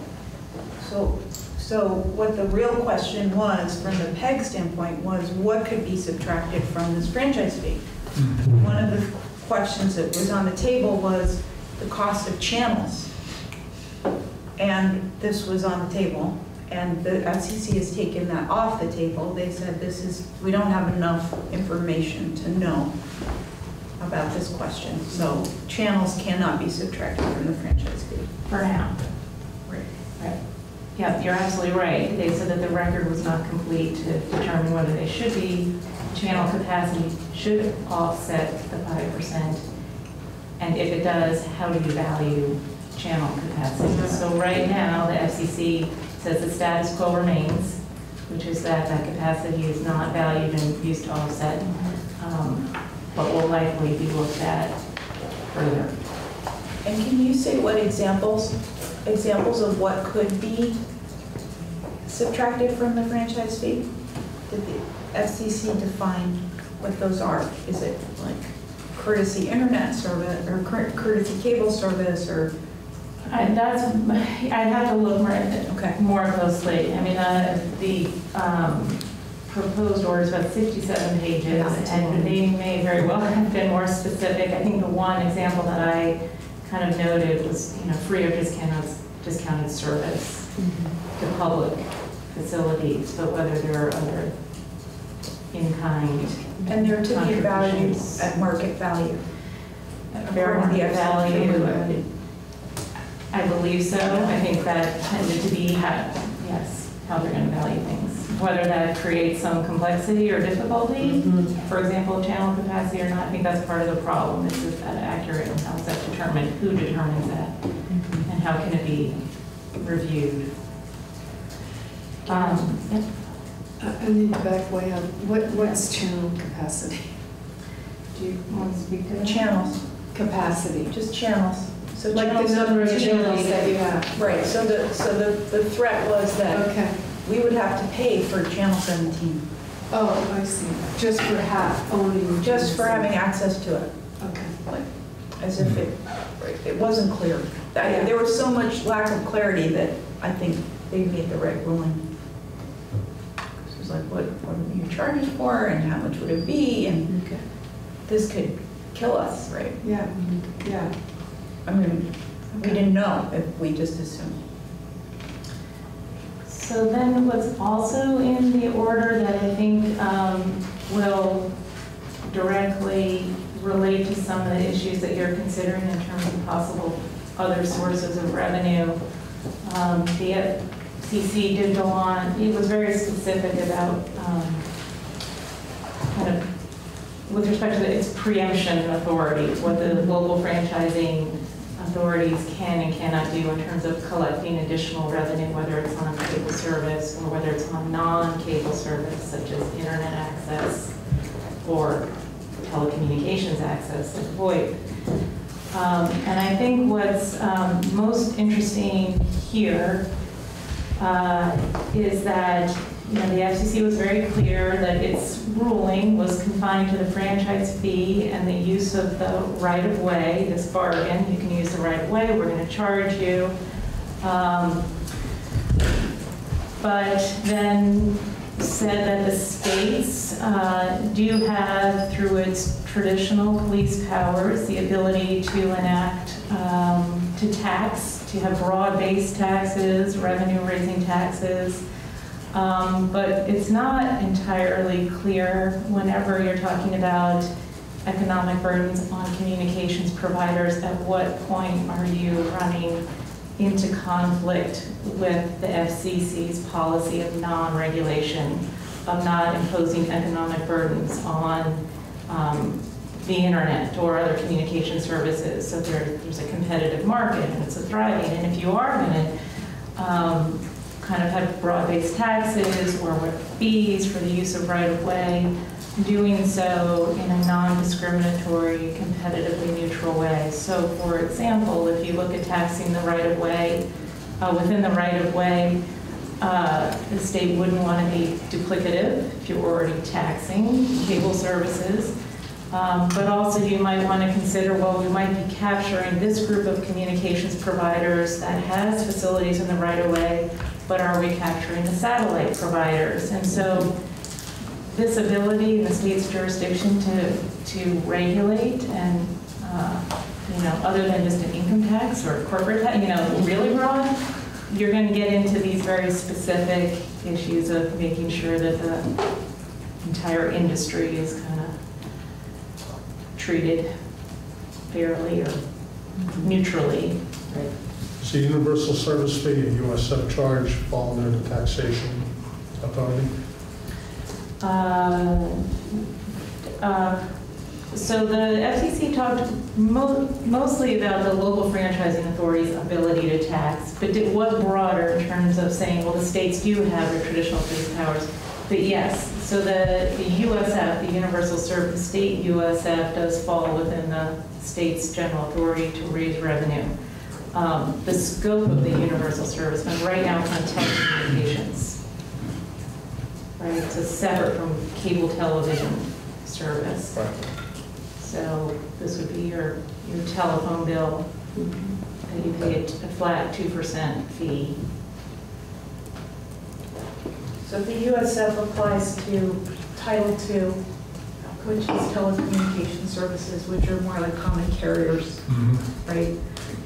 So, so what the real question was, from the PEG standpoint, was what could be subtracted from this franchise fee? One of the questions that was on the table was the cost of channels. And this was on the table, and the FCC has taken that off the table. They said this is, we don't have enough information to know about this question. So channels cannot be subtracted from the franchise fee. for now. Right. Right. Yeah, you're absolutely right. They said that the record was not complete to determine whether they should be. Channel capacity should offset the five percent. And if it does, how do you value channel capacity? So right now, the FCC says the status quo remains, which is that that capacity is not valued and used to offset, um, but will likely be looked at further. And can you say what examples, examples of what could be subtracted from the franchise fee? Did the FCC define what those are? Is it like courtesy internet service, or courtesy cable service, or? I, that's, I'd have to look more, Okay. more closely. I mean, uh, the, um, proposed order is about 67 pages, and they may very well have been more specific. I think the one example that I kind of noted was, you know, free or discounted, discounted service to public facilities, but whether there are other in-kind And they're to be valued at market value. Fair to the value, I believe so. I think that tended to be, how- yes, how they're going to value things. Whether that creates some complexity or difficulty, for example, channel capacity or not, I think that's part of the problem. Is is that accurate and how is that determined? Who determines that? And how can it be reviewed? Um, yep. I need to back way up. What, what's channel capacity? Do you want to speak to that? Channels, Capacity. just channels. So Like channels the number of channels that you have. Right, so the, so the, the threat was that Okay. we would have to pay for channel 17, Oh, I see. Just for ha owning. just for having access to it, Okay. Like as if it, it wasn't clear. I- Yeah. There was so much lack of clarity that I think they made the right ruling. Was like, what, what are you charges for, and how much would it be, and Okay. this could kill us, right? Yeah, yeah. I mean, we didn't know if we just assumed. So then what's also in the order that I think um, will directly relate to some of the issues that you're considering in terms of possible other sources of revenue. Um, The FCC did go on, it was very specific about um, kind of, with respect to its preemption authority, what the local franchising authorities can and cannot do in terms of collecting additional revenue, whether it's on cable service or whether it's on non-cable service such as internet access or telecommunications access like VoIP. Um, And I think what's um, most interesting here uh, is that, you know, the FCC was very clear that its ruling was confined to the franchise fee and the use of the right-of-way, this bargain, you can use the right-of-way, we're going to charge you. Um, But then said that the states uh, do have, through its traditional police powers, the ability to enact, um, to tax, to have broad-based taxes, revenue-raising taxes. Um, But it's not entirely clear whenever you're talking about economic burdens on communications providers, at what point are you running into conflict with the FCC's policy of non-regulation, of not imposing economic burdens on um, the internet or other communication services. So there, there's a competitive market and it's a thriving. And if you are going to um, kind of have broad-based taxes or fees for the use of right-of-way, doing so in a non-discriminatory, competitively neutral way. So for example, if you look at taxing the right-of-way, uh, within the right-of-way, uh, the state wouldn't want to be duplicative if you're already taxing cable services. Um, But also you might want to consider, well, we might be capturing this group of communications providers that has facilities in the right-of-way, but are we capturing the satellite providers? And so this ability in the state's jurisdiction to, to regulate and, uh, you know, other than just an income tax or corporate tax, you know, really broad, you're going to get into these very specific issues of making sure that the entire industry is kind of treated fairly or neutrally. Is the universal service fee and USF charge fall under the taxation authority? Uh, uh, So the FCC talked mo- mostly about the local franchising authority's ability to tax, but it was broader in terms of saying, well, the states do have their traditional police powers. But yes, so the the USF, the Universal Service, state USF does fall within the state's general authority to raise revenue. Um, The scope of the universal service, but right now it's on telecommunications right? So separate from cable television service. So this would be your, your telephone bill, that you pay a flat 2% fee. So the USF applies to Title II, which is telecommunication services, which are more like common carriers, right?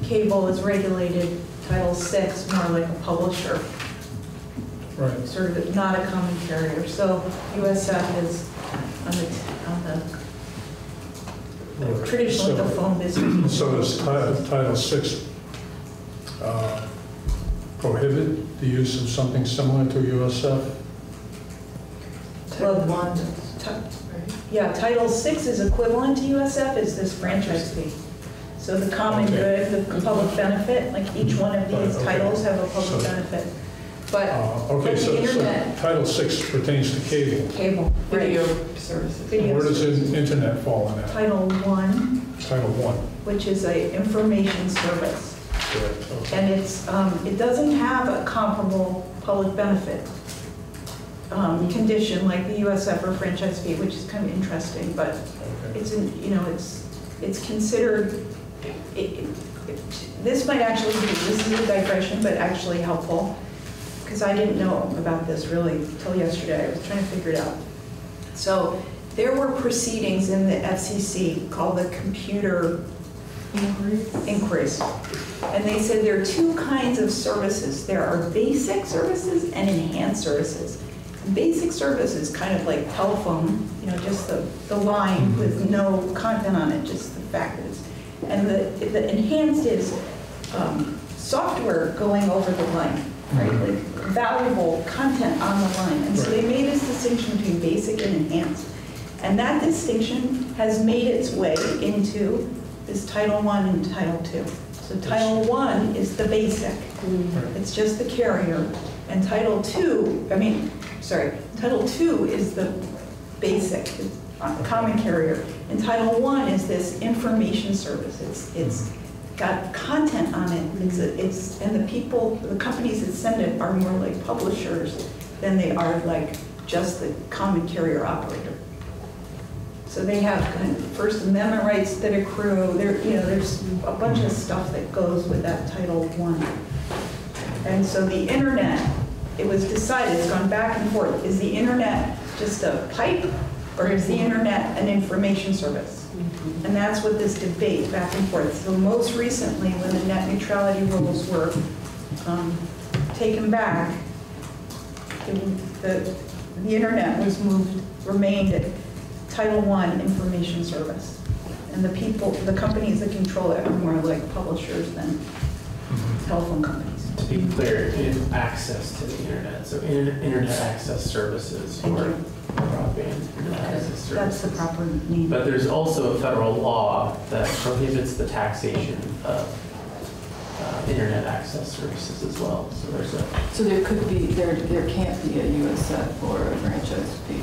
Cable is regulated, Title VI, more like a publisher, Right. sort of not a common carrier. So USF is on the, on the, traditionally the phone business. So does Title Title VI uh, prohibit the use of something similar to USF? Well, Ti- Yeah, Title VI is equivalent to USF, is this franchise fee. So the common Okay. good, the public benefit, like each one of these Right, okay. titles have a public So- benefit. But Uh, Okay, But the so so internet- Title VI pertains to cable. cable, Video right, services. Video Where does in- internet fall in that? Title I, Title I. which is a information service. Correct. Okay. And it's, um, it doesn't have a comparable public benefit um, condition like the USF or franchise fee, which is kind of interesting, but Okay. it's, in- you know, it's, it's considered, it- it- it- this might actually be, this is a digression, but actually helpful, because I didn't know about this really till yesterday, I was trying to figure it out. So there were proceedings in the FCC called the Computer Inquiries. And they said there are two kinds of services. There are basic services and enhanced services. Basic service is kind of like telephone, you know, just the, the line with no content on it, just the factors. And the, the enhanced is um, software going over the line, right? Like valuable content on the line. And so they made this distinction between basic and enhanced. And that distinction has made its way into this Title I and Title II. So Title I is the basic, mm-hmm. it's just the carrier. And Title II, I mean, sorry, Title II is the basic, common carrier. And Title I is this information service. It's, it's mm-hmm. got content on it. It's, a- it's, and the people, the companies that send it are more like publishers than they are like just the common carrier operator. So they have kind of First Amendment rights that accrue, there, you know, there's a bunch of stuff that goes with that Title One. And so the internet, it was decided, it's gone back and forth, is the internet just a pipe or is the internet an information service? And that's what this debate back and forth. So most recently, when the net neutrality rules were um, taken back, it- the, the internet was moved, remained at Title I information service. And the people, the companies that control it are more like publishers than telephone companies. To be clear, it is access to the internet, so in- internet access services Thank or you. broadband internet access services. That's the proper name. But there's also a federal law that prohibits the taxation of uh, internet access services as well. So there's a, So there could be, there, there can't be a USF or a franchise fee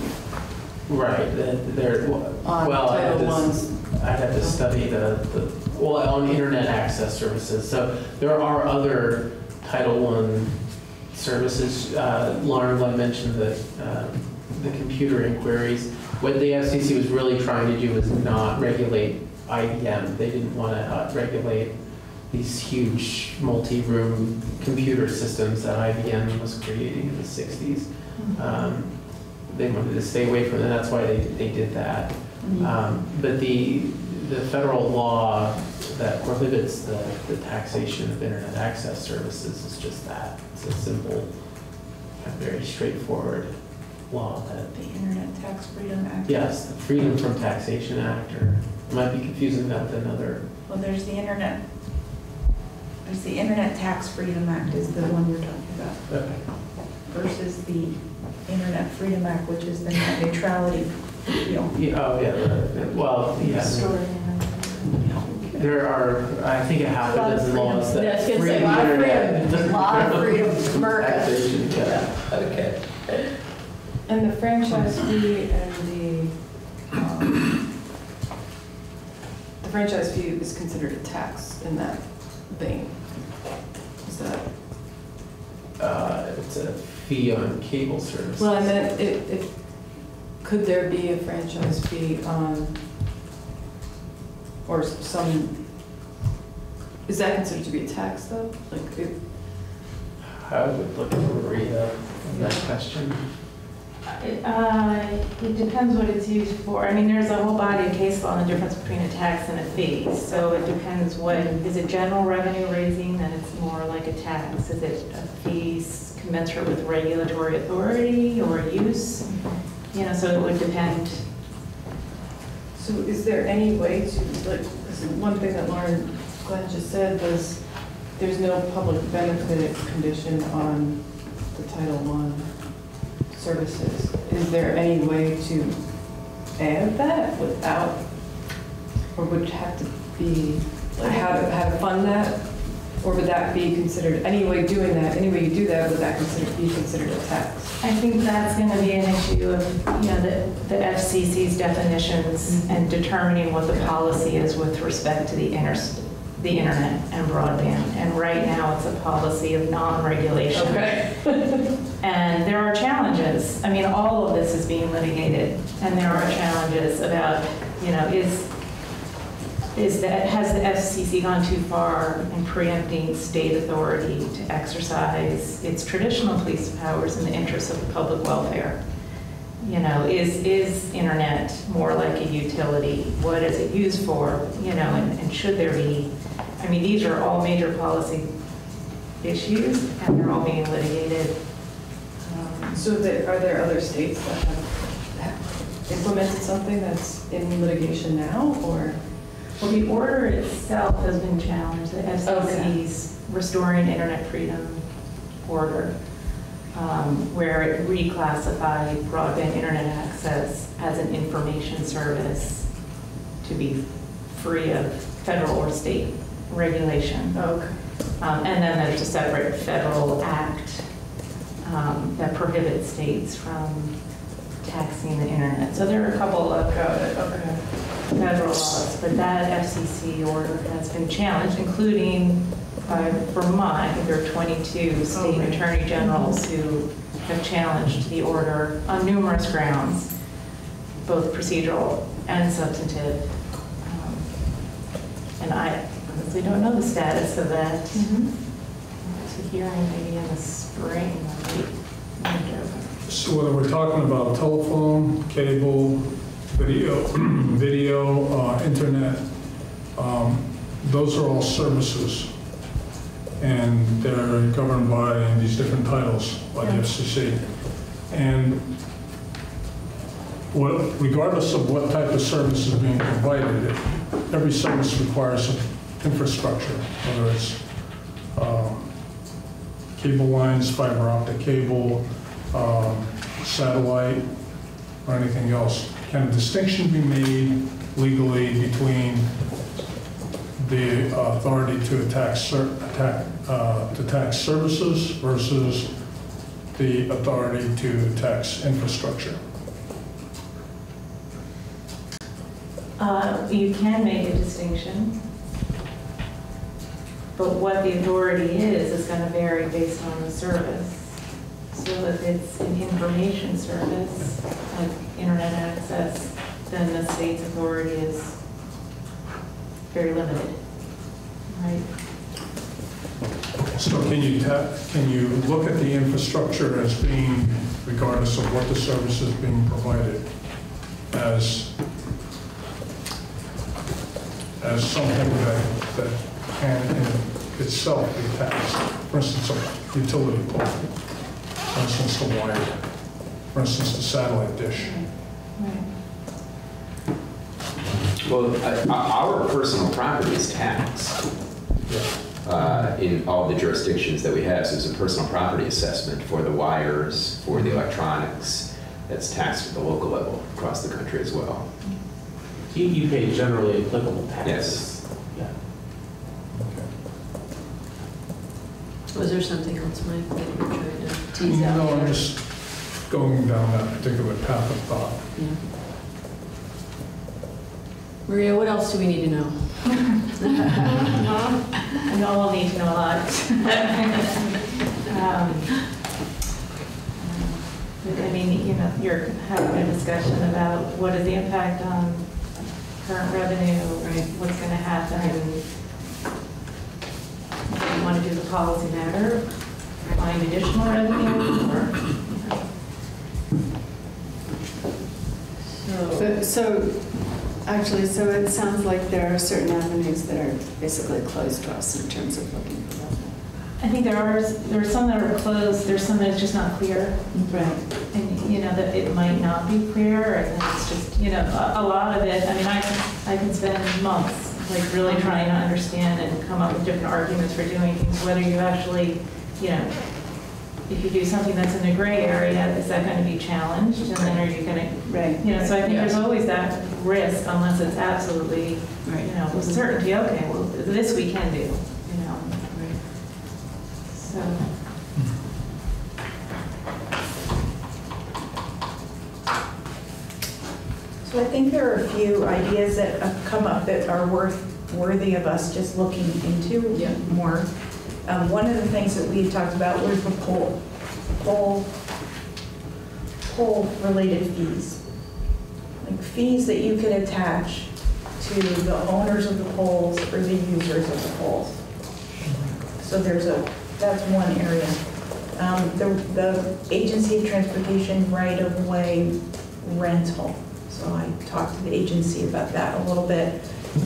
right, there, on well, I had to, have to study the, the, well, on internet access services. So there are other Title I services. Uh, Lauren mentioned the, uh, the computer inquiries. What the FCC was really trying to do was not regulate IBM. They didn't want to uh, regulate these huge multi-room computer systems that IBM was creating in the 60s. Um, They wanted to stay away from it, that's why they, they did that. Um, But the, the federal law that prohibits the, the taxation of internet access services is just that. It's a simple, very straightforward law that, The Internet Tax Freedom Act. yes, the Freedom from Taxation Act, or, I might be confusing that with another, Well, there's the Internet, there's the Internet Tax Freedom Act is the one you're talking about versus the Internet Freedom Act, which is the net neutrality deal. Yeah, oh, yeah, the- well, yes. There are, I think, a half a Lot of dozen laws that was gonna free say, the lot of internet. freedom. Lot of freedom. America. Taxation, yeah. Okay. And the franchise fee and the, um, the franchise fee is considered a tax in that vein. Is that, Uh, it's a fee on cable service. well, I meant, it, it, could there be a franchise fee on, or some, is that considered to be a tax though? Like, it, I would look at Maria on that question. It, uh, It depends what it's used for. I mean, there's a whole body of case law on the difference between a tax and a fee. So it depends what, is it general revenue raising, then it's more like a tax. Is it a fee commensurate with regulatory authority or use? You know, so it would depend. So is there any way to, like, one thing that Lauren Glenn just said was, there's no public benefit condition on the Title I services. Is there any way to add that without, or would have to be, like, how to, how to fund that? Or would that be considered, any way doing that, any way you do that, would that consider, be considered a tax? I think that's going to be an issue of, you know, the the FCC's definitions mm-hmm. and determining what the policy is with respect to the inter, the internet and broadband. And right now, it's a policy of non-regulation. Okay. [laughs] [laughs] And there are challenges. I mean, all of this is being litigated, and there are challenges about, you know, is, is that, has the FCC gone too far in preempting state authority to exercise its traditional police powers in the interest of the public welfare? You know, is, is internet more like a utility? What is it used for? You know, and, and should there be, I mean, these are all major policy issues, and they're all being litigated. Um, So there, are there other states that have implemented something that's in litigation now, or? Well, the order itself has been challenged, the FCC's Restoring Internet Freedom Order, um, where it reclassified broadband internet access as an information service to be free of federal or state regulation. Okay. Um, And then there's a separate federal act um, that prohibits states from taxing the internet. So there are a couple of okay. Federal laws, but that FCC order has been challenged, including by Vermont. I think there are 22 state Okay. attorney generals who have challenged the order on numerous grounds, both procedural and substantive. Um, And I honestly don't know the status of that. It's a hearing maybe in the spring, or late. So whether we're talking about telephone, cable, video, [clears throat] video, uh, internet, um, those are all services. And they're governed by these different titles by the FCC. And what, regardless of what type of service is being provided, every service requires some infrastructure, whether it's um, cable lines, fiber optic cable, um, satellite, or anything else. Can a distinction be made legally between the authority to ser- attack, uh, to tax services versus the authority to tax infrastructure? Uh, You can make a distinction, but what the authority is, is going to vary based on the service. So if it's an information service, like internet access, then the state's authority is very limited, right? So can you can you look at the infrastructure as being, regardless of what the service is being provided, as, as something that, that can in itself be taxed? For instance, a utility pole, for instance, the wire, for instance, the satellite dish. Right. Well, uh, our personal property is taxed uh, in all the jurisdictions that we have. So there's a personal property assessment for the wires, for the electronics, that's taxed at the local level across the country as well. You, you pay generally applicable taxes. Yeah. Was there something else, Mike, that you were trying to tease out? No, I'm there? just going down that particular path of thought. Yeah. Maria, what else do we need to know? I know I'll need to know a lot. [laughs] Um, I mean, you know, you're having a discussion about what is the impact on current revenue, right? What's going to happen? Do you want to do the policy matter find additional revenue or? So, So- So, actually, so it sounds like there are certain avenues that are basically closed to us in terms of looking for revenue. I think there are, there are some that are closed, there's some that's just not clear. Right. And, you know, that it might not be clear, and it's just, you know, a, a lot of it, I mean, I, can- I can spend months, like, really trying to understand and come up with different arguments for doing things, whether you actually, you know, if you do something that's in a gray area, is that gonna be challenged, and then are you gonna, Right. you know, so I think there's always that risk unless it's absolutely, right. you know, with certainty, okay, well, this we can do, you know? So. So I think there are a few ideas that have come up that are worth, worthy of us just looking into Yeah. more. Um, One of the things that we had talked about was the pole, pole, pole-related fees. Like fees that you could attach to the owners of the poles or the users of the poles. So there's a, that's one area. Um, The, the agency of transportation right-of-way rental. So I talked to the agency about that a little bit.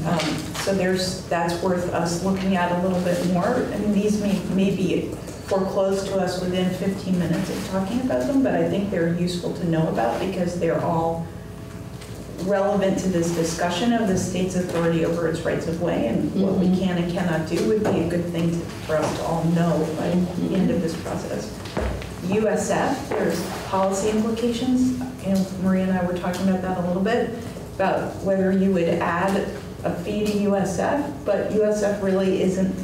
Um, So there's, that's worth us looking at a little bit more. I mean, these may, may be foreclosed to us within 15 minutes of talking about them, but I think they're useful to know about because they're all relevant to this discussion of the state's authority over its rights of way and what we can and cannot do would be a good thing to- for us to all know by the end of this process. USF, there's policy implications. You know, Maria and I were talking about that a little bit, about whether you would add a fee to USF, but USF really isn't,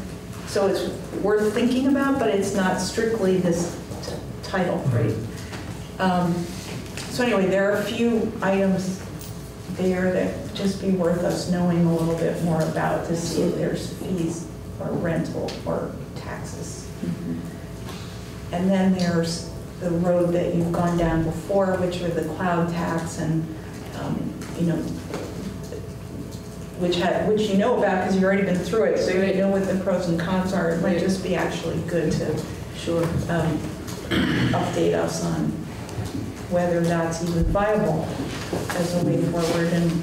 so it's worth thinking about, but it's not strictly this t- title, right? Um, So anyway, there are a few items there that just be worth us knowing a little bit more about to see if there's fees or rental or taxes. And then there's the road that you've gone down before, which are the cloud tax and, um, you know, which had, which you know about because you've already been through it, so you know what the pros and cons are. It might just be actually good to Sure. um, update us on whether that's even viable as a way forward. And,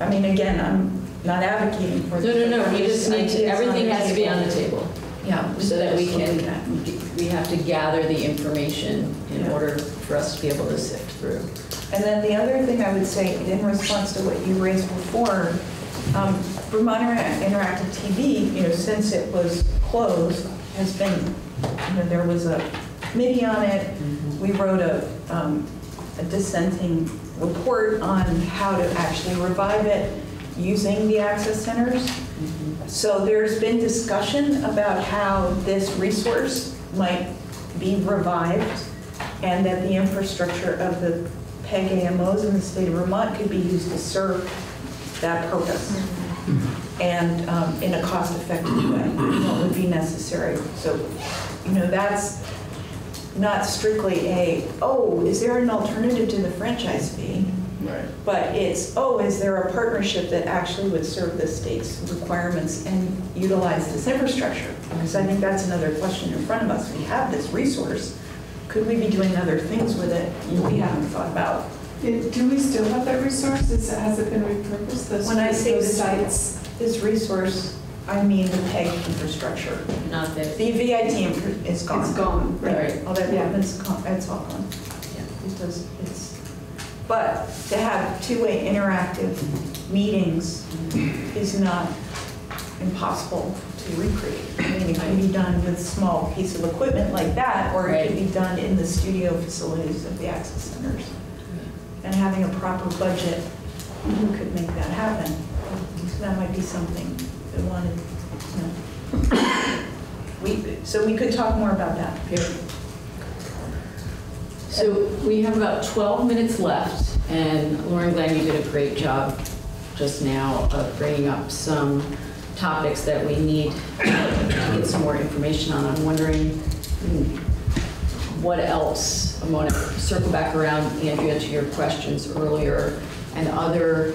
I mean, again, I'm not advocating for. No, no, no, we just need to, everything has to be on the table. Table. Yeah. So that we can, we have to gather the information in Yeah. order for us to be able to sift through. And then the other thing I would say, in response to what you raised before, um, Vermont Interactive TV, you know, since it was closed, has been, you know, there was a committee on it. We wrote a, um, a dissenting report on how to actually revive it using the access centers. So there's been discussion about how this resource might be revived and that the infrastructure of the PEG AMOs in the state of Vermont could be used to serve that purpose and um, in a cost-effective way, what would be necessary. So, you know, that's not strictly a, oh, is there an alternative to the franchise fee? Right. But it's, oh, is there a partnership that actually would serve the state's requirements and utilize this infrastructure? Because I think that's another question in front of us. We have this resource. Could we be doing other things with it we haven't thought about? It- Do we still have that resource? Is, has it been repurposed, those, When I say those this- sites? This resource, I mean the PEG infrastructure. Not that, The VIT infra- is gone. It's gone, right? Right. All that Yeah. equipment's gone, it's all gone. Yeah. It does, it's, but to have two-way interactive meetings is not impossible to recreate. I mean, it can be done with small piece of equipment like that, or it can be done in the studio facilities of the access centers. And having a proper budget could make that happen. So that might be something that wanted, you know. [coughs] We, so we could talk more about that. So we have about 12 minutes left, and Lauren Glenn, you did a great job just now of bringing up some topics that we need to get some more information on. I'm wondering what else, I'm going to circle back around, Andrea, to your questions earlier, and other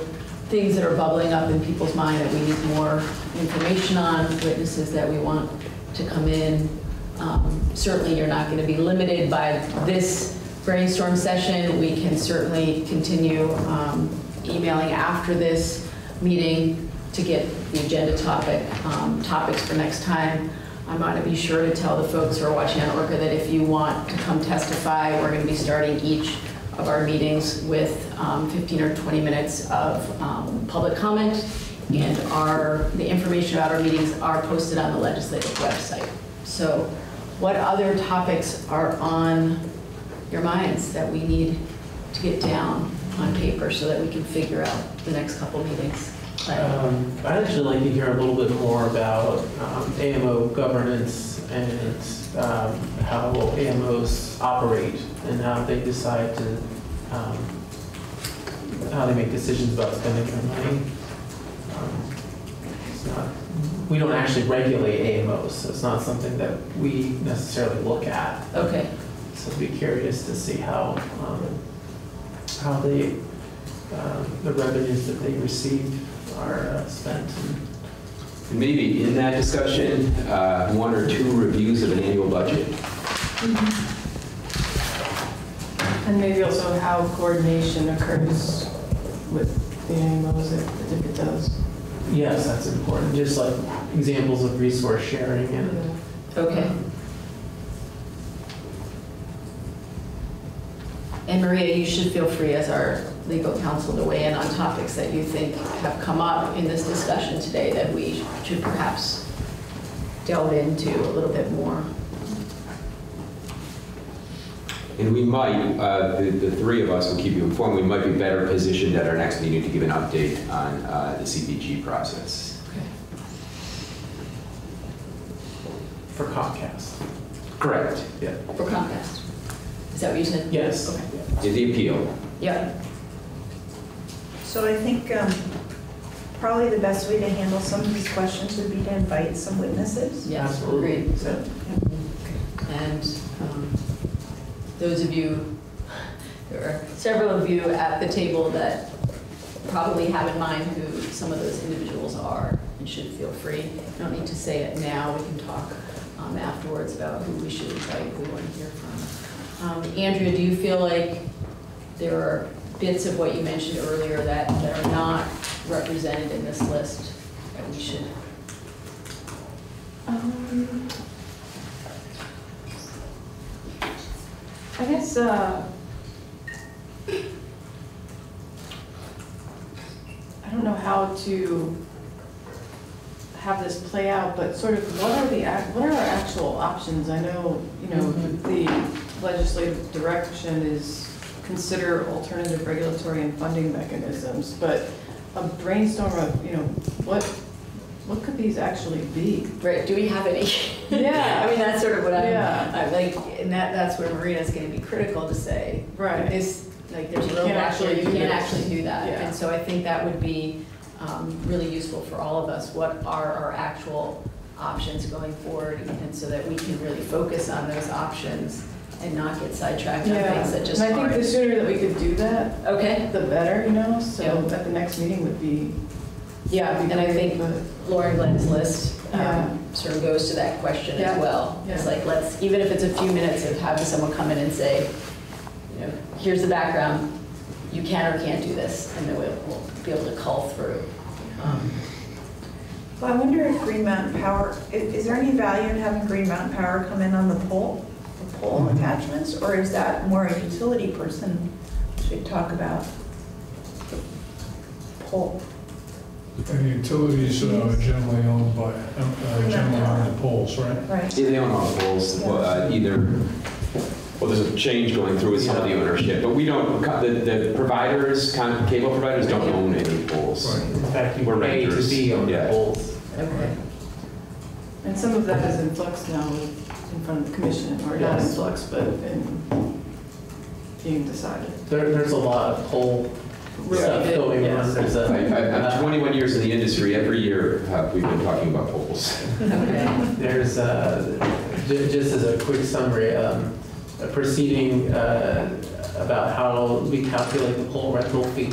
things that are bubbling up in people's mind that we need more information on, witnesses that we want to come in. Um, Certainly, you're not going to be limited by this brainstorm session. We can certainly continue um, emailing after this meeting to get the agenda topic, um, topics for next time. I want to be sure to tell the folks who are watching on ORCA that if you want to come testify, we're going to be starting each of our meetings with um, 15 or 20 minutes of um, public comment. And our, the information about our meetings are posted on the legislative website. So what other topics are on your minds that we need to get down on paper so that we can figure out the next couple meetings? Um, I'd actually like to hear a little bit more about um, AMO governance and um, how AMOs operate and how they decide to, um, how they make decisions about spending their money. Um, It's not, we don't actually regulate AMOs, so it's not something that we necessarily look at. Okay, So I'd be curious to see how, um, how they, um, the revenues that they receive are uh, spent. And Maybe in that discussion, uh, one or two reviews of an annual budget. And maybe also how coordination occurs with the AMOs if if it does. Yes, that's important, just like examples of resource sharing and. okay. And Maria, you should feel free as our legal counsel to weigh in on topics that you think have come up in this discussion today that we should perhaps delve into a little bit more. And we might, uh, the, the three of us will keep you informed, we might be better positioned at our next meeting to give an update on uh, the CPG process. Okay. For Comcast. Correct. Yeah. For Comcast. Is that what you said? Yes. Okay. Yeah, The appeal. Yeah, So I think um, probably the best way to handle some of these questions would be to invite some witnesses. yes, Absolutely. agreed. So, And um, those of you, there are several of you at the table that probably have in mind who some of those individuals are and should feel free. You don't need to say it now, we can talk um, afterwards about who we should invite, who we want to hear from. Um, Andrea, do you feel like there are bits of what you mentioned earlier that, that are not represented in this list that we should? Um, I guess, uh, I don't know how to have this play out, but sort of what are the, what are our actual options? I know, you know, the legislative direction is consider alternative regulatory and funding mechanisms, but a brainstorm of, you know, what, what could these actually be? Right, do we have any? Yeah. [laughs] I mean, that's sort of what I'm, Yeah. I'm like, and that, that's where Marina's gonna be critical to say. Right. This, like, there's a You can't roadblock actually you can't this. actually do that. Yeah. And so I think that would be um, really useful for all of us. What are our actual options going forward? And so that we can really focus on those options and not get sidetracked on Yeah, things that just and I think the aren't. sooner that we could do that, Okay, the better, you know, so Yeah. at the next meeting would be. yeah, would be and I think but- Lauren Glenn's list Yeah. um, sort of goes to that question as Yeah. well. It's Yeah. like, let's, even if it's a few minutes of having someone come in and say, you know, here's the background, you can or can't do this, and then we'll, we'll be able to call through. Um, Well, I wonder if Green Mountain Power, i- is there any value in having Green Mountain Power come in on the pole, the pole attachments? Or is that more a utility person should talk about the pole? And utilities uh, generally owned by, uh, generally own the poles, right? Right. Yeah, they own all the poles, well, uh, either, well, there's a change going through with some of the ownership, but we don't, the, the providers, con- cable providers don't own any poles. Right. In fact, you We're pay to renters. be on the Yeah. poles. Okay. And some of that is in flux now with- in front of the commission, or not in Yes. flux, but in being decided. There, there's a lot of pole stuff Right. going Yes. on. There's I- a, I- I'm 21 years in the industry, every year uh, we've been talking about poles. Okay. [laughs] There's, uh, ju- just as a quick summary, um, a proceeding uh, about how we calculate the pole rental fee.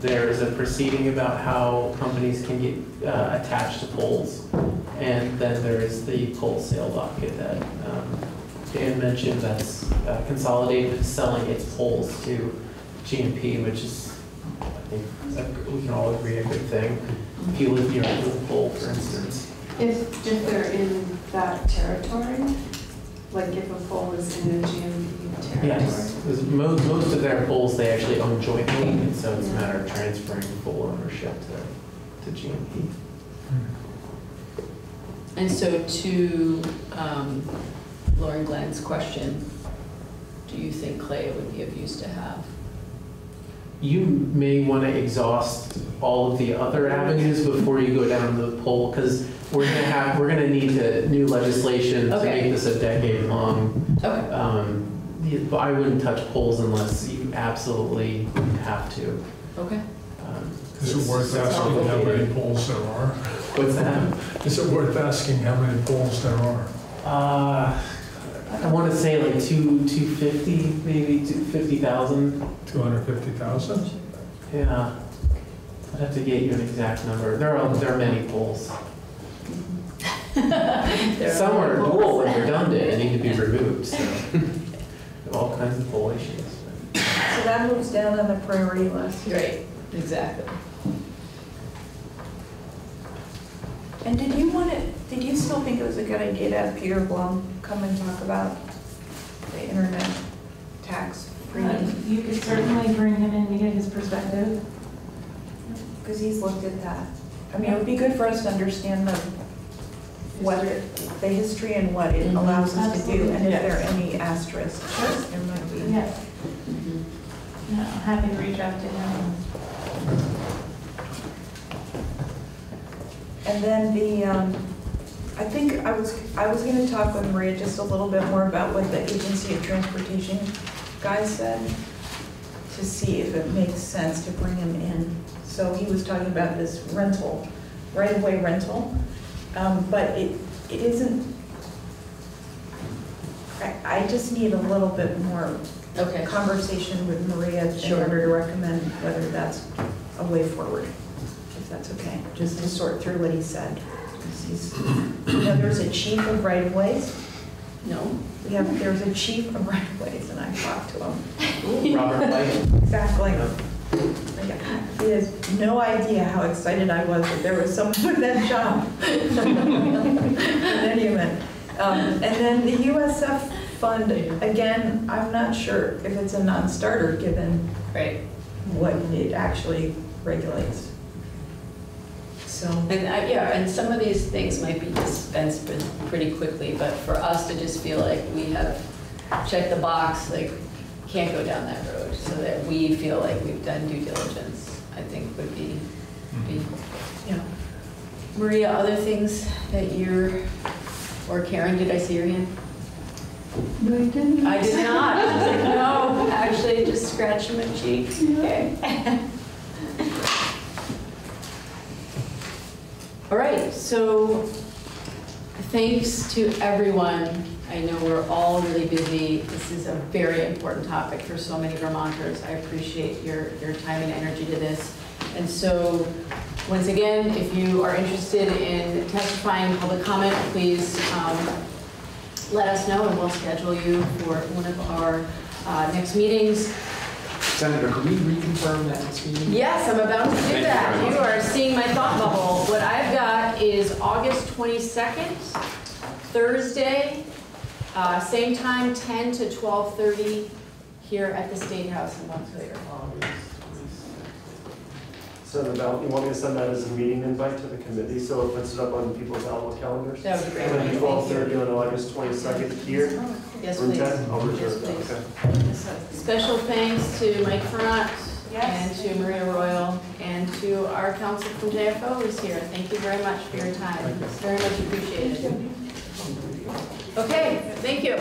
There's a proceeding about how companies can get uh, attached to poles. And then there is the wholesale bucket that um, Dan mentioned, that's uh, Consolidated selling its poles to GMP, which is, I think, a- we can all agree, a good thing. If you live near a pole, for instance. If, if they're in that territory, like if a pole is in a GMP territory? Yes, because most, most of their poles, they actually own jointly, and so it's a matter of transferring full ownership to, to GMP. And so to um, Lauren Glenn's question, do you think Clay would be of use to have? You may want to exhaust all of the other avenues before you go down the pole, because we're gonna have, we're gonna need to, new legislation to Okay. make this a decade long. Okay. Um, I wouldn't touch poles unless you absolutely have to. Okay. Um, Is it worth asking how many poles there are? What's that? Is it worth asking how many poles there are? Uh, I want to say like two, two fifty, maybe two, fifty thousand. 250,000? Yeah. I'd have to get you an exact number. There are, there are many poles. [laughs] There Some are poles. dual and redundant and need to be [laughs] removed, so. There [laughs] are all kinds of pole issues. So that moves down on the priority list. Right, exactly. And did you want to, did you still think it was a good idea to have Peter Blum come and talk about the internet tax free? Uh, You could certainly bring him in to get his perspective. Because he's looked at that. I mean, it would be good for us to understand the, what, it- the history and what it Mhm. allows us to do, and if there are any asterisks. There might be. Yes. No, happy to reach out to him. And then the, um, I think I was, I was gonna talk with Maria just a little bit more about what the Agency of Transportation guy said, to see if it makes sense to bring him in. So he was talking about this rental, right-of-way rental, um, but it, it isn't, I, I just need a little bit more Okay. conversation with Maria in Sure. order to recommend whether that's a way forward, if that's okay, just to sort through what he said. 'Cause he's- You know, there's a chief of right-of-ways, No? we have, there's a chief of right-of-ways, and I talked to him. Robert White. Exactly. He has no idea how excited I was that there was someone with that job. In any event. Um, And then the USF fund, again, I'm not sure if it's a non-starter, given Right. what it actually regulates. So, And, I- yeah, and some of these things might be dispensed with pretty quickly, but for us to just feel like we have checked the box, like, can't go down that road, so that we feel like we've done due diligence, I think would be, mm-hmm. be, you know. Maria, other things that you're, or Karen, did I see your hand? No, you didn't. I did not. I was like, no, actually, just scratching my cheek. Okay. [laughs] All right, so thanks to everyone. I know we're all really busy. This is a very important topic for so many Vermonters. I appreciate your, your time and energy to this. And so, once again, if you are interested in testifying, public comment, please um, let us know and we'll schedule you for one of our uh, next meetings. Senator, can we reconfirm that next meeting? Yes, I'm about to do Thank that. very You are seeing my thought bubble. What I've got is August 22nd, Thursday, uh, same time, 10 to 12:30 here at the State House in Montpelier. Send it out, you want me to send that as a meeting invite to the committee, so it puts it up on people's Outlook calendars? That would be great. It'll be twelve thirty on August twenty-second here. Yes, Room please. 10? I'll Yes, reserve please. that, okay. Special thanks to Mike Ferrant and Yes. to Maria Royle and to our counsel from JFO who's here. Thank you very much for your time. It's very much appreciated. Okay, thank you.